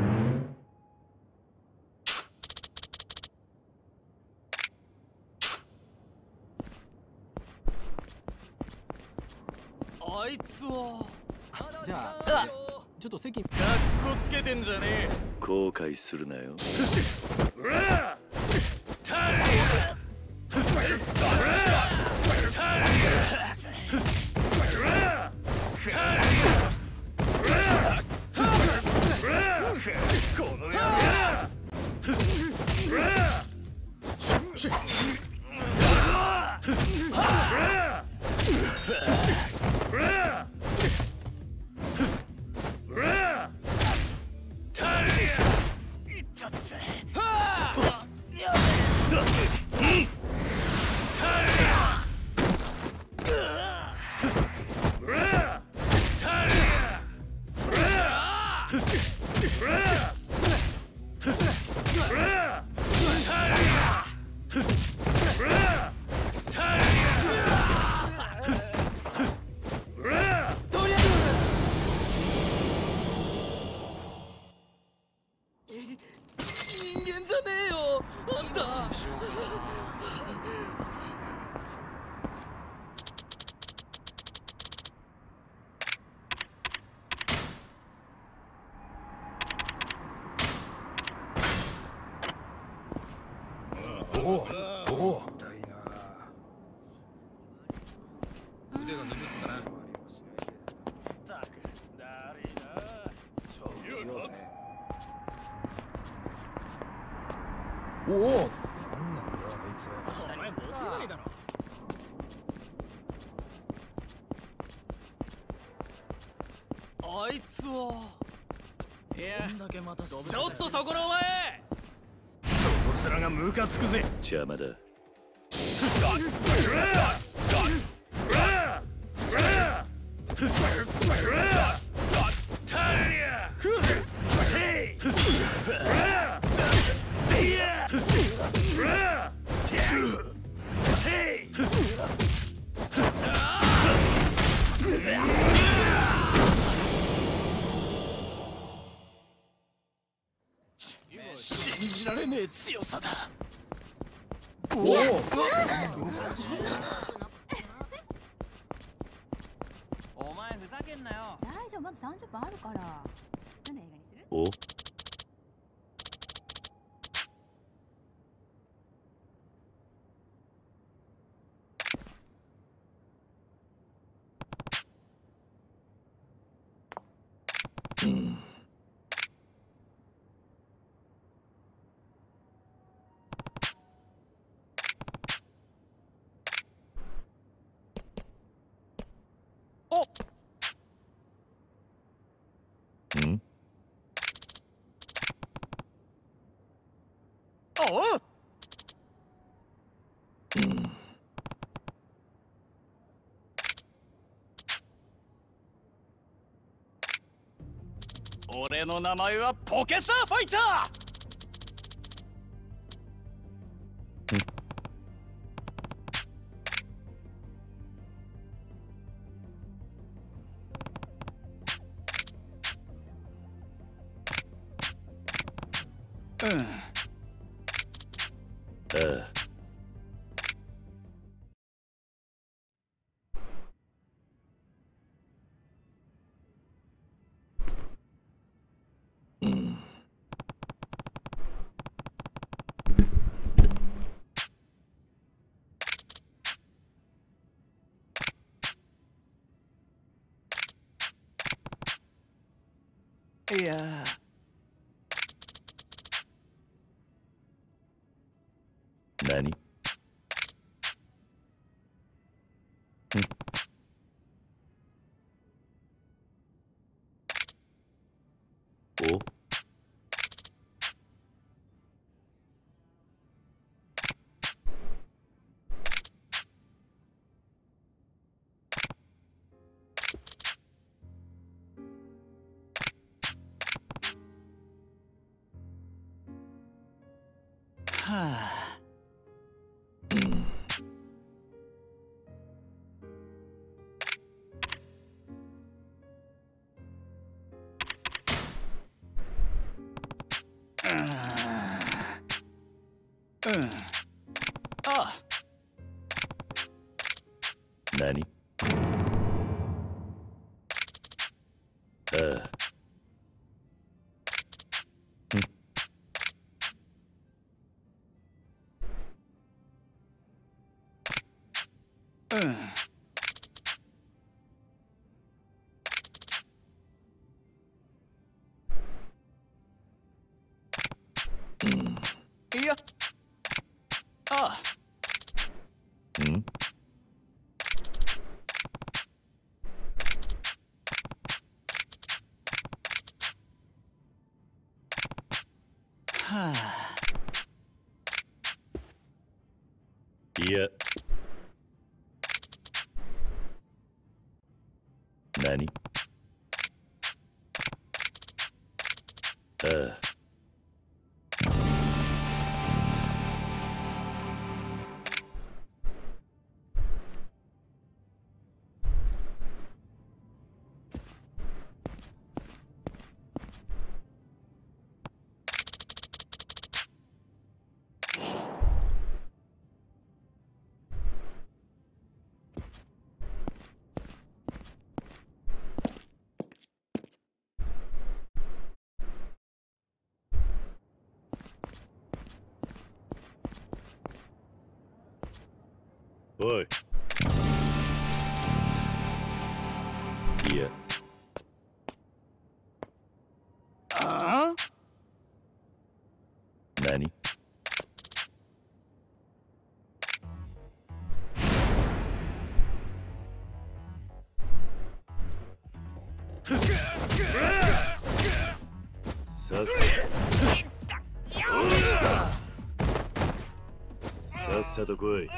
あいつは。じゃあちょっと席。かっこつけてんじゃねえ後悔するなよ。ちょっとそこのお前。その面がムカつくぜ。邪魔だ俺の名前はポケサーファイターいい。いや。あ何？さっさと来い。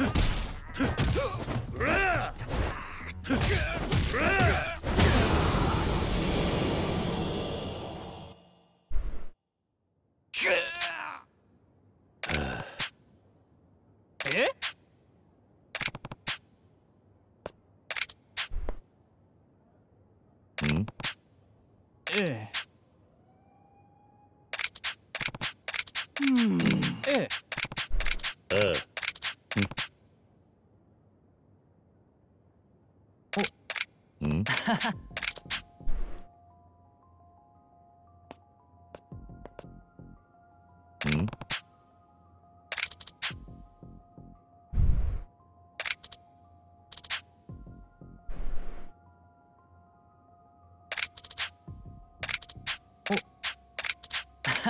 Huh?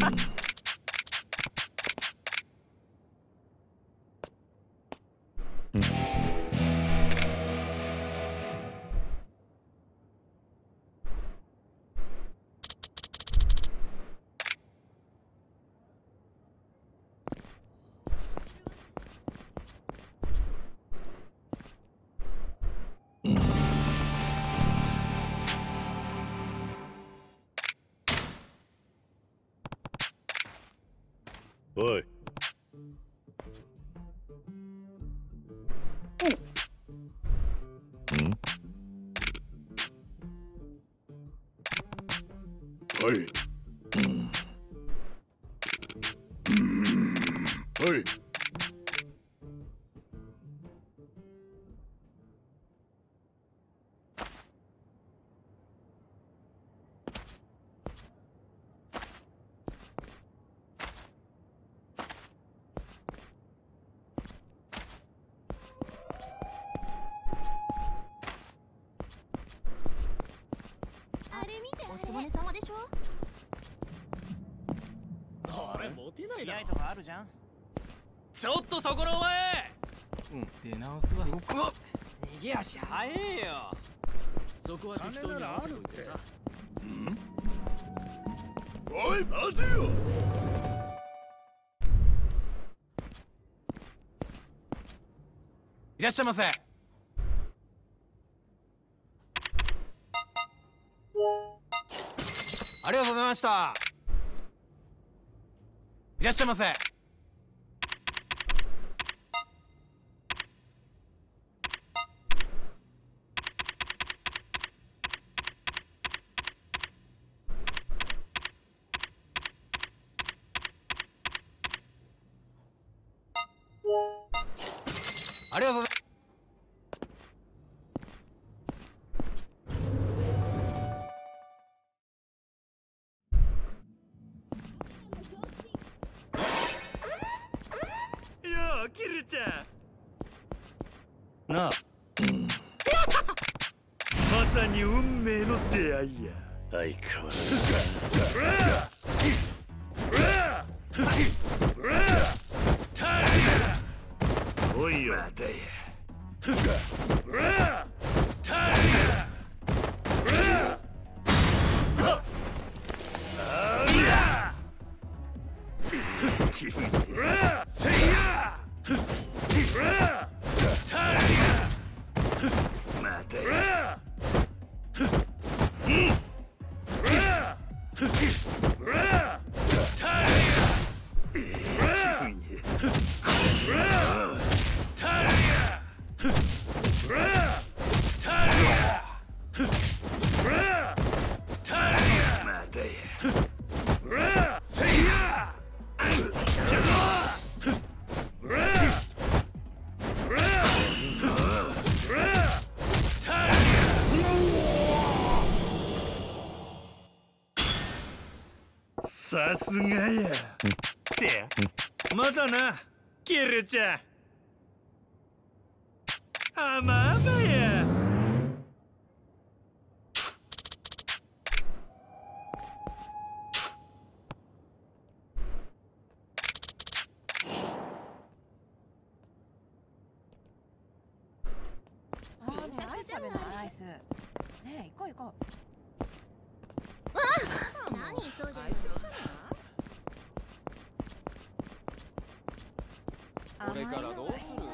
哈哈。おつぼね様でしょ？あれ？モテないだろ付き合いとかあるじゃん。ちょっとそこのお前！出直すわ。逃げ足早えよ。そこは適当に合わせといてさ。おい待てよ！いらっしゃいませいらっしゃいませ。すがやせやまだな。キルちゃん。あまあまやねえ行こう行こ何急いでるの買いすぎじゃないこれからどうする？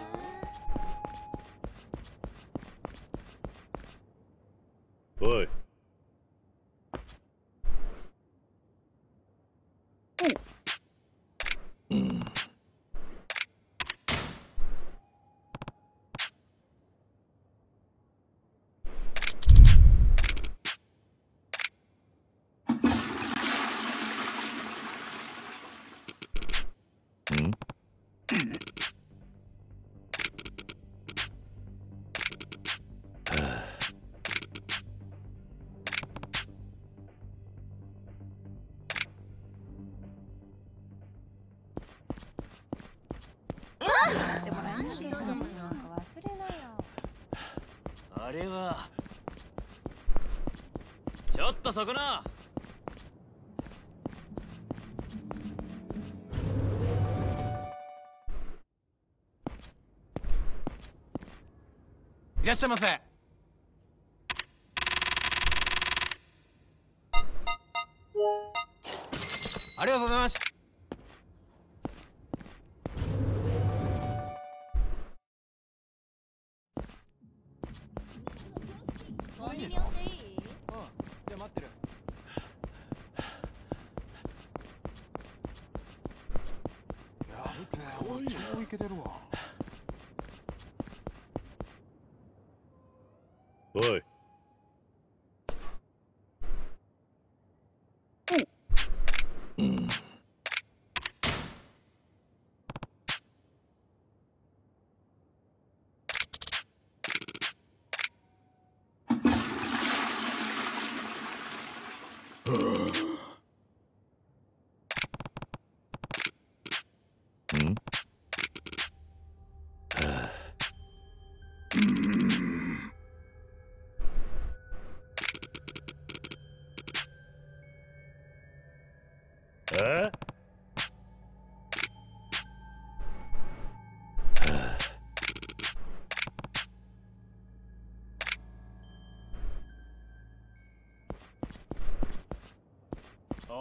れは。ちょっとそこな。いらっしゃいませ。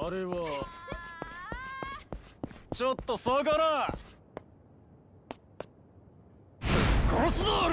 あれは。ちょっと魚殺すぞ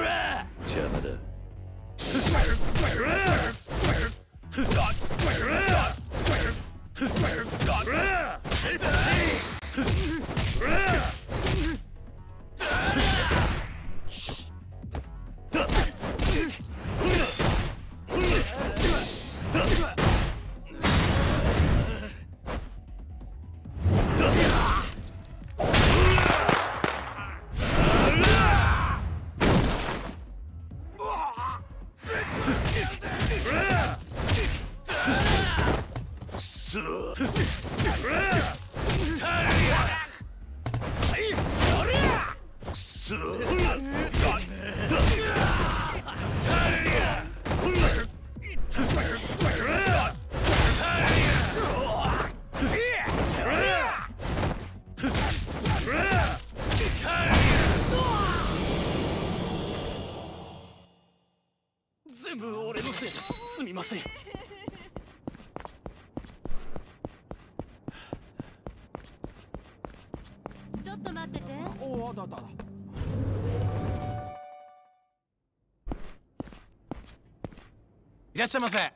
いらっしゃいませ。あ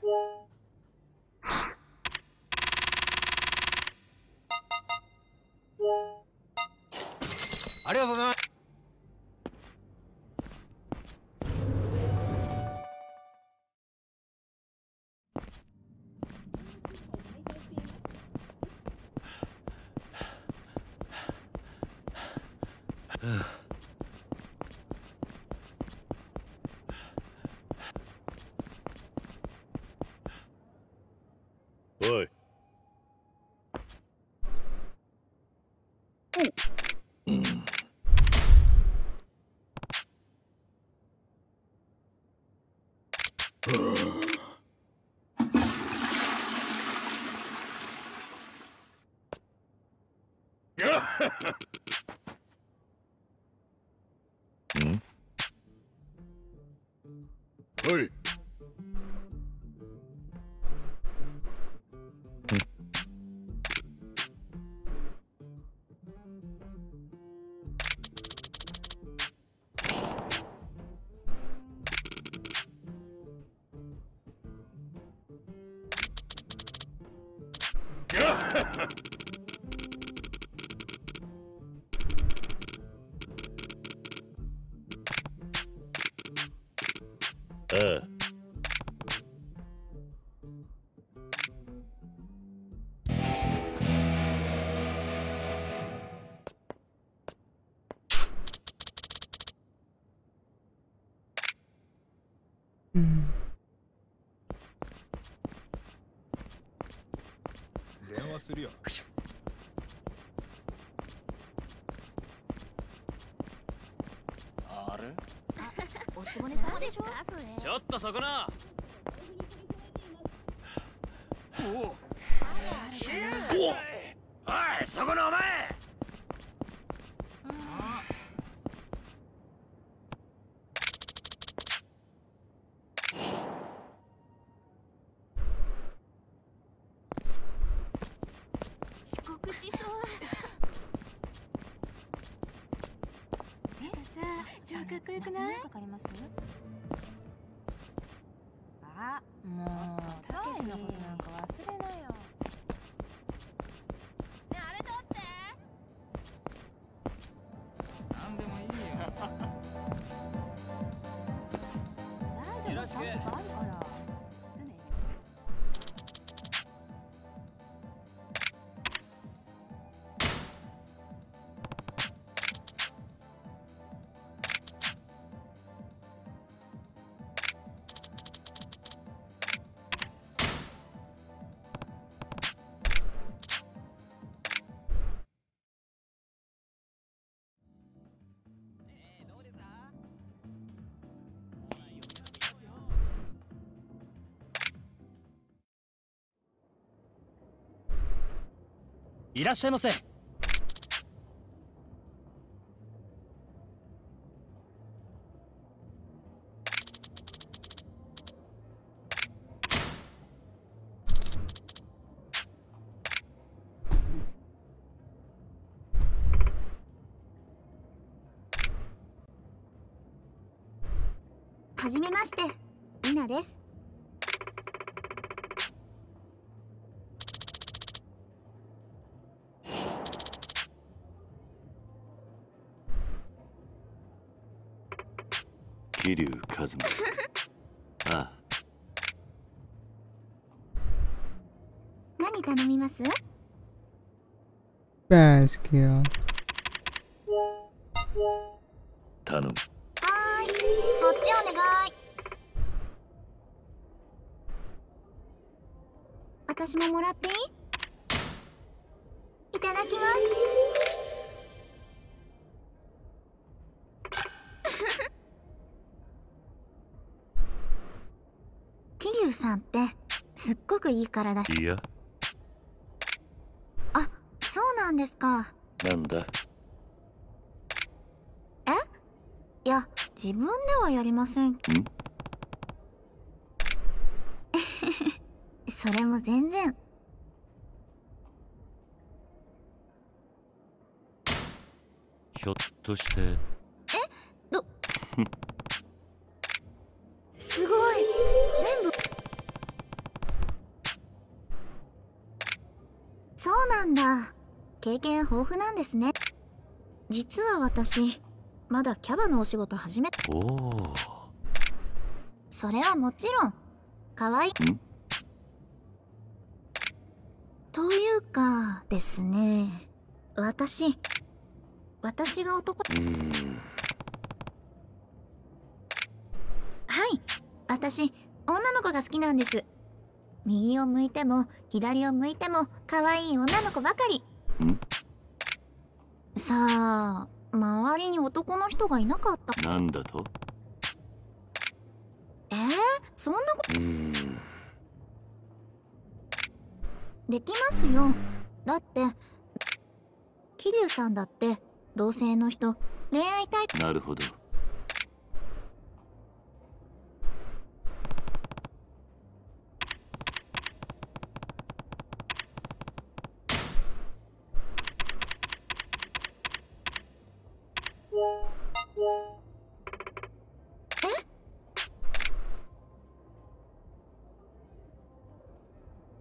りがとうございます。するよ。あれ？おつぼね様でしょ？ちょっとそこな。おお。ろしいらっしゃいませ。はじめまして。リナです。一馬ああ何頼みます？バス頼む。はい。こっちお願い。私ももらってさんってすっごくいい体いや。あそうなんですか。なんだ？え？いや自分ではやりません？それも全然。ひょっとして。え？ど？経験豊富なんですね。実は私まだキャバのお仕事始めおおそれはもちろん可愛い。というかですね私私が男。はい。私女の子が好きなんです。右を向いても左を向いても可愛い女の子ばかりさあ周りに男の人がいなかったなんだと？えー、そんなことできますよ。だって桐生さんだって同性の人恋愛タイプなるほど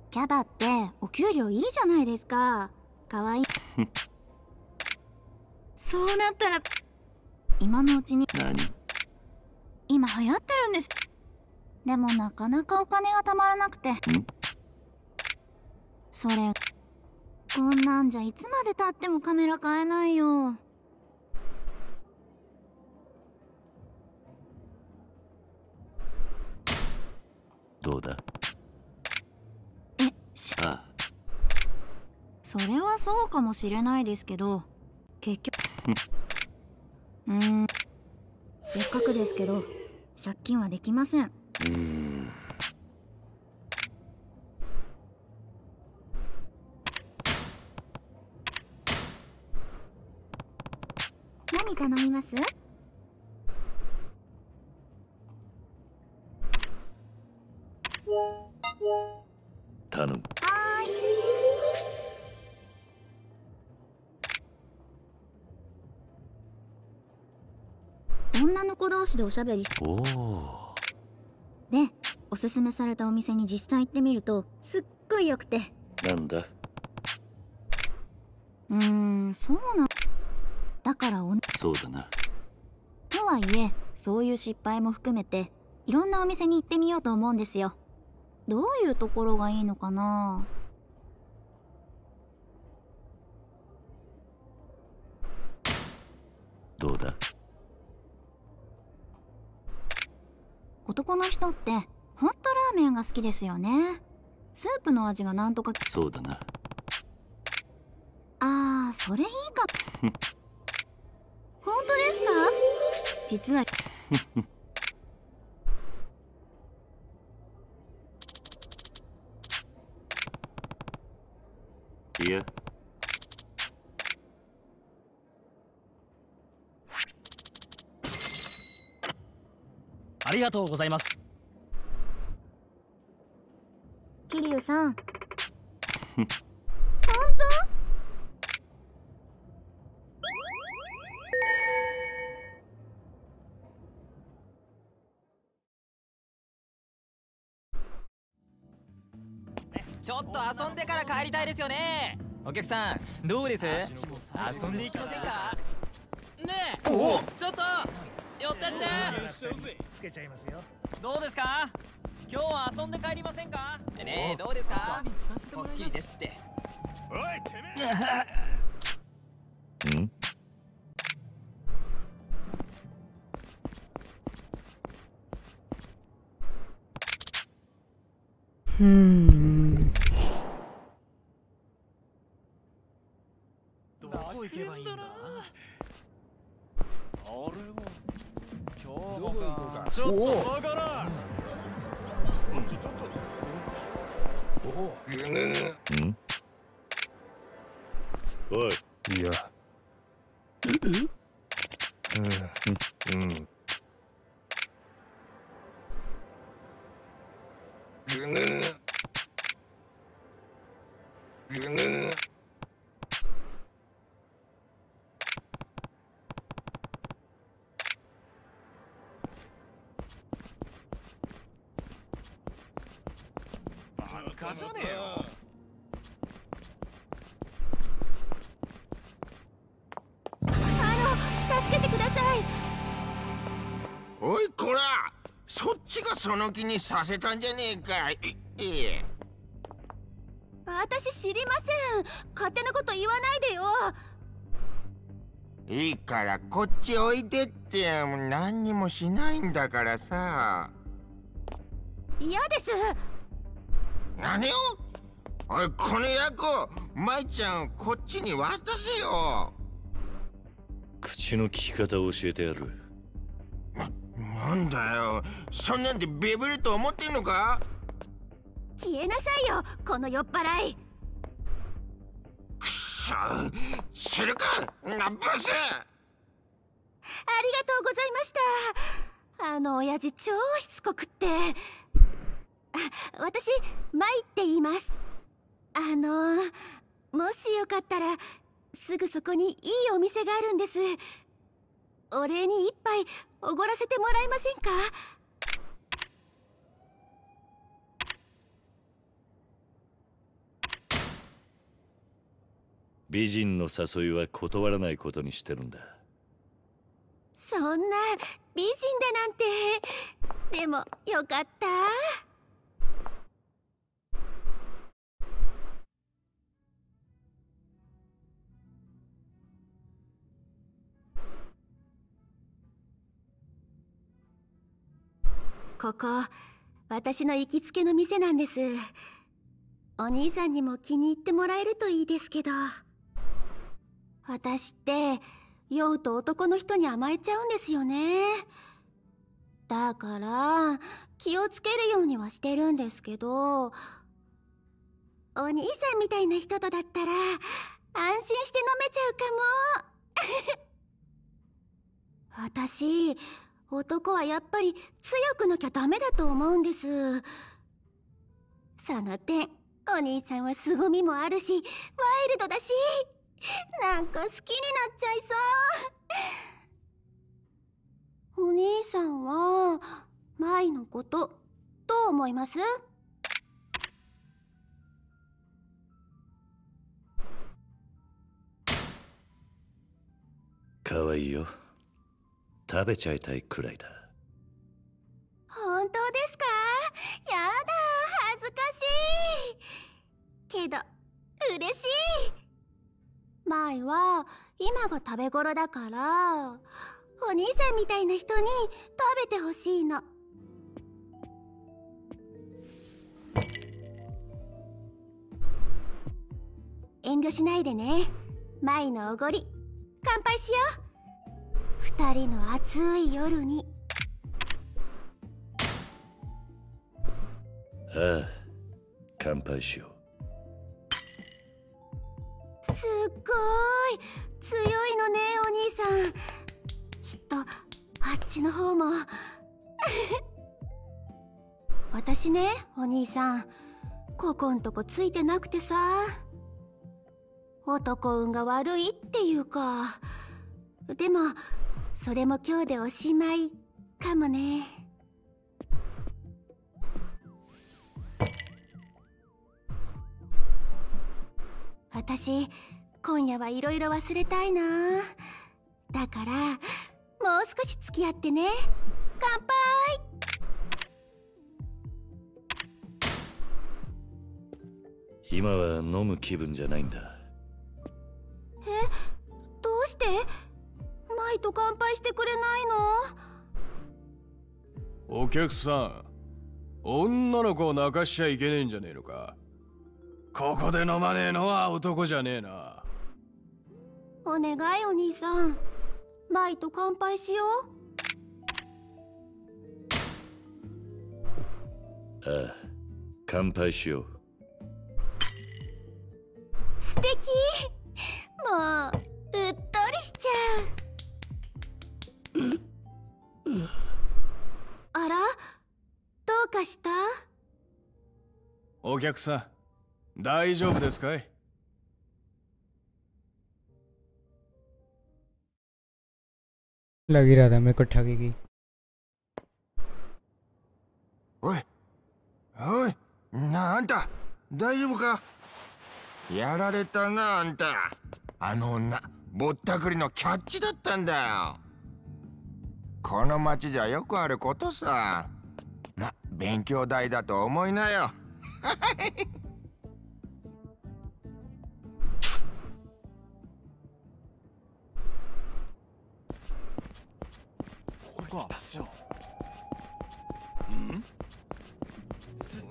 キャバってお給料いいじゃないですか。かわいい。そうなったら今のうちに。何？今流行ってるんです。でもなかなかお金がたまらなくて。それこんなんじゃいつまでたってもカメラ買えないよどうだ。えしああ。それはそうかもしれないですけど結局うーん。せっかくですけど借金はできません。うーん。何頼みます？女の子同士でおしゃべり。でおすすめされたお店に実際行ってみるとすっごい良くて。なんだ？うーんそうなだからおそうだな。とはいえそういう失敗も含めていろんなお店に行ってみようと思うんですよ。どういうところがいいのかな？どうだ？男の人ってほんとラーメンが好きですよね。スープの味がなんとかそうだな。あーそれいいか本当ですか？実は。いやありがとうございます。桐生さん。本ちょっと遊んでから帰りたいですよね。お客さんどうです？遊んでいきませんか？ねえお。ちょっと寄ってって。つけちゃいますよ。どうですか？今日は遊んで帰りませんか？ねえどうですか？こっきりですって。おいてめえ。んうん？その気にさせたんじゃねえかい。いえ。私知りません。勝手なこと言わないでよ。いいからこっちおいでって。何にもしないんだからさ。嫌です。何を？おいこの役を舞ちゃんこっちに渡せよ。口の利き方を教えてやるなんだよ。そんなんでビビると思ってんのか？消えなさいよこの酔っ払い。さあ知るかなブス。ありがとうございました。あの親父超しつこくって。あ私マイって言います。あのもしよかったらすぐそこにいいお店があるんです。お礼に一杯おごらせてもらえませんか？美人の誘いは断らないことにしてるんだ。そんな美人だなんて。でもよかったここ私の行きつけの店なんです。お兄さんにも気に入ってもらえるといいですけど。私って酔うと男の人に甘えちゃうんですよね。だから気をつけるようにはしてるんですけど。お兄さんみたいな人とだったら安心して飲めちゃうかも。私男はやっぱり強くなきゃダメだと思うんです。その点お兄さんは凄みもあるしワイルドだしなんか好きになっちゃいそう。お兄さんは舞のことどう思います？可愛いよ。食べちゃいたいくらいだ。本当ですか？やだ恥ずかしい。けど嬉しい。前は今が食べ頃だからお兄さんみたいな人に食べてほしいの。遠慮しないでね。舞のおごり乾杯しよう。二人の暑い夜に。ああ乾杯しよすっごい強いのねお兄さん。きっとあっちの方も。私ねお兄さん。ここんとこついてなくてさ。男運が悪いっていうか。でもそれも今日でおしまい。かもね。私今夜はいろいろ忘れたいな。だからもう少し付き合ってね。乾杯。う今は飲む気分じゃないんだ。え？どうして？マイと乾杯してくれないの？お客さん女の子を泣かしちゃいけねえんじゃねえのか？ここで飲まねえのは男じゃねえな。お願いお兄さん。マイと乾杯しよう。ああ乾杯しよう。素敵。もううっとりしちゃうあらどうかしたお客さん大丈夫ですかい लग ही रहा था मेरे को ठगेगी おいおいなああんた大丈夫かやられたなあんたあの女ぼったくりのキャッチだったんだよ この町じゃよくあることさ。ま勉強代だと思いなよ。これ来たっしょん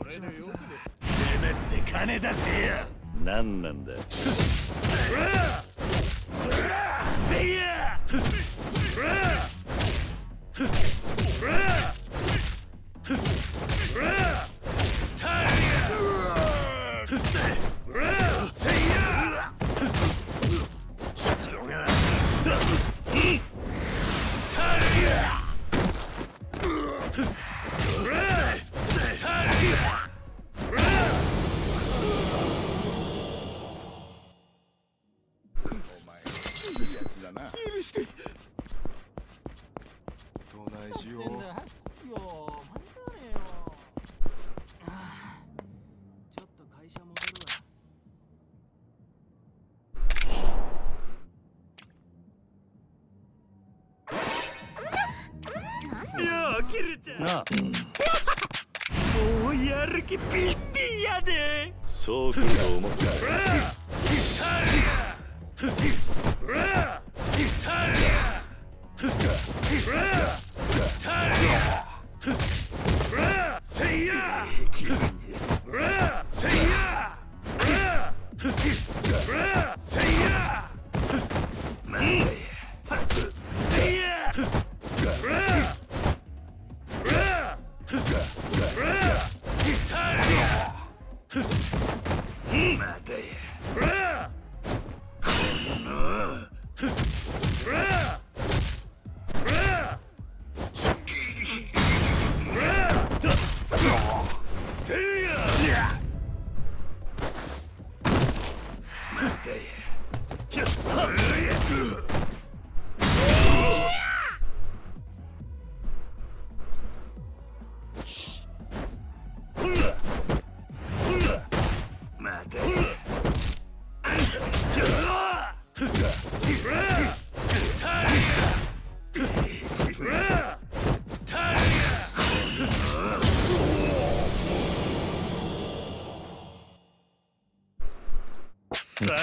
俺の欲で。てめって金出せよ。何なんだ 許 そう来ると思った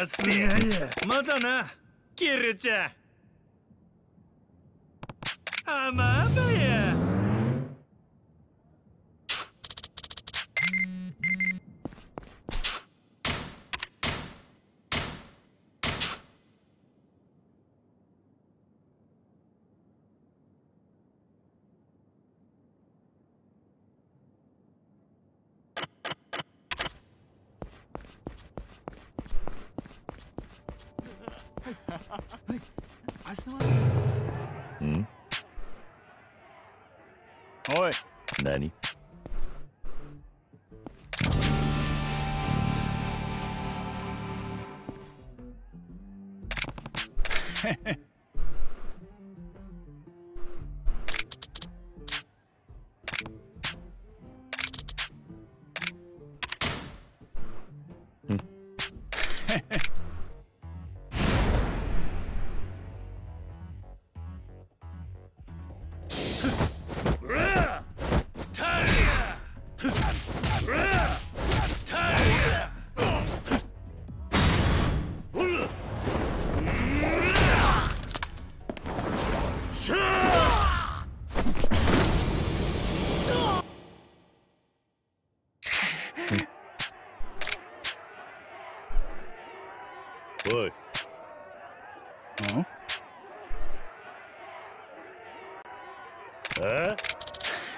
すがやまだなキルちゃんあま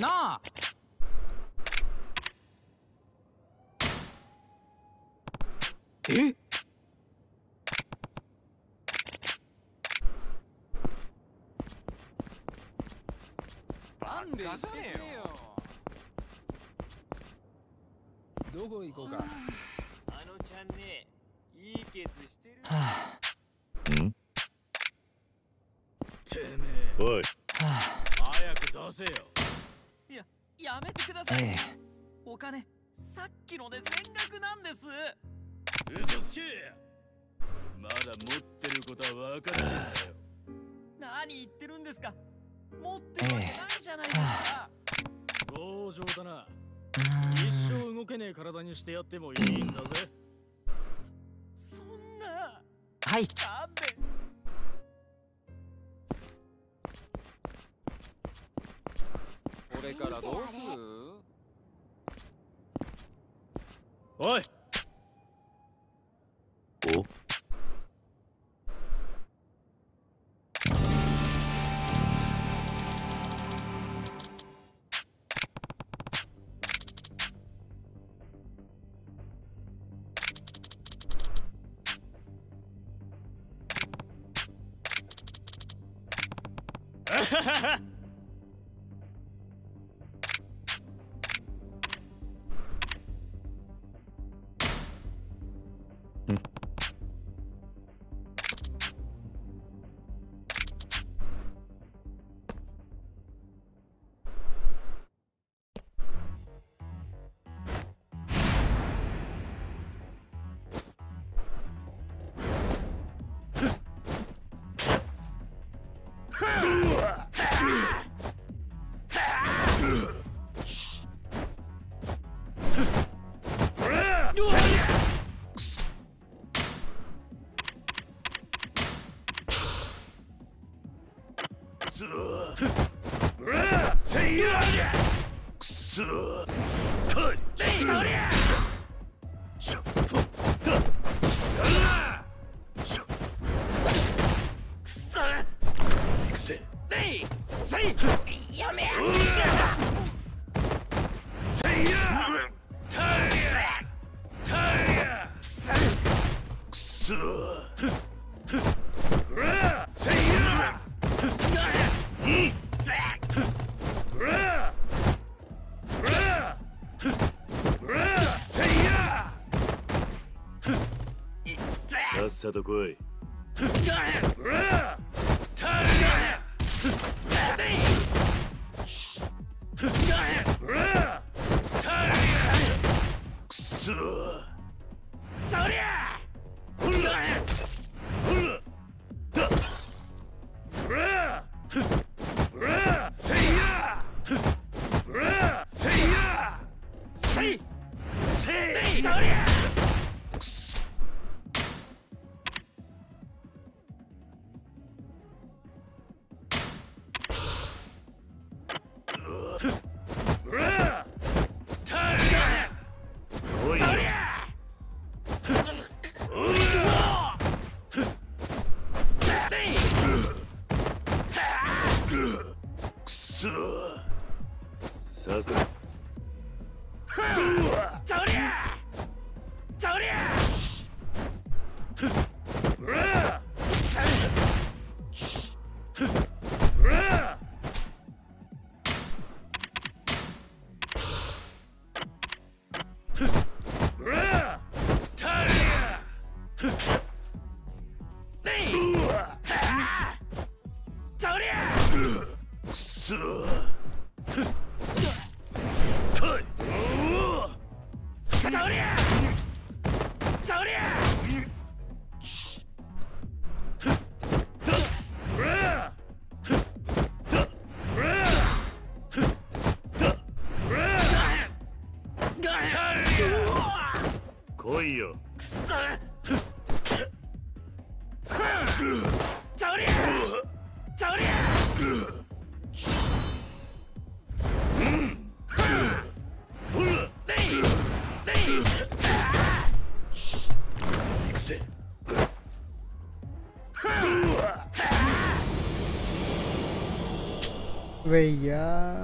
なあ。え？勘弁してよどこ行こうかあのちゃん？ねいいケツしてるんてめおい。早く出せよださい、ええ。お金さっきので全額なんです。嘘つけ。まだ持ってることは分かってんだよ。何言ってるんですか。持ってるわけないじゃないですか、強情だな。一生動けねえ体にしてやってもいいんだぜ。そんな。はい。勘弁おくそさと来い Yeah.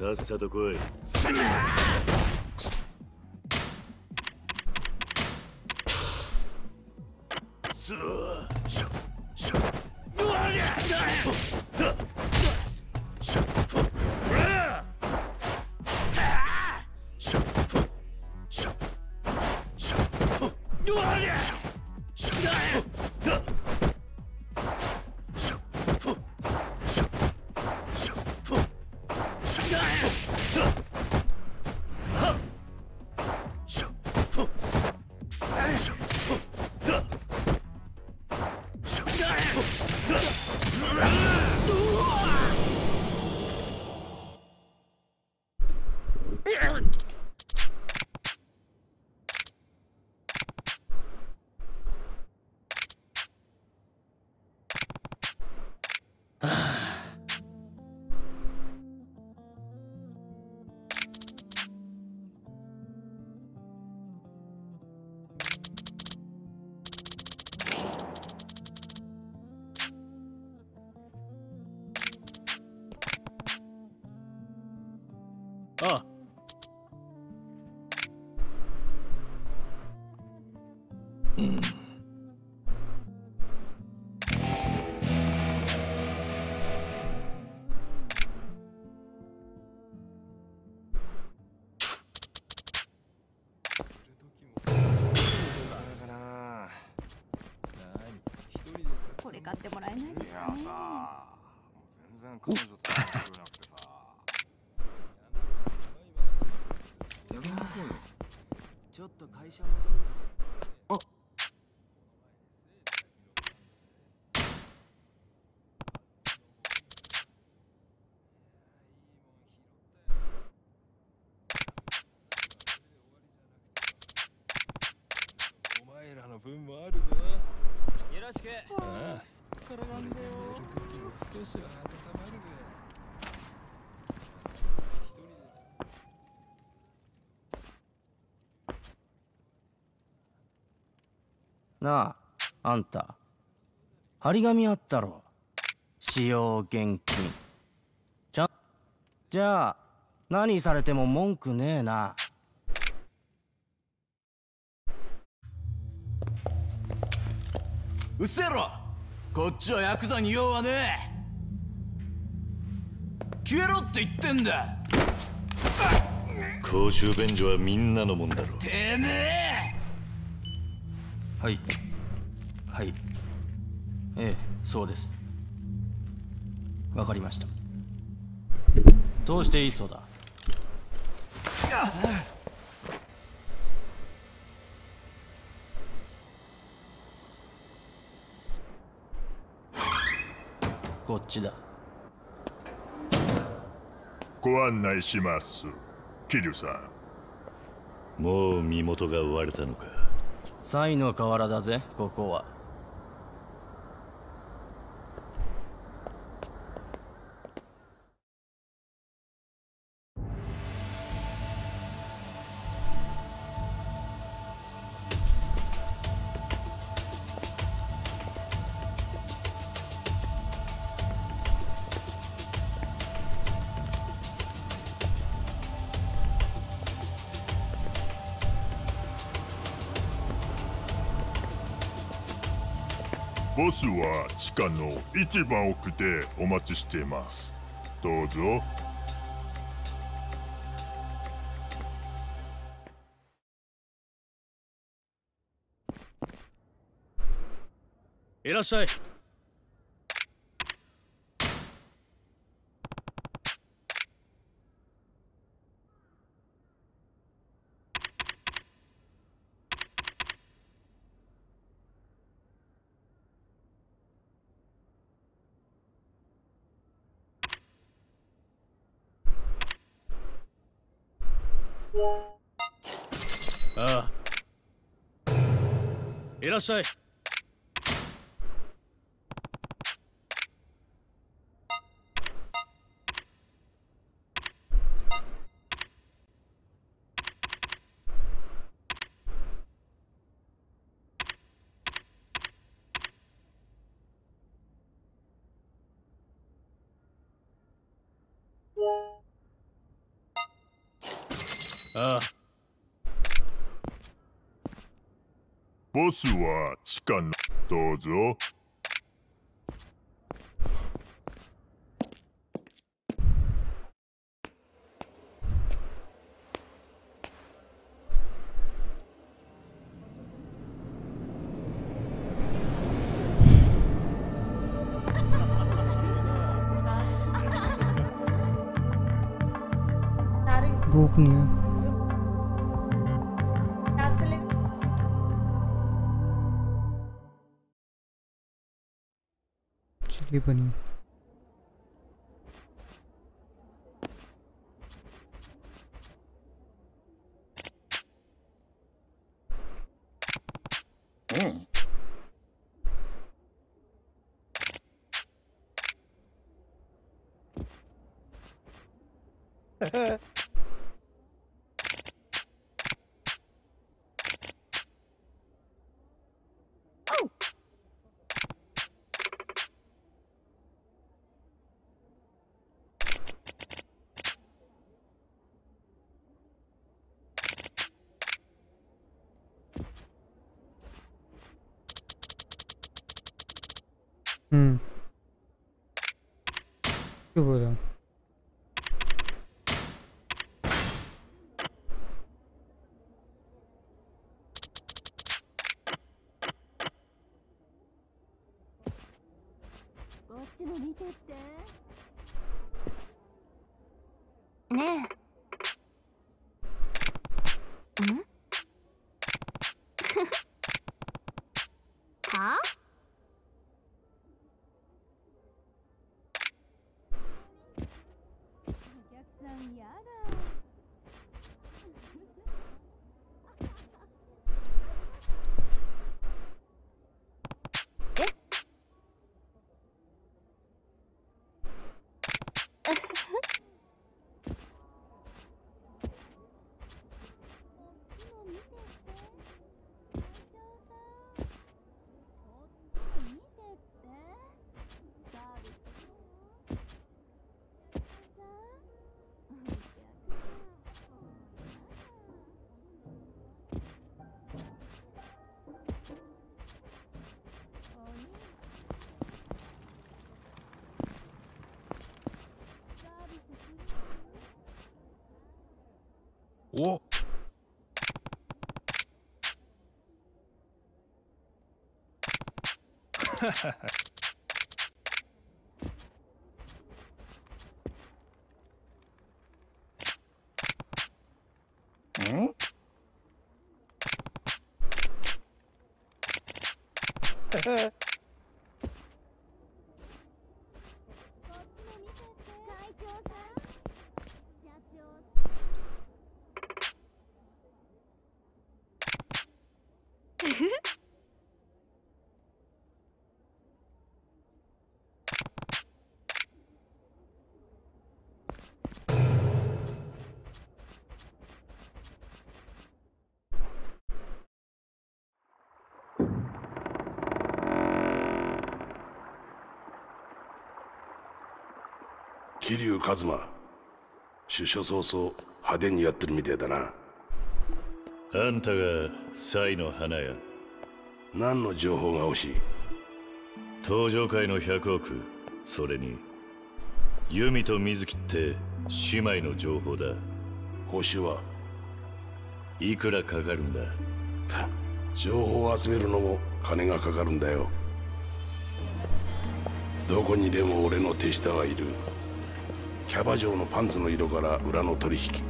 さっさと来い。ないですかね全然彼女と話してくれなくてさちょっと会社戻るお前らの分もあるぞよろしくああすっからなんだよ少しは温まるぜなああんた。張り紙あったろ。使用現金。ちゃじゃあ何されても文句ねえな。うっせろ。こっちはヤクザに用はねえ。消えろって言ってんだ。公衆便所はみんなのもんだろてめえ。はい。はい。ええそうです。わかりました。どうしていいそうだ？こっちだご案内します。桐生さん。もう身元が追われたのか。サイの河原だぜここはは地下の一番奥でお待ちしています。どうぞ。いらっしゃい。らっしゃいボスは地下のどうぞ。お。ん 桐生一馬出所早々派手にやってるみてえだな。あんたがサイの花や。何の情報が欲しい？登場界の100億それにユミと水木って姉妹の情報だ。報酬は？いくらかかるんだ？情報を集めるのも金がかかるんだよ。どこにでも俺の手下はいるキャバ嬢のパンツの色から裏の取引。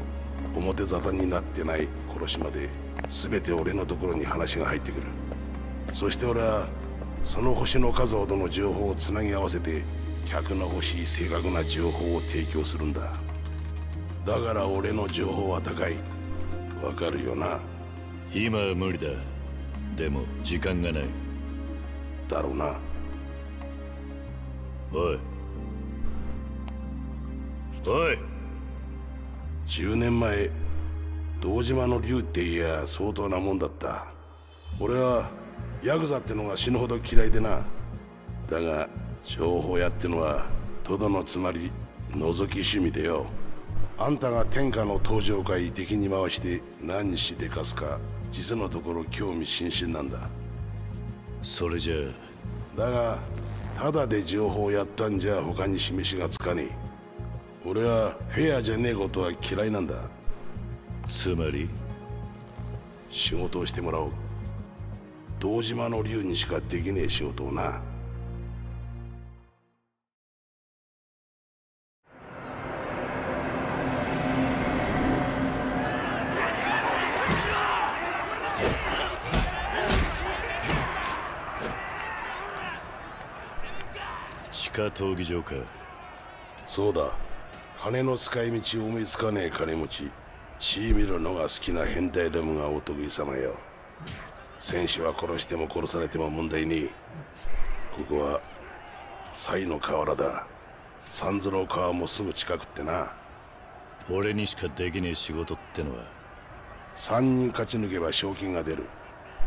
表沙汰になってない殺しまで全て俺のところに話が入ってくる。そして俺はその星の数ほどの情報をつなぎ合わせて客の欲しい正確な情報を提供するんだ。だから俺の情報は高い。わかるよな？今は無理だ。でも時間がない。だろうな。おい。おい10年前堂島の竜っていや相当なもんだった。俺はヤクザってのが死ぬほど嫌いでな。だが情報屋ってのはとどのつまり覗き趣味でよ。あんたが天下の登場会敵に回して何しでかすか実のところ興味津々なんだ。それじゃだがただで情報をやったんじゃ他に示しがつかねえ俺はフェアじゃねえことは嫌いなんだ。つまり？仕事をしてもらおう。堂島の竜にしかできねえ仕事をな。地下闘技場か。そうだ金の使い道を思いつかねえ金持ち血見るのが好きな変態どもがお得意様よ。戦士は殺しても殺されても問題ねえ。ここは西の河原だ。三途の川もすぐ近くってな。俺にしかできねえ仕事ってのは。3人勝ち抜けば賞金が出る。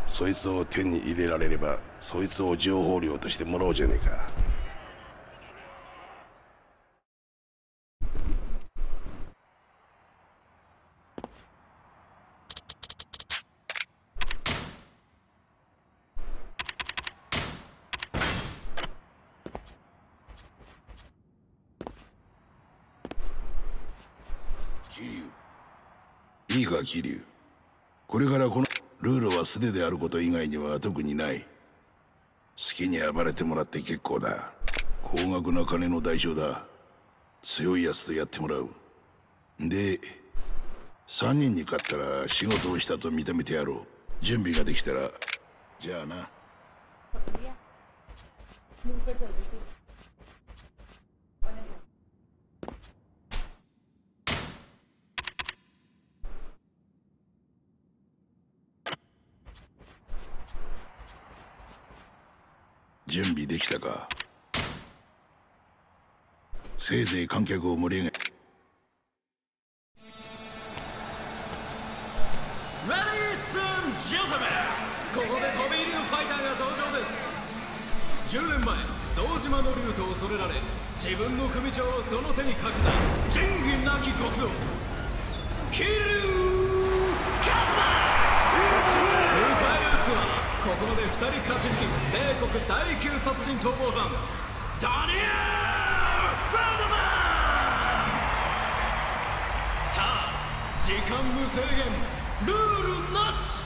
そいつを手に入れられればそいつを情報料としてもらおうじゃねえか桐生いいか桐生これからこのルールは素手であること以外には特にない。好きに暴れてもらって結構だ。高額な金の代償だ。強い奴とやってもらう。で3人に勝ったら仕事をしたと認めてやろう。準備ができたら。じゃあな。準備できたか？せいぜい観客を盛り上げ。Ladies and gentlemen! ここで飛び入りのファイターが登場です。10年前堂島の竜と恐れられ自分の組長をその手にかけた仁義なき極道桐生カズマここまで2人勝ち抜き米国第9殺人逃亡犯ダニエル・フェードマン。さあ時間無制限ルールなし。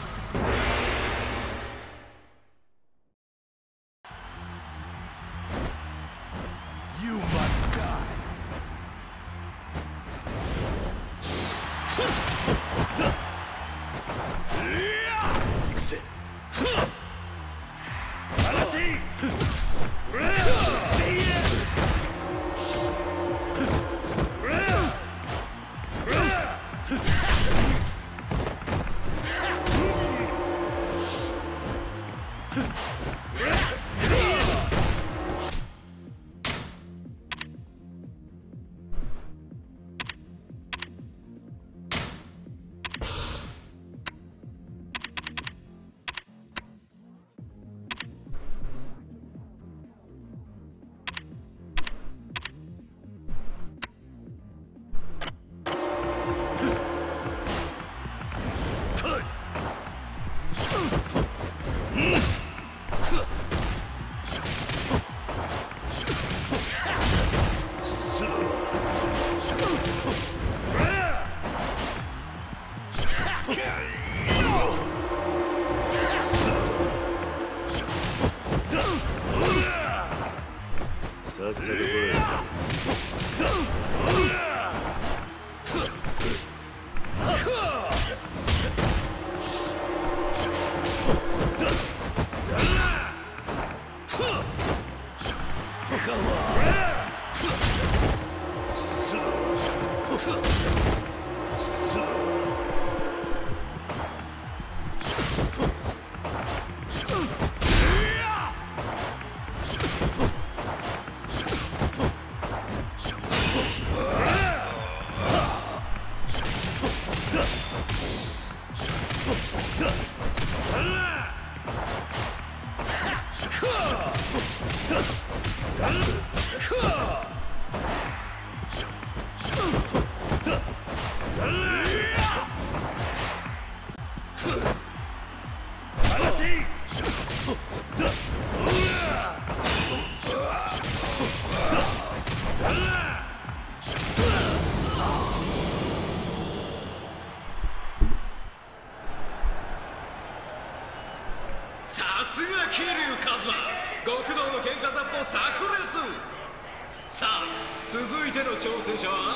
Station.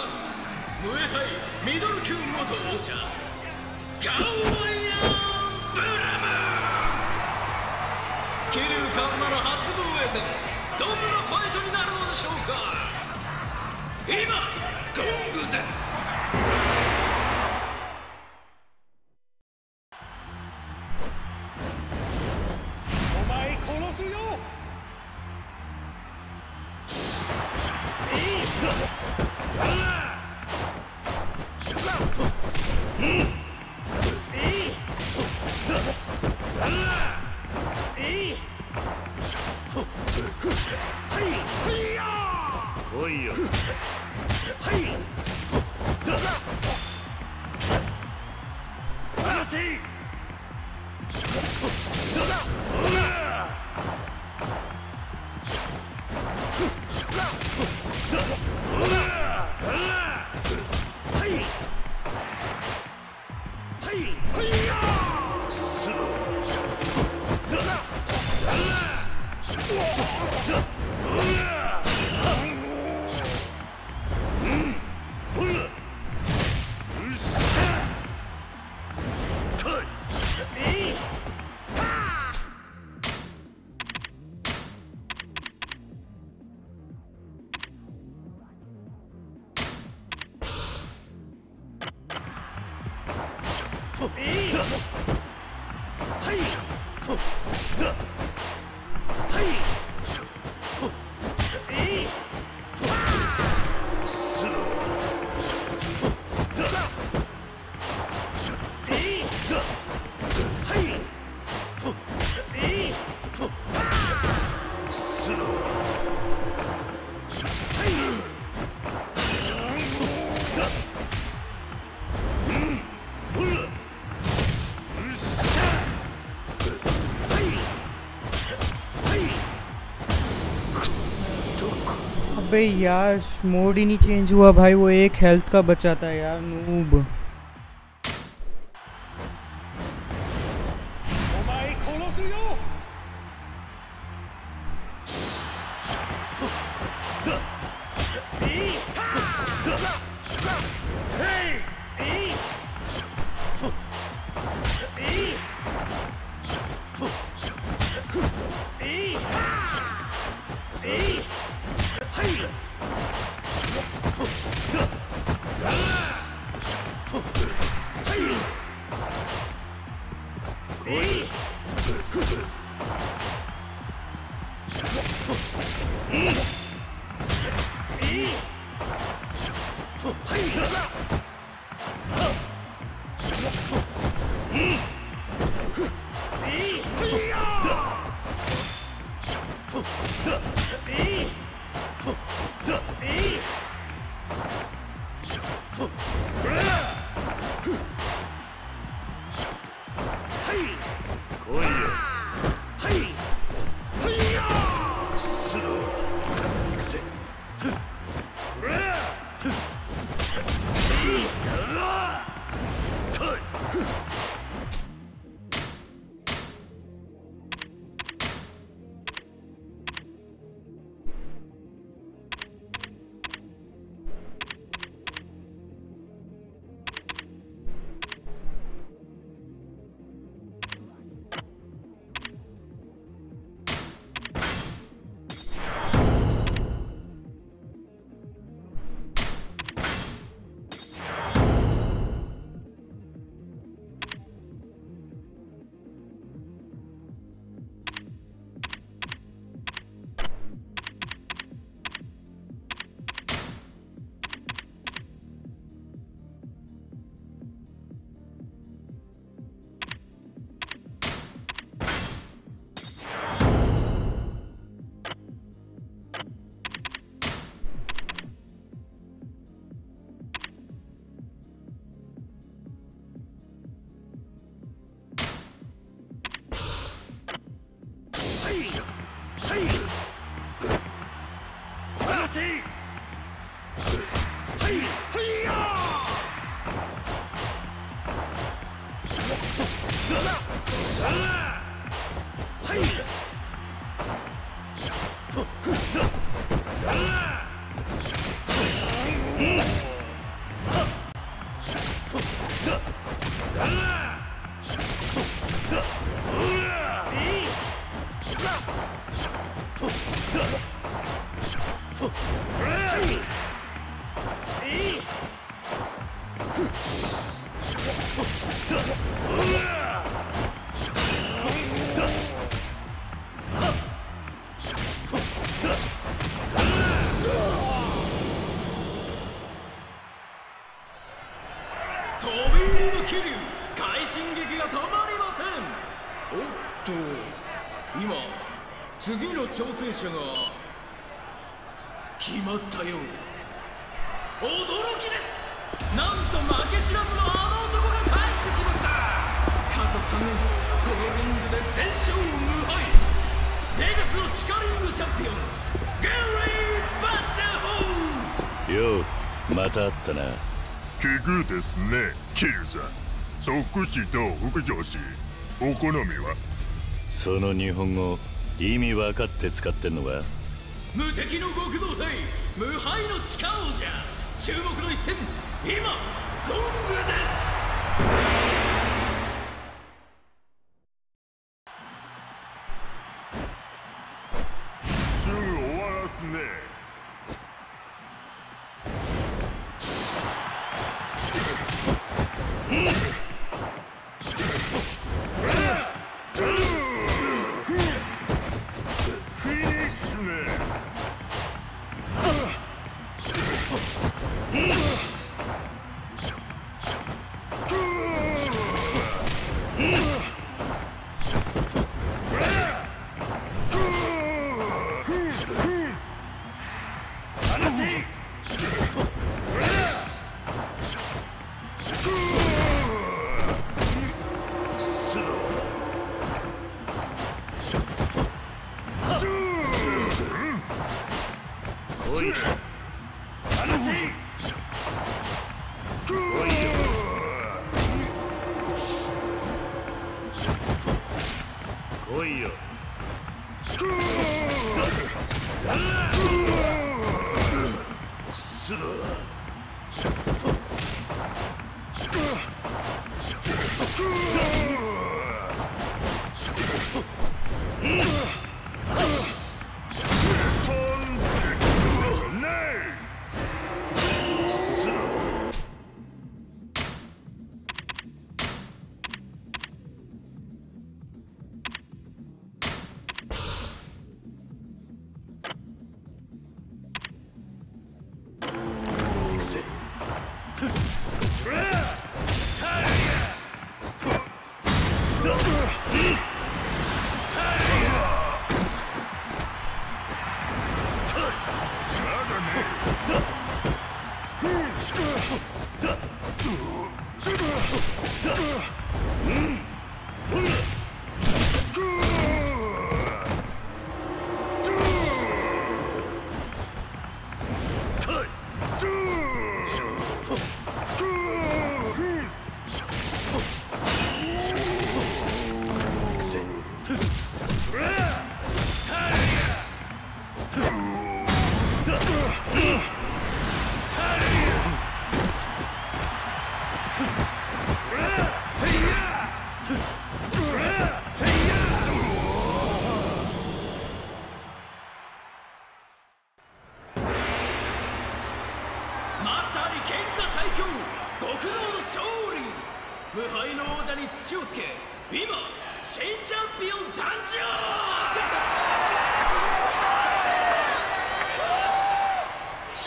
भाई यार मोड ही नहीं चेंज हुआ भाई, वो एक हेल्थ का बचाता था यार noob 来い。挑戦者が決まったようです驚きですなんと負け知らずのあの男が帰ってきました。過去3年このリングで全勝無敗。ベガスの地下リングチャンピオンゲリー・バスターホーズ。ようまた会ったな。奇遇ですねキルさん。即死と副上司お好みは？その日本語意味分かって使ってんのか？無敵の極道隊無敗の地下王者注目の一戦今ゴングです！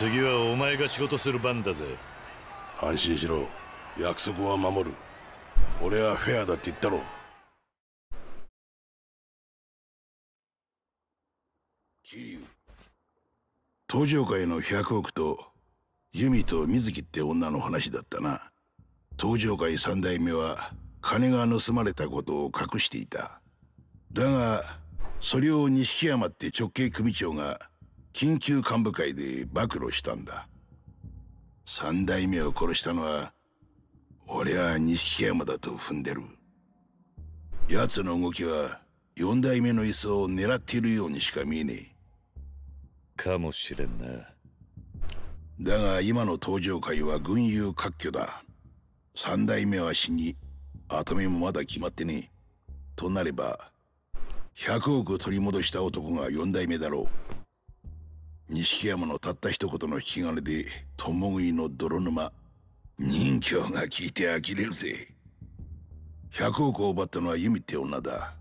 次はお前が仕事する番だぜ。安心しろ。約束は守る。俺はフェアだって言ったろ。桐生。東上界の100億と由美と水木って女の話だったな。東上界三代目は金が盗まれたことを隠していた。だがそれを錦山って直系組長が緊急幹部会で暴露したんだ。三代目を殺したのは俺は錦山だと踏んでる。奴の動きは四代目の椅子を狙っているようにしか見えねえ。かもしれんな。だが今の登場会は群雄割拠だ。三代目は死に跡目もまだ決まってねえ。となれば100億取り戻した男が四代目だろう錦山のたった一言の引き金で共食いの泥沼人形が聞いて呆れるぜ。100億を奪ったのはユミって女だ。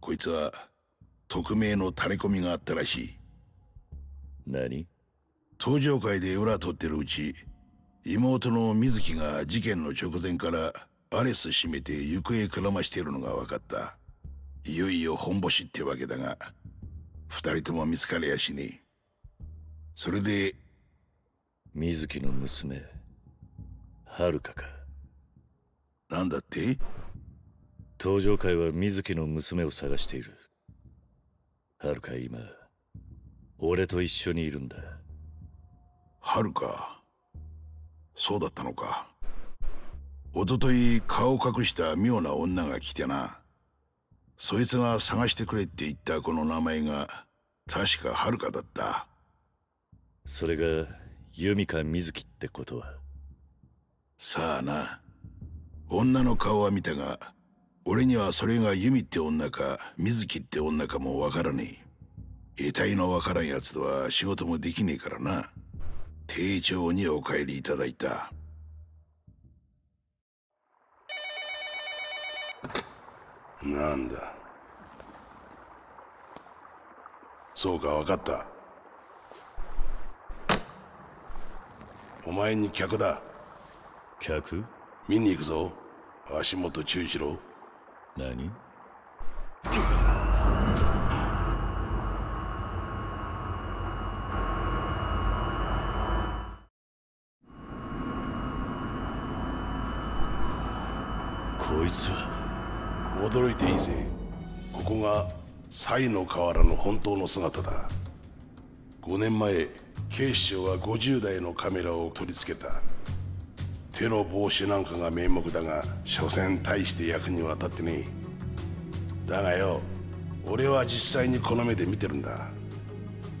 こいつは匿名の垂れ込みがあったらしい。何？登場会で裏取ってるうち妹の水木が事件の直前からアレス閉めて行方くらましているのが分かった。いよいよ本ボシってわけだが二人とも見つかりやしねえそれで水木の娘遥かか。なんだって？登場会は水木の娘を探している。遥か今俺と一緒にいるんだ。遥かそうだったのか。一昨日顔を隠した妙な女が来てな。そいつが探してくれって言ったこの名前が確か遥かだったそれが由美か水木ってことは。さあな。女の顔は見たが俺にはそれが由美って女か水木って女かもわからねえ。得体のわからんやつとは仕事もできねえからな。丁重にお帰りいただいた。なんだ。そうか分かったお前に客だ。客？見に行くぞ。足元注意しろ何？こいつは。驚いていいぜ。ここが西の河原の本当の姿だ。5年前警視庁は50台のカメラを取り付けた。テロ防止なんかが名目だが所詮大して役には立ってねえ。だがよ俺は実際にこの目で見てるんだ。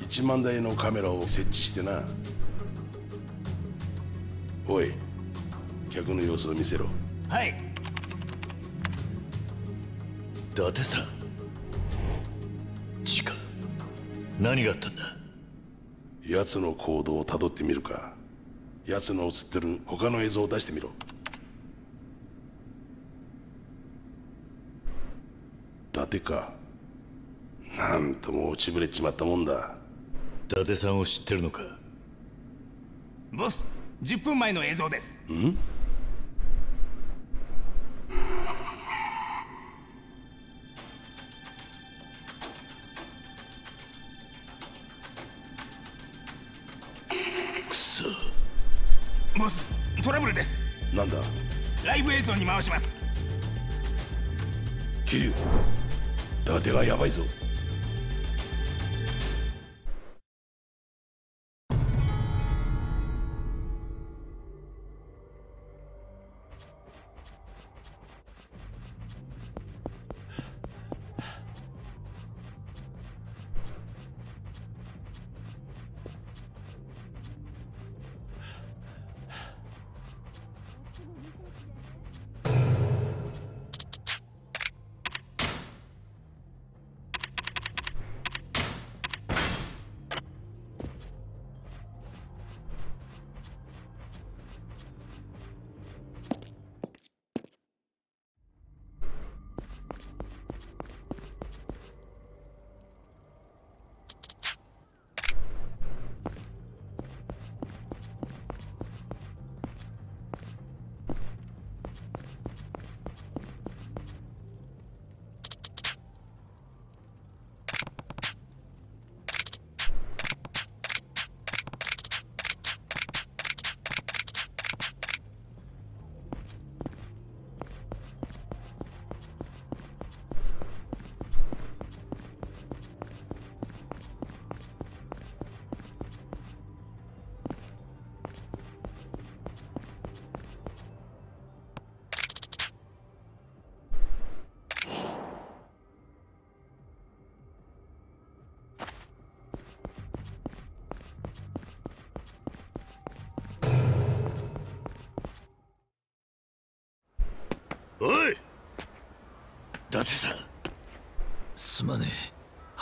1万台のカメラを設置してな。おい客の様子を見せろ。はい。伊達さん。地下何があったんだ？奴の行動をたどってみるか。奴の映ってる他の映像を出してみろ。伊達か。なんとも落ちぶれちまったもんだ。伊達さんを知ってるのか。ボス10分前の映像です。ん？なんだ？ライブ映像に回します。桐生伊達がヤバいぞ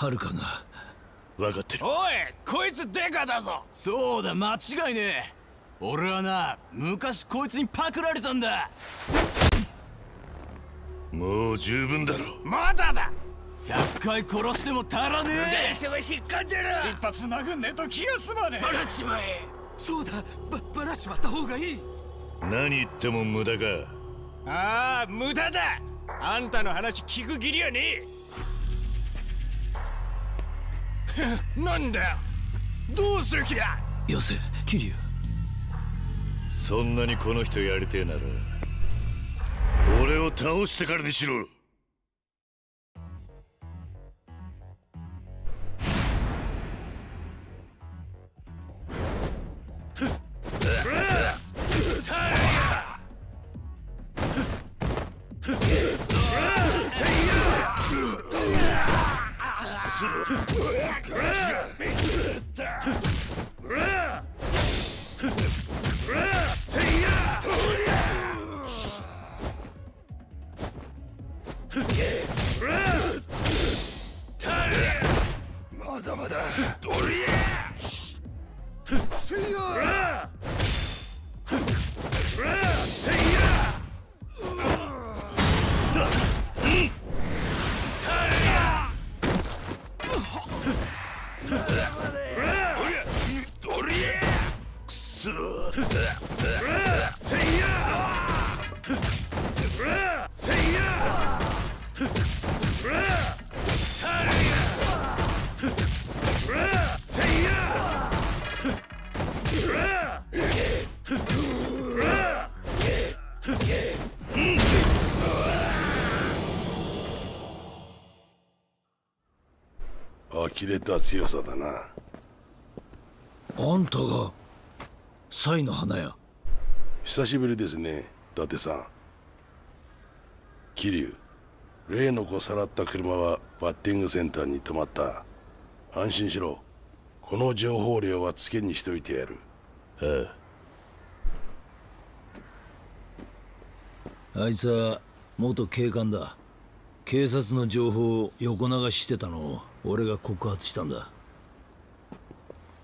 はるかが。分かってる。おいこいつデカだぞ。そうだ間違いねえ。俺はな昔こいつにパクられたんだ。もう十分だろ。まだだ。100回殺しても足らねえ。電車は引っかんでる。一発殴んねえと気が済まねえ。バラしまえそうだばバラしまった方がいい。何言っても無駄か。ああ無駄だ。あんたの話聞く義理はねえ なんだよ。どうする気だ？よせ桐生。そんなにこの人やりてえなら俺を倒してからにしろた強さだな。あんたがサイの花や。久しぶりですね伊達さん。桐生。例の子さらった車はバッティングセンターに止まった。安心しろ。この情報量はつけにしといてやる。ああいつは元警官だ。警察の情報を横流ししてたの。を俺が告発したんだ。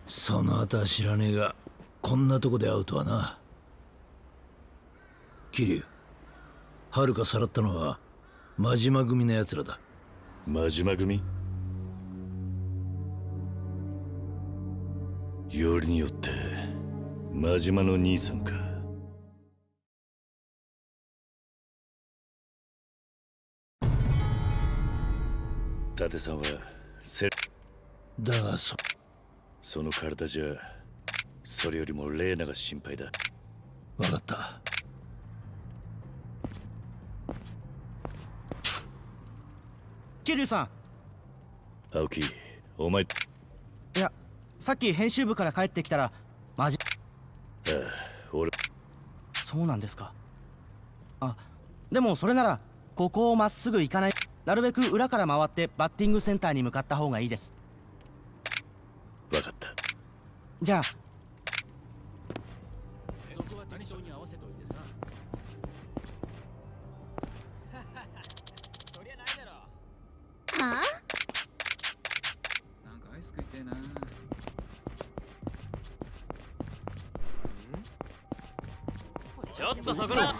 その後は知らねえがこんなとこで会うとはな。桐生はるかさらったのは真島組の奴らだ。真島組？よりによって真島の兄さんか。伊達さんはせだがそその体じゃそれよりもレーナが心配だ。分かった。桐生さん。青木お前。いやさっき編集部から帰ってきたらマジ。ああ俺。そうなんですか。あでもそれならここをまっすぐ行かないなるべく裏から回ってバッティングセンターに向かった方がいいです。分かった。じゃあ。そこは適当に合わせといてさ。そりゃないだろはなんかアイス食いてえな。ちょっとそこら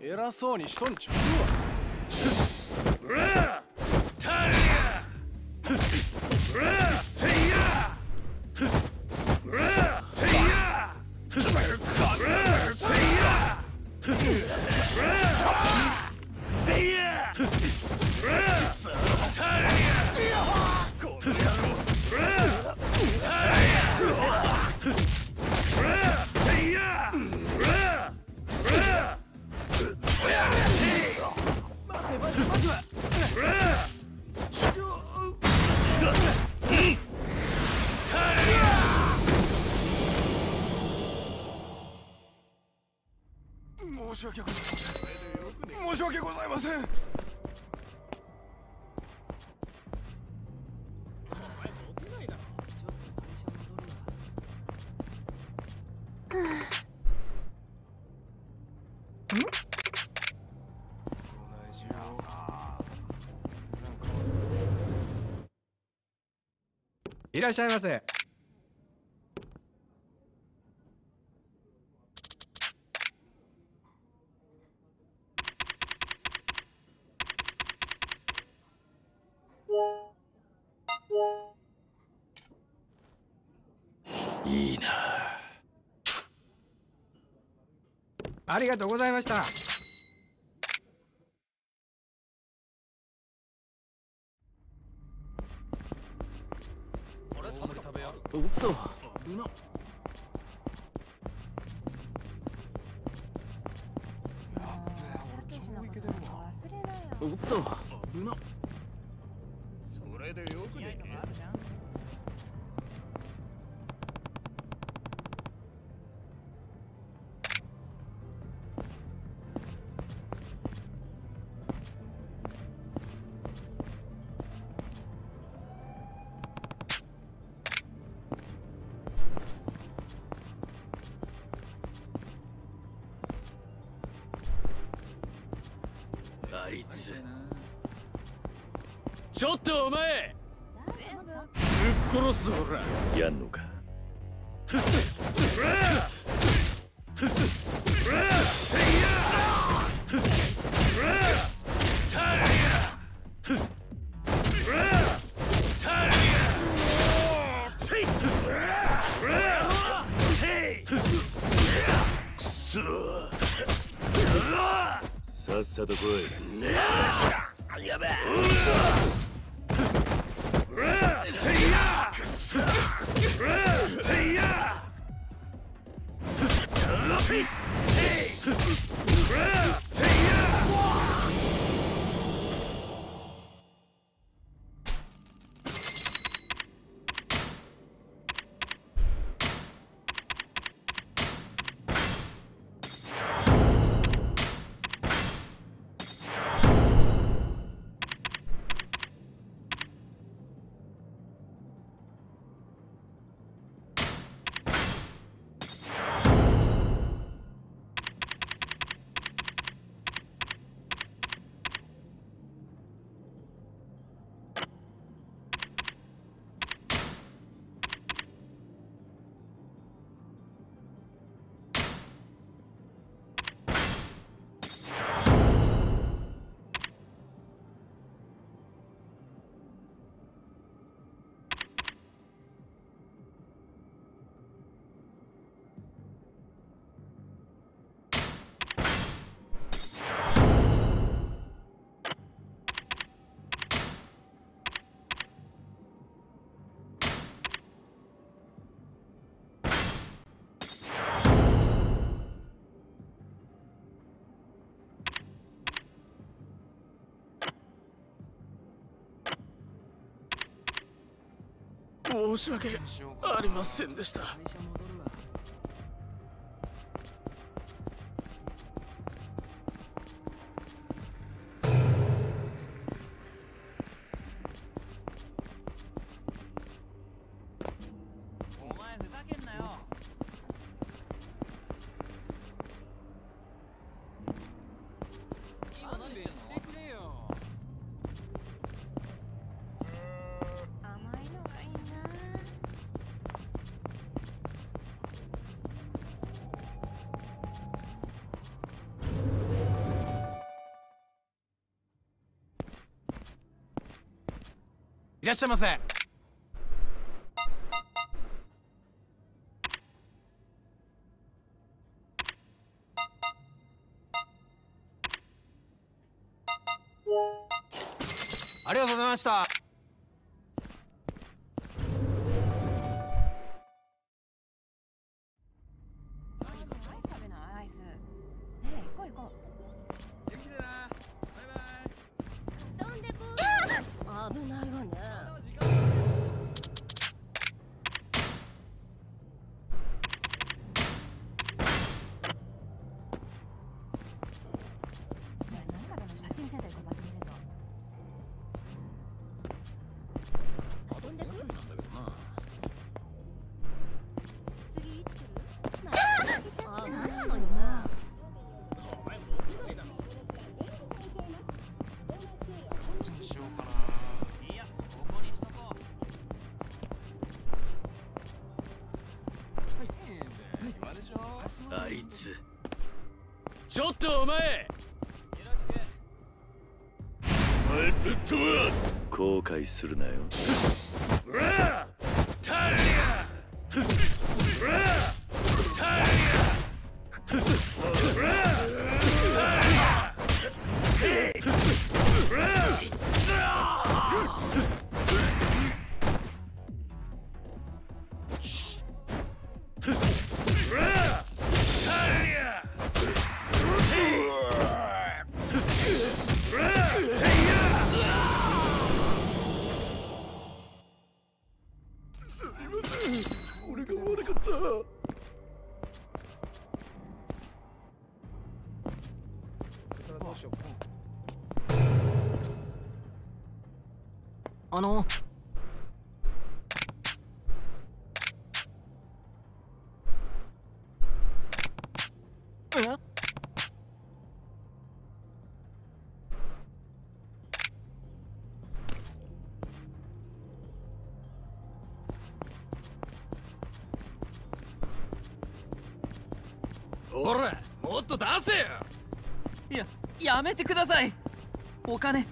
偉そうにしとんちゃう Rah! らっしゃいませ。いいな。ありがとうございました。おっとルナおっとルナちょっとお前ぶっ殺すぞほら。やん申し訳ありませんでした。らっしゃいませ。ありがとうございました。解するの。えほらもっと出せよ。いややめてください。お金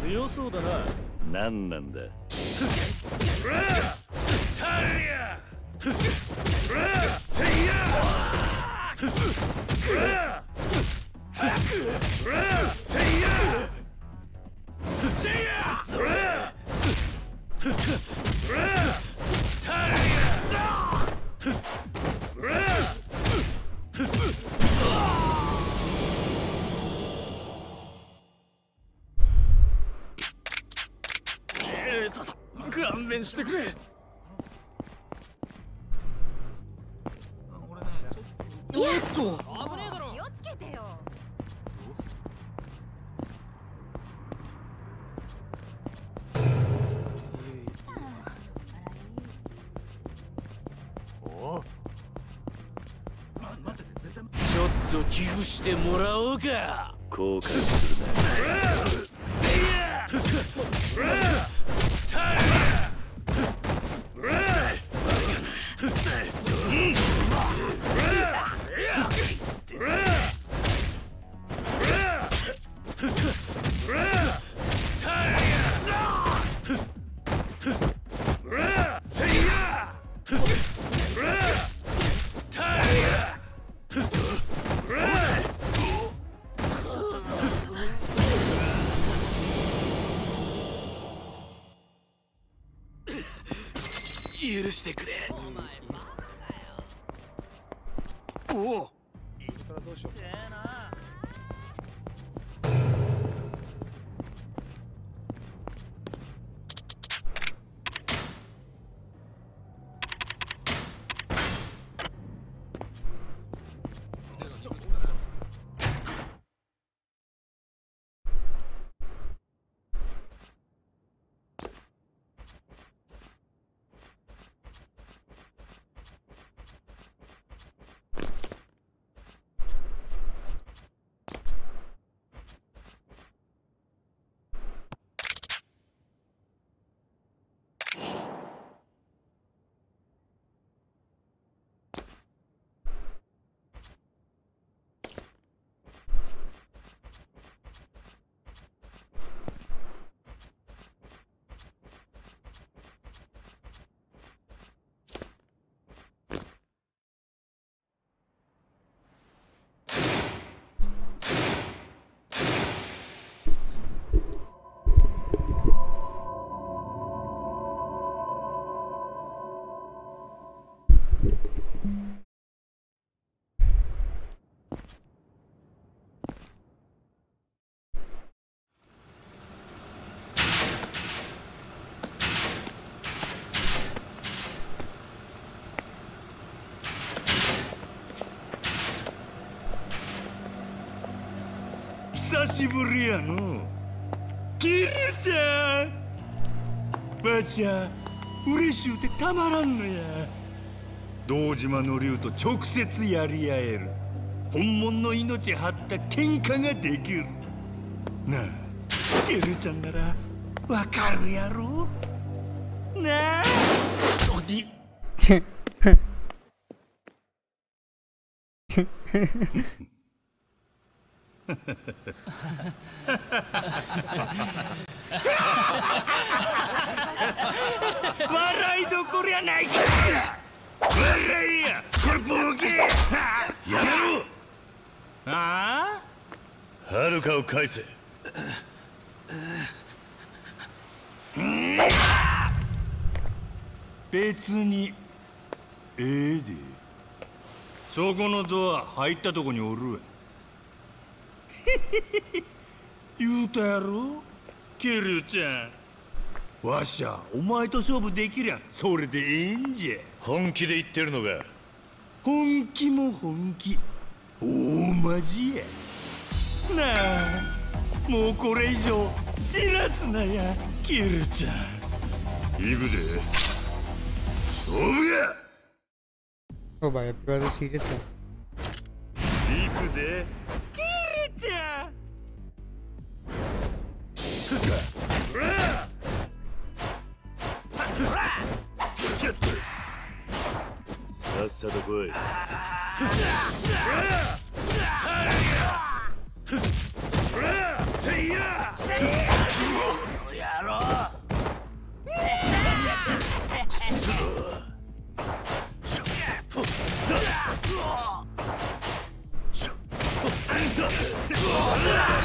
強そうだな。何なんだてもらおうか。後悔する久しぶりやのキルちゃんわしゃ嬉しゅうてたまらんのや堂島の竜と直接やり合える本物の命張った喧嘩ができるなあキルちゃんならわかるやろなあおり笑いどころやないか。笑いや。これボケや。めろあ？はるかを返せ。別に。ええで。そこのドア入ったとこにおるわ 言うたやろ？ケルちゃん。わしゃお前と勝負できりゃそれでええんじゃ。本気で言ってるのか？本気も本気。大マジや。なあもうこれ以上じらすなやケルちゃん。行くで。勝負や！Oh, やっぱ私いいですよ。行 see. ちゃさっさと来い来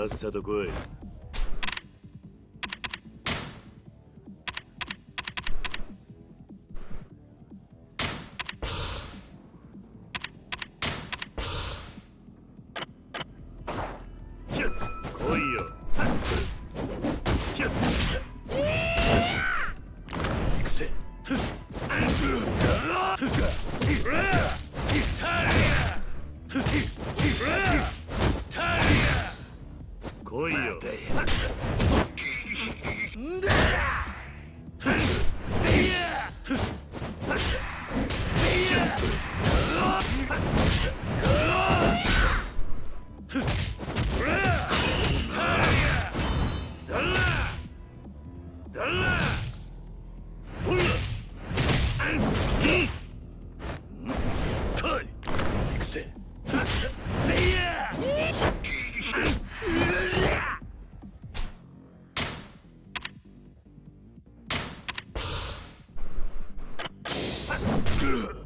さっさと来い。Ugh!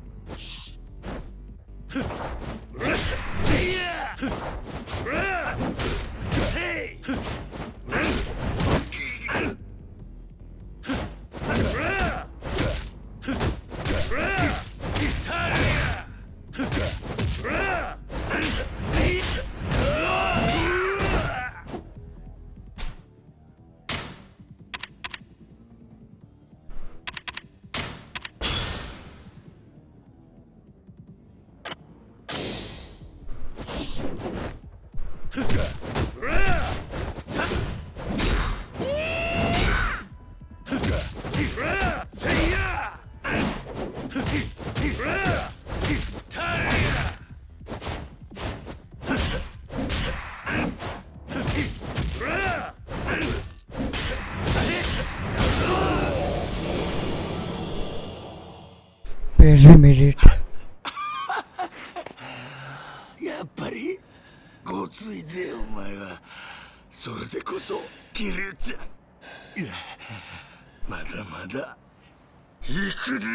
Barely made it やっぱりごついでお前は。それでこそキリュウちゃん。いやまだまだ行くで。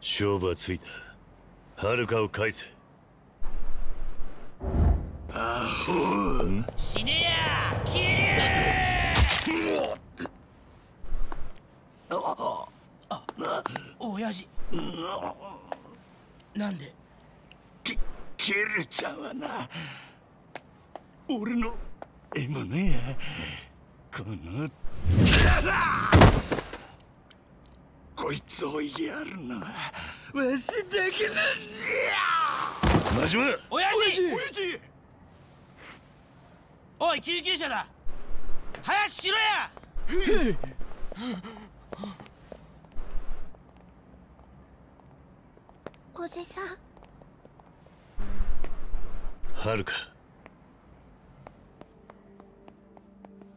勝負はついた。はるかを返せなんで？キキルちゃんはな俺の獲物や。このこいつをやるのはわしだけなんじゃ。真島親父親父おい救急車だ。早くしろやおじさん。はるか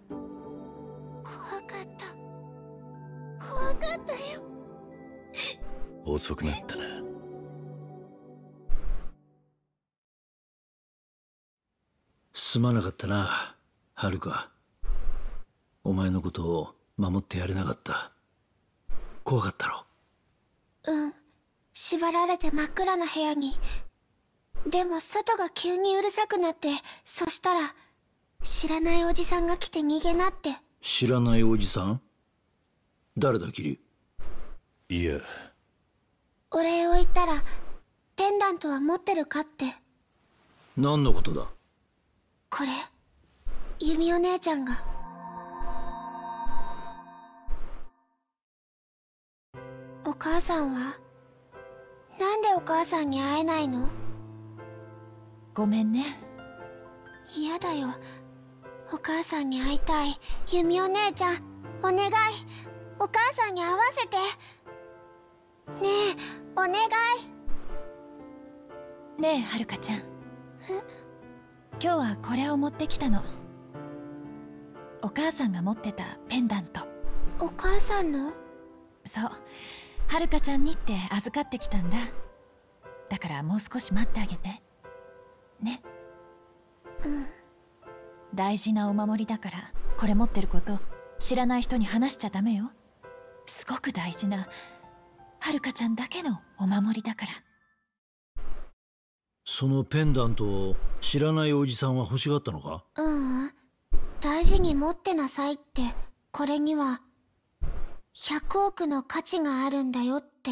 怖かった。怖かったよ。遅くなったな。すまなかったなはるかお前のことを守ってやれなかった。怖かったろ。うん縛られて真っ暗な部屋に。でも外が急にうるさくなってそしたら知らないおじさんが来て逃げなって。知らないおじさん？誰だキリ？いやお礼を言ったらペンダントは持ってるかって。何のことだ？これ弓お姉ちゃんが。お母さんは？なんでお母さんに会えないの？ごめんね。嫌だよ。お母さんに会いたい。弓お姉ちゃんお願い。お母さんに会わせて。ねえお願い。ねえはるかちゃん。今日はこれを持ってきたの。お母さんが持ってたペンダント。お母さんの？そうはるかちゃんにって預かってきたんだ。だからもう少し待ってあげて。ね。うん。大事なお守りだからこれ持ってること知らない人に話しちゃダメよ。すごく大事なはるかちゃんだけのお守りだから。そのペンダントを知らないおじさんは欲しがったのか？ううん。大事に持ってなさいってこれには100億の価値があるんだよって。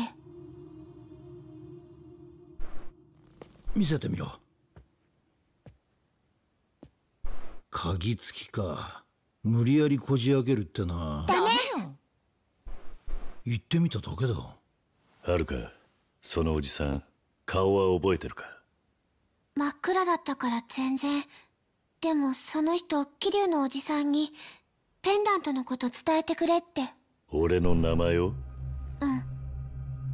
見せてみろ。鍵付きか。無理やりこじ開けるってな。ダメ言ってみただけだ。はるか。そのおじさん顔は覚えてるか？真っ暗だったから全然。でもその人桐生のおじさんにペンダントのこと伝えてくれって俺の名前を？うん。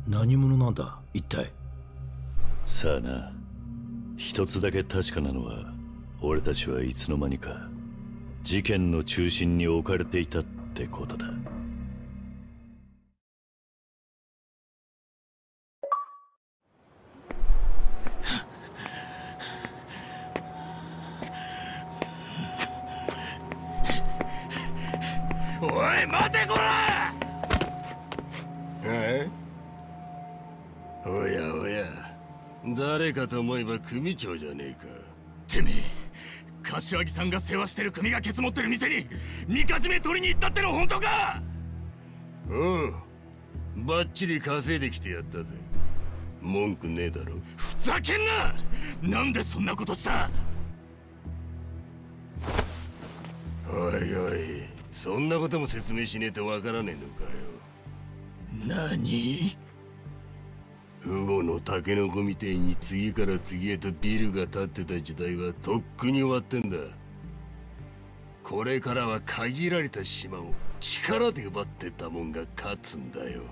何者なんだ？一体。さあな。一つだけ確かなのは俺たちはいつの間にか事件の中心に置かれていたってことだ。おい待てこらえおやおや。誰かと思えば組長じゃねえか。てめえ柏木さんが世話してる組がケツ持ってる店にみかじめ取りに行ったっての本当か。うん。バッチリ稼いできてやったぜ。文句ねえだろ。ふざけんな。なんでそんなことした。おいおいそんなことも説明しねえとわからねえのかよ何？ウゴのタケノコみてえに次から次へとビルが建ってた時代はとっくに終わってんだ。これからは限られた島を力で奪ってたもんが勝つんだよ。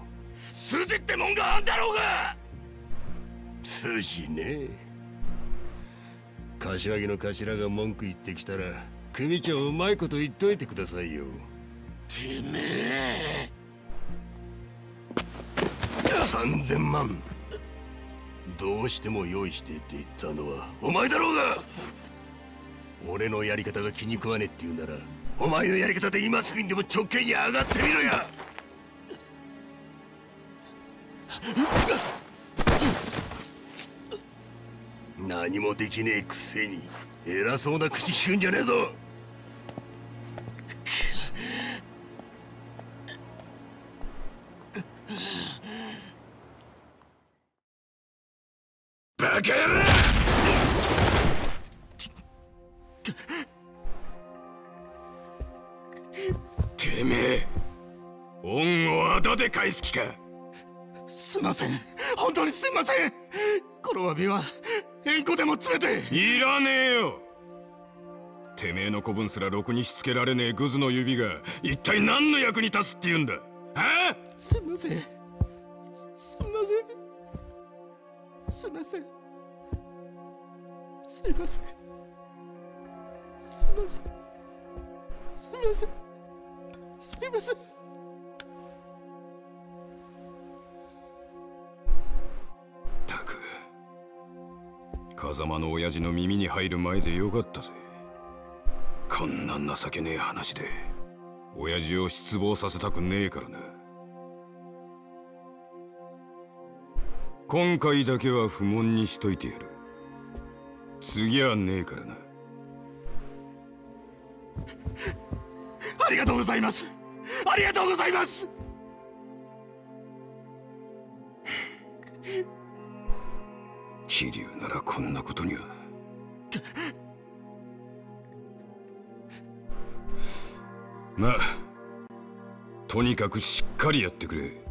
筋ってもんがあんだろうが！筋ね。柏木の頭が文句言ってきたら組長うまいこと言っといてくださいよ。てめえ3000万。どうしても用意してって言ったのはお前だろうが。俺のやり方が気に食わねえって言うならお前のやり方で今すぐにでも直径に上がってみろや。何もできねえくせに偉そうな口聞くんじゃねえぞ。バカ野郎!てめえ恩をあだで返す気か?すいません。本当にすいません。この詫びは縁故でも詰めて。いらねえよ!てめえの子分すらろくにしつけられねえグズの指が一体何の役に立つって言うんだ?はあ?すいません。すいませんすいません。すいません。すいません。すいません。すいません。たく風間の親父の耳に入る前でよかったぜ。こんな情けねえ話で。親父を失望させたくねえからな。今回だけは不問にしといてやる。次はねえからな。ありがとうございます。ありがとうございます。桐生ならこんなことには。まあとにかくしっかりやってくれ。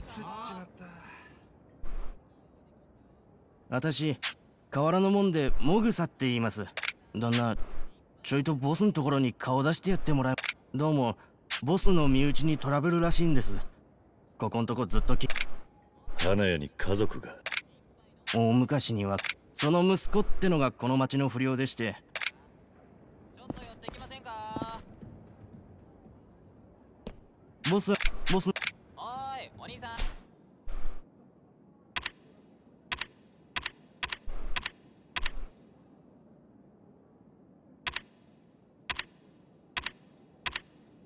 すっちまった。私河原のもんでモグサって言います。旦那ちょいとボスのところに顔出してやってもらえどうもボスの身内にトラブルらしいんです。ここんとこずっとき花屋に家族が。大昔にはその息子ってのがこの町の不良でして。ボスボスおーいお兄さん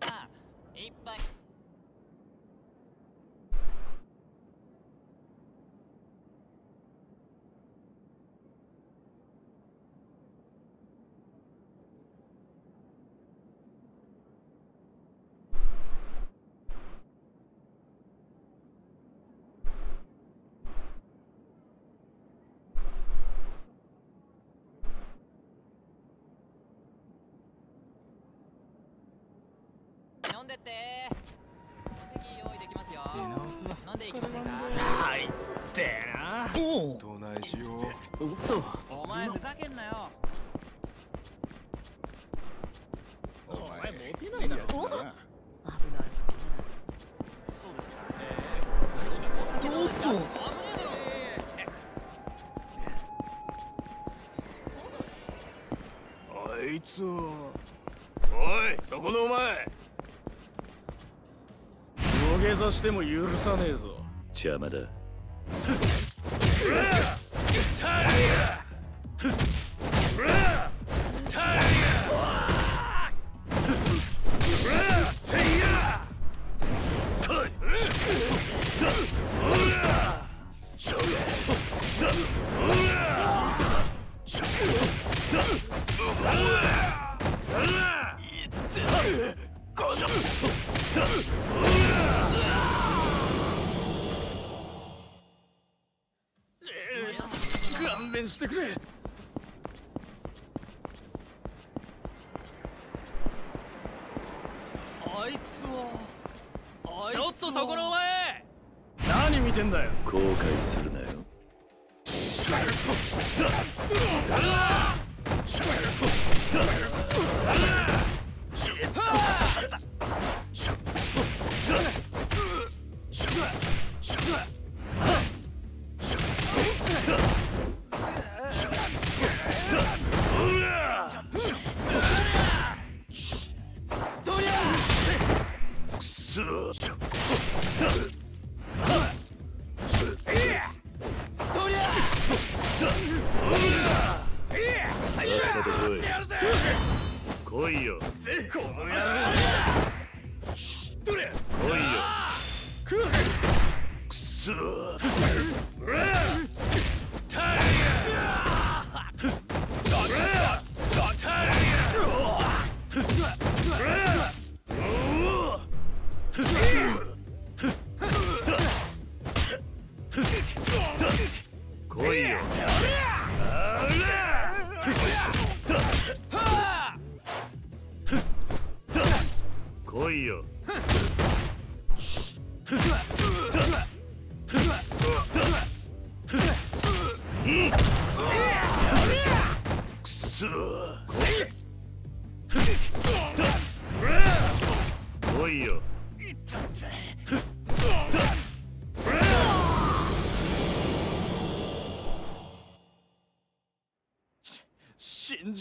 あ一杯飲んでって。お席用意できますよ。飲んでいきませんか？はいってな。どないしよう。おお前ふざけんなよ。お前モテないだろお危ないそうですか。何しろお酒どうですか危ねあいつは。おいそこのお前土下座しても許さねえぞ。邪魔だ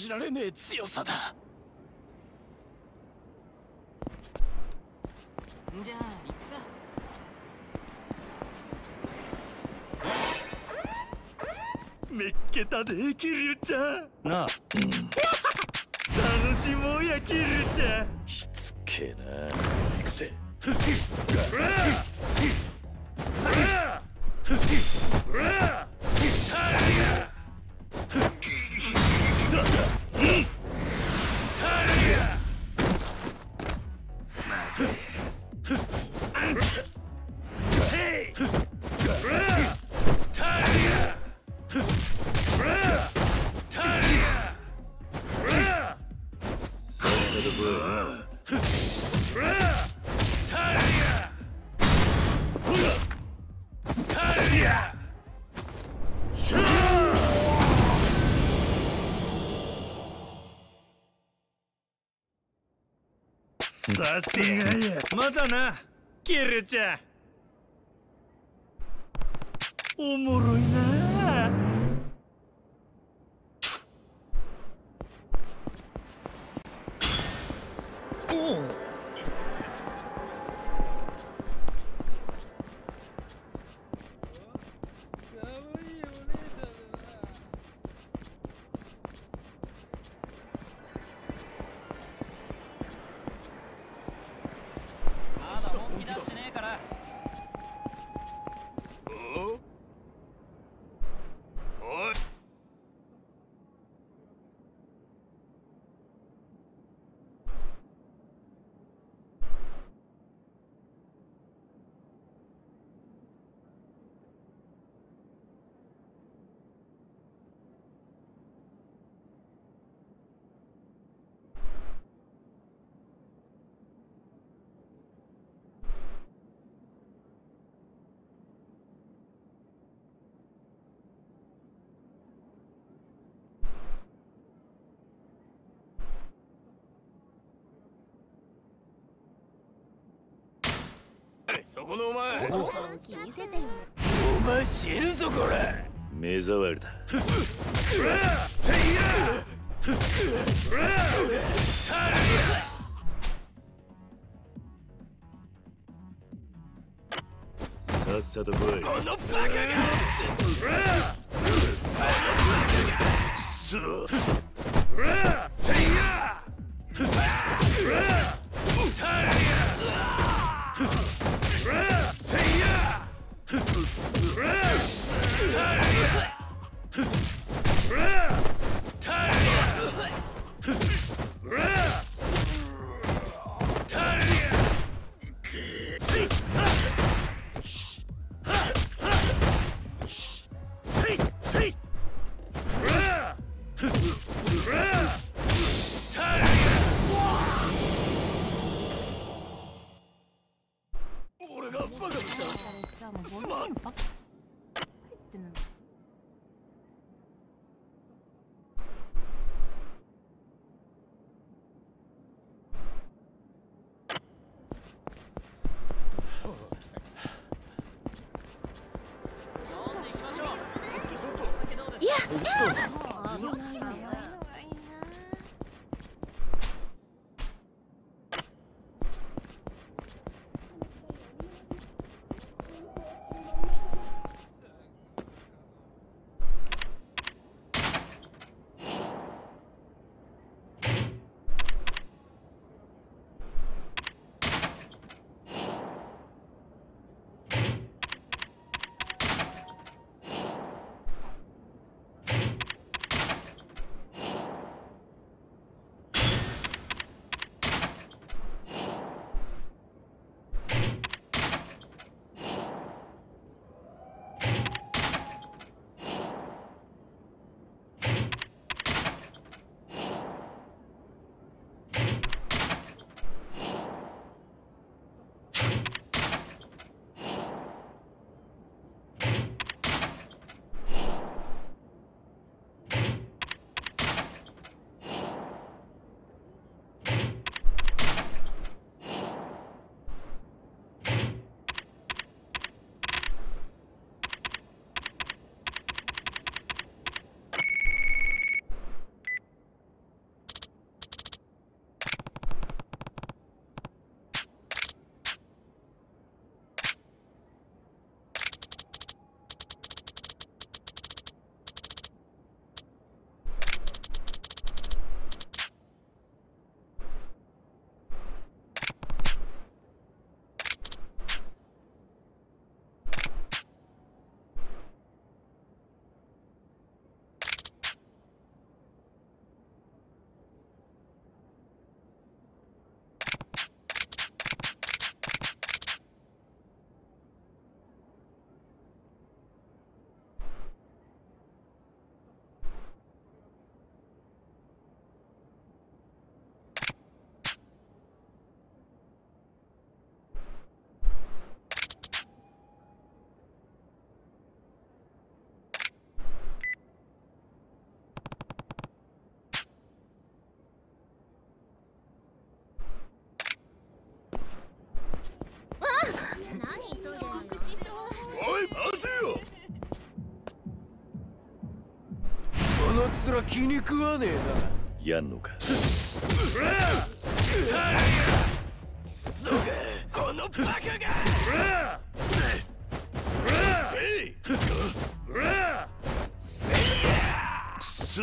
じられねえ強さだ。じゃあ行くか。めっけたでちゃ。んなあ。楽しもうやちゃん。しつけえな。行くぜさすがや。まだな。キルちゃん。おもろいな。このお前。お前死ぬぞこれ。目障りだ。さっさと来い。このバカが。くそつら気に食わねえやんのか？このバカが。くそ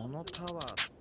このタワー